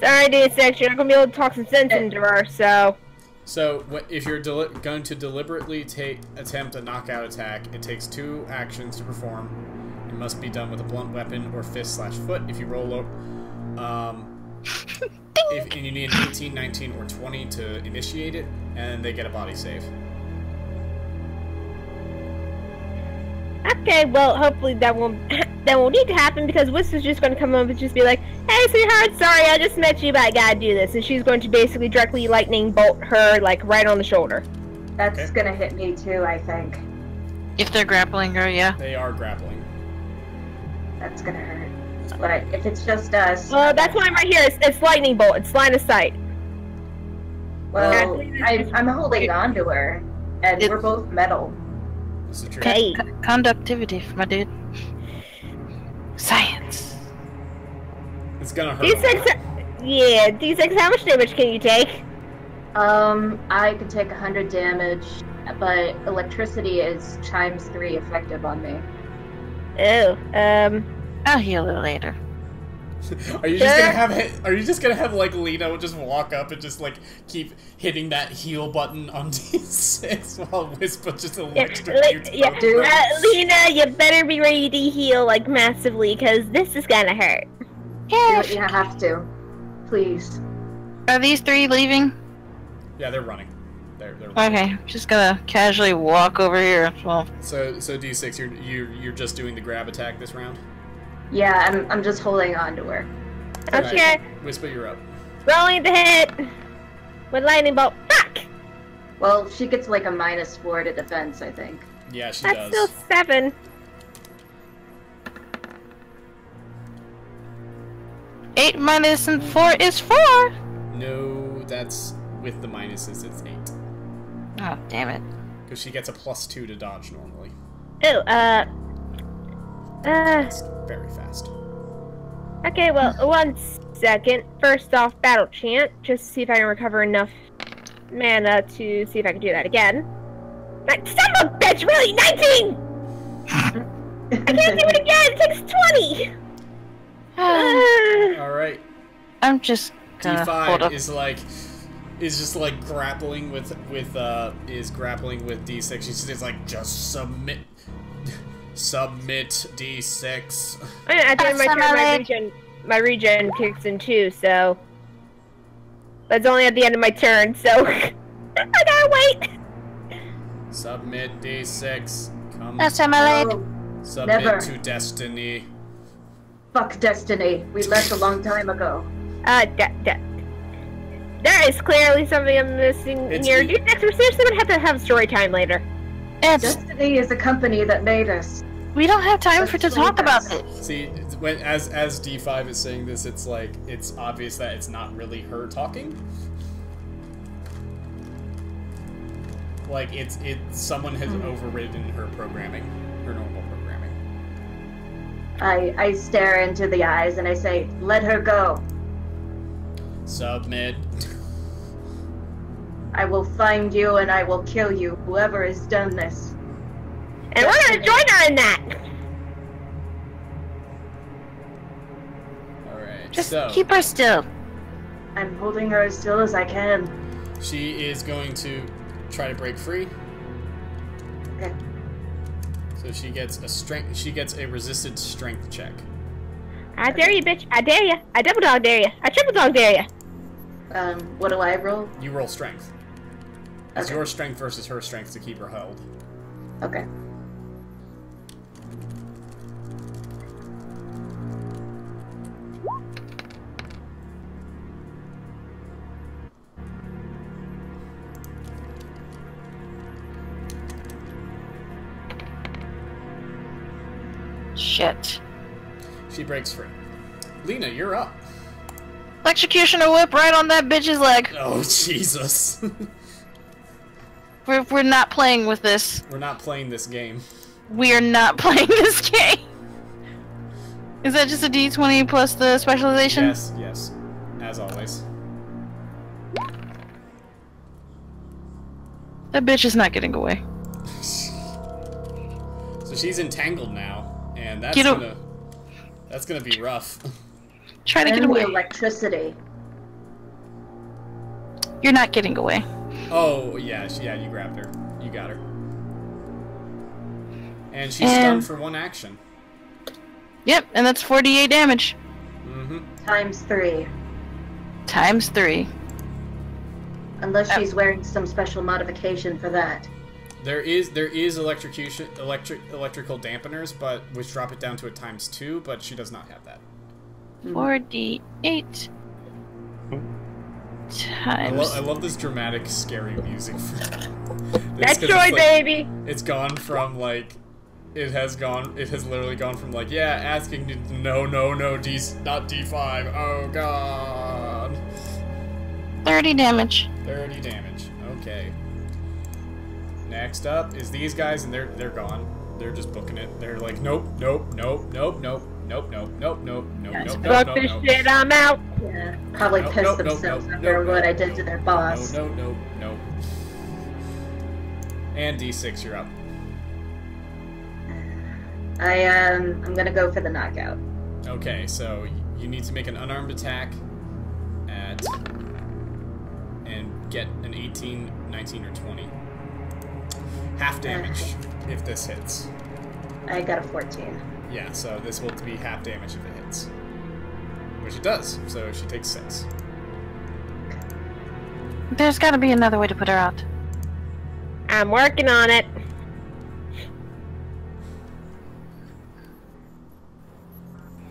Sorry, D6, you're not gonna be able to talk some sense into her, so. So wh- if you're deli- going to deliberately take attempt a knockout attack, it takes two actions to perform. It must be done with a blunt weapon or fist slash foot. If you roll up, um, if, and you need an 18, 19, or 20 to initiate it, and they get a body save. Okay, well, hopefully that won't that won't need to happen because Wisp is just going to come up and just be like, "Hey, sweetheart, sorry, I just met you, but I gotta do this," and she's going to basically directly lightning bolt her like right on the shoulder. That's Okay. gonna hit me too, I think. If they're grappling her, yeah. They are grappling. That's gonna hurt. But if it's just us, Well, that's why I'm right here. It's, it's lightning bolt. It's line of sight. well, Yeah. I, I'm holding on to her, and It- we're both metal. This is true. Hey, C- conductivity, my dude. Science. It's gonna hurt. D6. Yeah, D6. How much damage can you take? Um, I could take 100 damage, but electricity is times three effective on me. Oh, um, I'll heal it later. Are you just gonna have? Are you just gonna have like Lena just walk up and just like keep hitting that heal button on D6 while Whisper just yeah, electrocutes li- yeah. both Dude. of them? Uh, Lena, you better be ready to heal like massively, cause this is gonna hurt. You, Yeah. you have to. Please. Are these three leaving? Yeah, they're running. They're they're running. Okay, just gonna casually walk over here. Well, So so D6, you're you you're just doing the grab attack this round. Yeah, I'm, I'm just holding on to her. Okay, Whisper, you're up. rolling the hit with lightning bolt. Fuck! Well, she gets like a minus four to defense, I think. Yeah, she That's does. still seven. eight minus and four is four. No, that's with the minuses. It's eight Oh, damn it. because she gets a plus two to dodge normally. Oh, uh, uh. Very fast. Okay, well, one second. First off, battle chant, just to see if I can recover enough mana to see if I can do that again. Like, son of a bitch, really? 19! I can't do it again! It takes 20! Uh, All right. I'm just gonna hold D5 up. is like is just like grappling with with uh is grappling with D6. She's just like just submit submit D6. I mean, at the end of my turn, my Personally- regen, my regen kicks in too, so... That's only at the end of my turn, so... I gotta wait! Submit D6. Come Assimilate. Oh, submit never. to destiny. fuck destiny. We left a long time ago. Uh, da- da- there is clearly something I'm missing in It's your e- D6. We're seriously gonna have to have story time later. It's, Destiny is the company that made us. we don't have time for to talk about does. this. See, it's- when as as D5 is saying this, it's like it's obvious that it's not really her talking. Like it's it someone has Hmm. overridden her programming, her normal programming. I, I stare into the eyes and I say, let her go. Submit. I will find you and I will kill you, whoever has done this. And we're gonna join her in that! All right. Just so keep her still. I'm holding her as still as I can. she is going to try to break free. Okay. So she gets a strength. She gets a resisted strength check. I dare you, bitch. I dare you. I double dog dare you. I triple dog dare you. Um, what do I roll? You roll strength. It's Okay. your strength versus her strength to keep her held. Okay. Shit. She breaks free. Lena, you're up. Electrocutioner whip right on that bitch's leg. Oh Jesus. We're, we're not playing with this. We're not playing this game. We are not playing this game. Is that just a d20 plus the specialization? Yes, yes. As always. That bitch is not getting away. So she's entangled now, and that's gonna that's gonna be rough. Try to And get away. electricity. You're not getting away. Oh yeah, she, yeah, you grabbed her. You got her. And she's And- stunned for one action. Yep, and that's 48 damage. Mm-hmm. Times three. Times three. Unless Oh. she's wearing some special modification for that. There is there is electrocution electric electrical dampeners, but which drop it down to a times two. But she does not have that. Hmm. Four D eight I, times. lo- I love this dramatic, scary music. It's 'cause it's Metroid, like- baby! It's gone from like, it has gone. It has literally gone from like, yeah, asking to no, no, no, D, not D five. Oh god, Thirty damage. thirty damage. Okay. Next up is these guys, and they're they're gone. They're just booking it. They're like, nope, nope, nope, nope, nope, nope, nope, nope, nope, nope, Guys, nope, Fuck nope, this nope, shit, I'm out! Yeah, probably Nope, pissed nope, themselves nope, after nope, what I did to their boss. No, no, no, no. And D6, you're up. I um, I'm gonna go for the knockout. Okay, so you need to make an unarmed attack at and get an 18, 19, or 20. Half damage if this hits. I got a 14. Yeah, so this will be half damage if it hits. Which it does, so she takes 6. There's got to be another way to put her out. I'm working on it.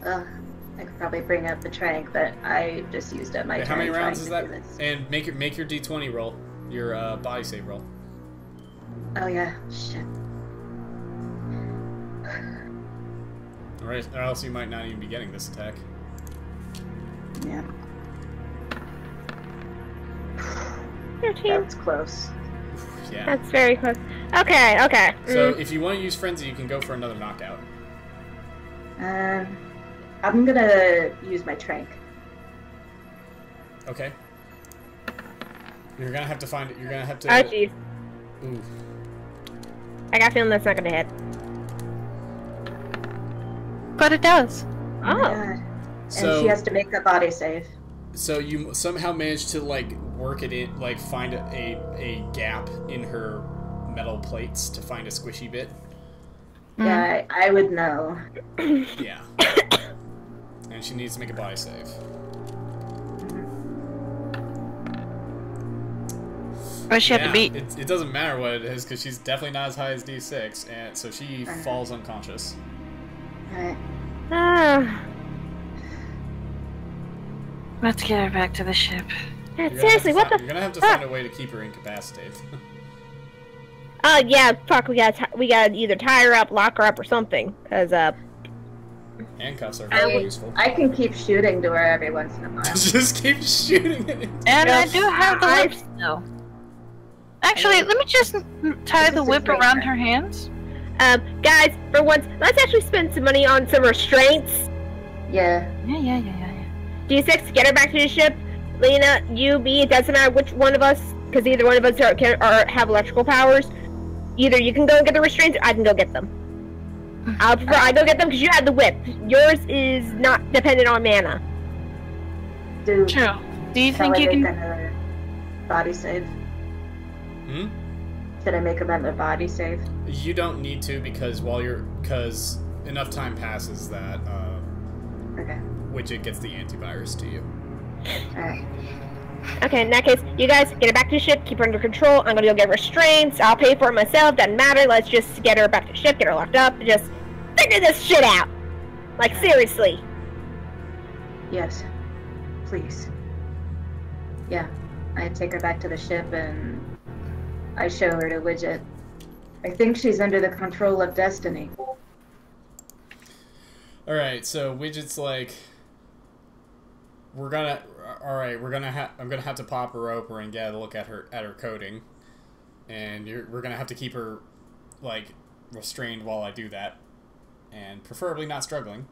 Ugh, I could probably bring up the trank, but I just used up my Okay, how many rounds is that? And make your make your D20 roll. Your uh, body save roll. Oh yeah, shit. Alright, or else you might not even be getting this attack. Yeah, 13. that was close. Yeah. That's very close. Okay, okay. So Mm. if you want to use frenzy, you can go for another knockout. Um, I'm gonna use my trank. Okay. You're gonna have to find it. You're gonna have to. Oh, jeez. Ooh. I got a feeling that's not gonna hit. But it does. my Oh. God. And So, she has to make a body save. so you somehow managed to like work it in, like find a, a a gap in her metal plates to find a squishy bit. Mm. Yeah, I, I would know. Yeah. and she needs to make a body save. What she have yeah, to beat? It, it doesn't matter what it is because she's definitely not as high as D6, and so she Uh-huh. falls unconscious. Alright. Ah. Let's get her back to the ship. God, You're seriously, what find, the You're gonna have to fuck? find a way to keep her incapacitated. Oh yeah, fuck. We gotta we gotta either tie her up, lock her up, or something. Cause uh, Handcuffs are I, very useful. I can keep shooting to her every once in a while. Just keep shooting it. And I do have the I- whip still. Actually, let me just tie This the whip around her hands. Um, guys, for once, let's actually spend some money on some restraints. Yeah. Yeah, yeah, yeah, yeah, D6, get her back to the ship. Lena, you, B, it doesn't matter which one of us, because either one of us are, can, are have electrical powers. Either you can go and get the restraints, or I can go get them. I'll prefer I go get them because you have the whip. Yours is not dependent on mana. Do True. Do you think you can? body save? Hmm? Should I make another body save? You don't need to because while you're because enough time passes that uh, Okay. widget gets the antivirus to you. Alright. Okay, in that case, you guys get her back to the ship, keep her under control. I'm gonna go get restraints. I'll pay for it myself. Doesn't matter. Let's just get her back to the ship, get her locked up, just figure this shit out. Like seriously. Yes. Please. Yeah. I take her back to the ship and I show her to Widget. I think she's under the control of destiny. All right, so widget's like, we're gonna. All right, we're gonna have. I'm gonna have to pop her open and get a look at her at her coding, and you're, we're gonna have to keep her like restrained while I do that, and preferably not struggling.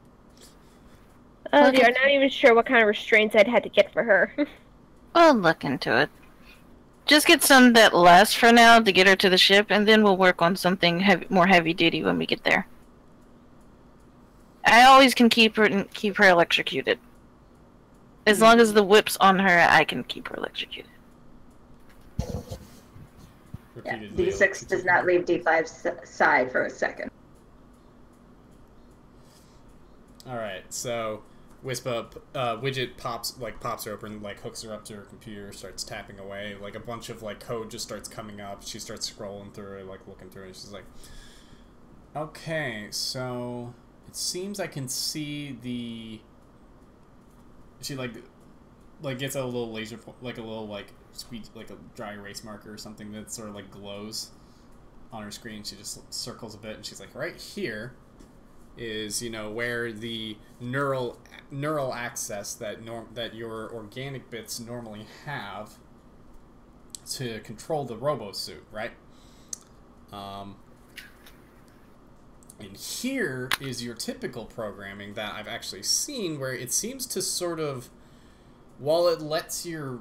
Oh Okay. dear, I'm not even sure what kind of restraints I'd had to get for her. I'll look into it. Just get some that last for now to get her to the ship, and then we'll work on something heavy, more heavy duty when we get there. I always can keep her keep her electrocuted. As long as the whip's on her, I can keep her electrocuted. Yeah. D6 does not leave D5's side for a second. All right, so Whisper uh, widget pops like pops her open, like hooks her up to her computer, starts tapping away. Like a bunch of like code just starts coming up. She starts scrolling through it, like looking through it. She's like, "Okay, so it seems I can see the." She like, like gets a little laser, like a little like squeak, like a dry erase marker or something that sort of like glows on her screen. She just circles a bit, and she's like, "Right here." Is you know where the neural neural access that norm that your organic bits normally have to control the robo suit, right? Um, and here is your typical programming that I've actually seen, where it seems to sort of, while it lets your,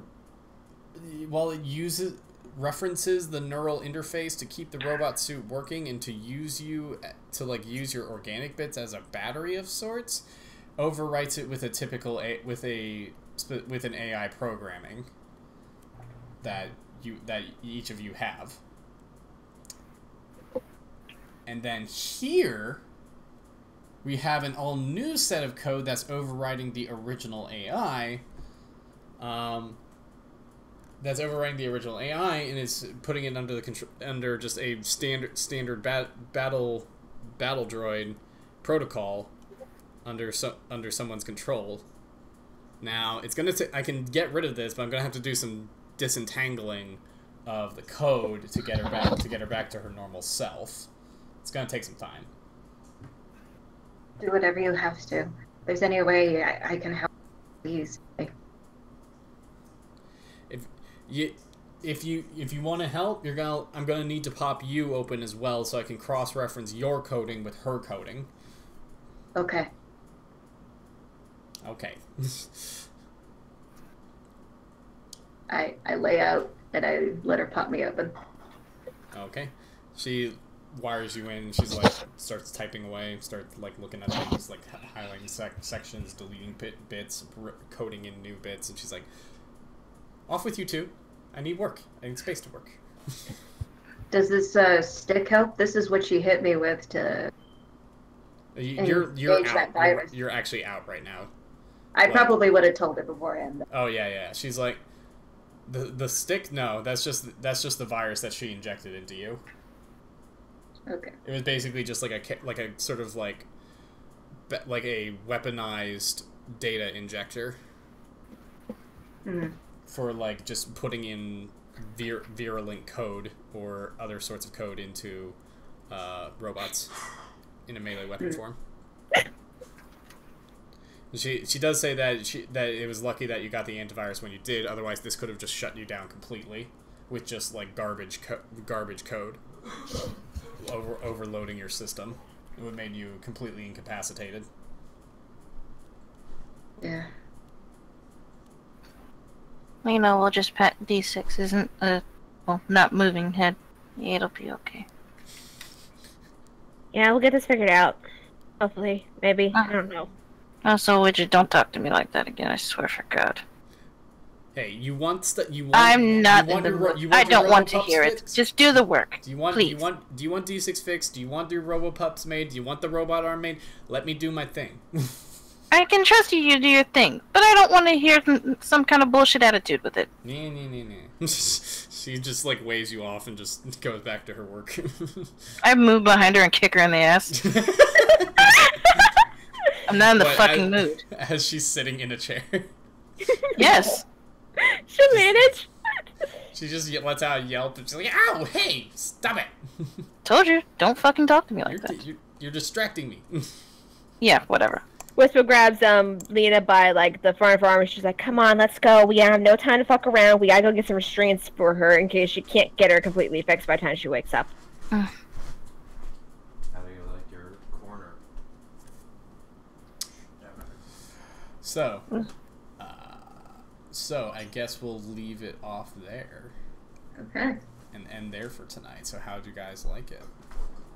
while it uses references the neural interface to keep the robot suit working and to use you to like use your organic bits as a battery of sorts overwrites it with a typical a, with a with an AI programming that you that each of you have. And then here we have an all new set of code that's overriding the original AI um, that's overriding the original AI and is putting it under the contr- under just a standard standard bat- battle battle droid protocol under so- under someone's control. Now it's gonna t- I can get rid of this, but I'm gonna have to do some disentangling of the code to get her back to get her back to her normal self. It's gonna take some time. Do whatever you have to. If there's any way I, I can help, please. You, if you if you want to help, you're gonna I'm gonna need to pop you open as well, so I can cross reference your coding with her coding. okay. Okay. I I lay out and I let her pop me open. okay. She wires you in. She's like starts typing away, starts like looking at things, like highlighting sec- sections, deleting bit- bits, r- coding in new bits, and she's like, "Off with you two. I need work. I need space to work." Does this uh, stick help? This is what she hit me with to. And You're you're out. You're, you're actually out right now. I What? probably would have told her beforehand. Oh yeah, yeah. She's like, the the stick. No, that's just that's just the virus that she injected into you. Okay. It was basically just like a like a sort of like like a weaponized data injector Hmm. For like just putting in vir- virulent code or other sorts of code into uh, robots in a melee weapon Hmm. form. She she does say that she that it was lucky that you got the antivirus when you did. Otherwise, this could have just shut you down completely with just like garbage co- garbage code over overloading your system. It would have made you completely incapacitated. Yeah. You know, we'll just pat D6 isn't a well, not moving head. It'll be okay. Yeah, we'll get this figured out. Hopefully, maybe. Uh. I don't know. Also, Widget, don't talk to me like that again. I swear for God. Hey, you want st- you want I'm not you in want the your ro- you I want your don't want to Robopups hear it. Just do the work. Do you want do you want do you want D6 fixed? Do you want your Robopups made? Do you want the robot arm made? Let me do my thing. I can trust you to do your thing, but I don't want to hear some, some kind of bullshit attitude with it. Nah, nah, nah, nah. she just like waves you off and just goes back to her work. I move behind her and kick her in the ass. I'm not in the But fucking as, mood. As she's sitting in a chair, Yes. She'll manage. she just lets out a yelp and she's like, "Ow! Hey, stop it! Told you. Don't fucking talk to me you're, like that. you're, you're distracting me." Yeah, whatever. Whisper grabs um Lena by like the front of her arm and she's like, "Come on, let's go. We have no time to fuck around. We gotta go get some restraints for her in case she can't get her completely fixed by the time she wakes up." How do you like your corner? so, uh, so I guess we'll leave it off there Okay. and end there for tonight. So, how'd you guys like it?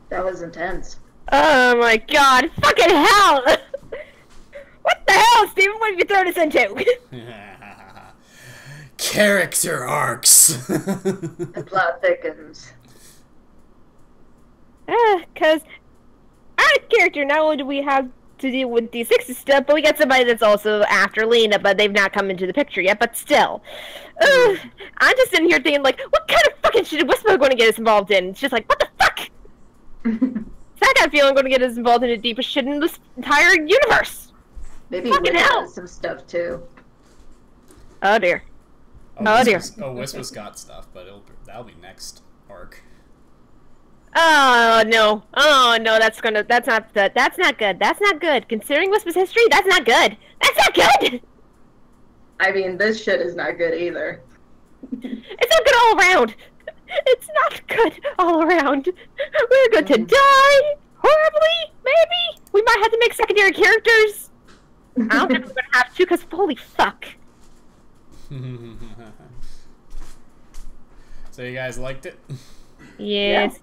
That was intense. Oh my god, fucking hell! what the hell, Steven? What have you thrown us into? Character arcs. The plot thickens. Ah, cause out of character, not only do we have to deal with D6's stuff, but we got somebody that's also after Lena, but they've not come into the picture yet. But still, Ugh, I'm just sitting here thinking, like, what kind of fucking shit is Whisper going to get us involved in? It's just like, what the fuck? That kind of feeling going to get us involved in the deepest shit in this entire universe. Maybe Fucking Wicca hell. has some stuff too. Oh dear. Oh, Oh, dear. Oh, Whisper's got stuff, but it'll that'll be next arc. Oh no! Oh no! That's gonna. That's not. That, that's not good. That's not good. Considering Whisper's history, that's not good. That's not good. I mean, this shit is not good either. It's not good all around. It's not good all around. We're going to mm. die horribly. Maybe we might have to make secondary characters. I don't think we're gonna have to, cause holy fuck. so you guys liked it? Yes.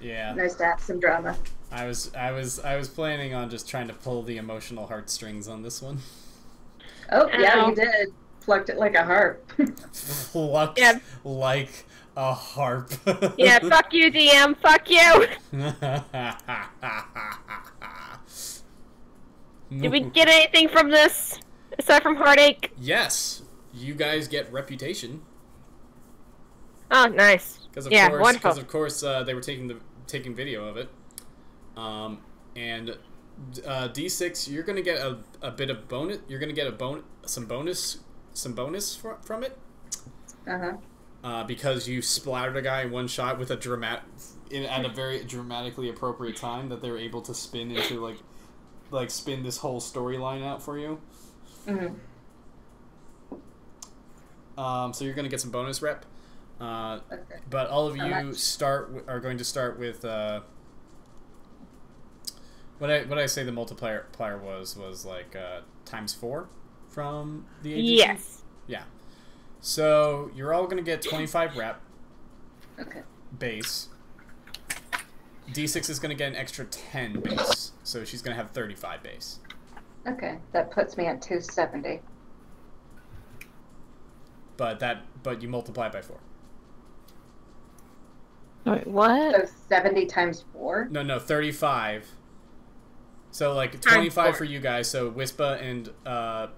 Yeah. Nice to have some drama. I was I was I was planning on just trying to pull the emotional heartstrings on this one. Oh, yeah, you did. Plucked it like a harp. Plucked Yeah. like a harp. Yeah. Fuck you, DM. Fuck you. Did we get anything from this aside from heartache? Yes, you guys get reputation Oh, nice. because of Yeah, course wonderful. because of course uh, they were taking the taking video of it. Um, and uh, D6, you're gonna get a, a bit of bonus. You're gonna get a bon- some bonus some bonus fr- from it. Uh huh. uh, because you splattered a guy in one shot with a dramat in, at a very dramatically appropriate time that they were able to spin into like like spin this whole storyline out for you. hmm Um, so you're gonna get some bonus rep. Uh, Okay. but all of you start w- are going to start with uh, what I what I say the multiplier was was like uh, times four from the agency. Yes. Yeah. So you're all gonna get 25 rep. Okay. base. D6 is going to get an extra 10 base, so she's going to have 35 base. Okay. That puts me at 270. But that but you multiply it by 4. Wait, what? So 70 times 4? No, no, 35. So like 25 for you guys, so Whisper and uh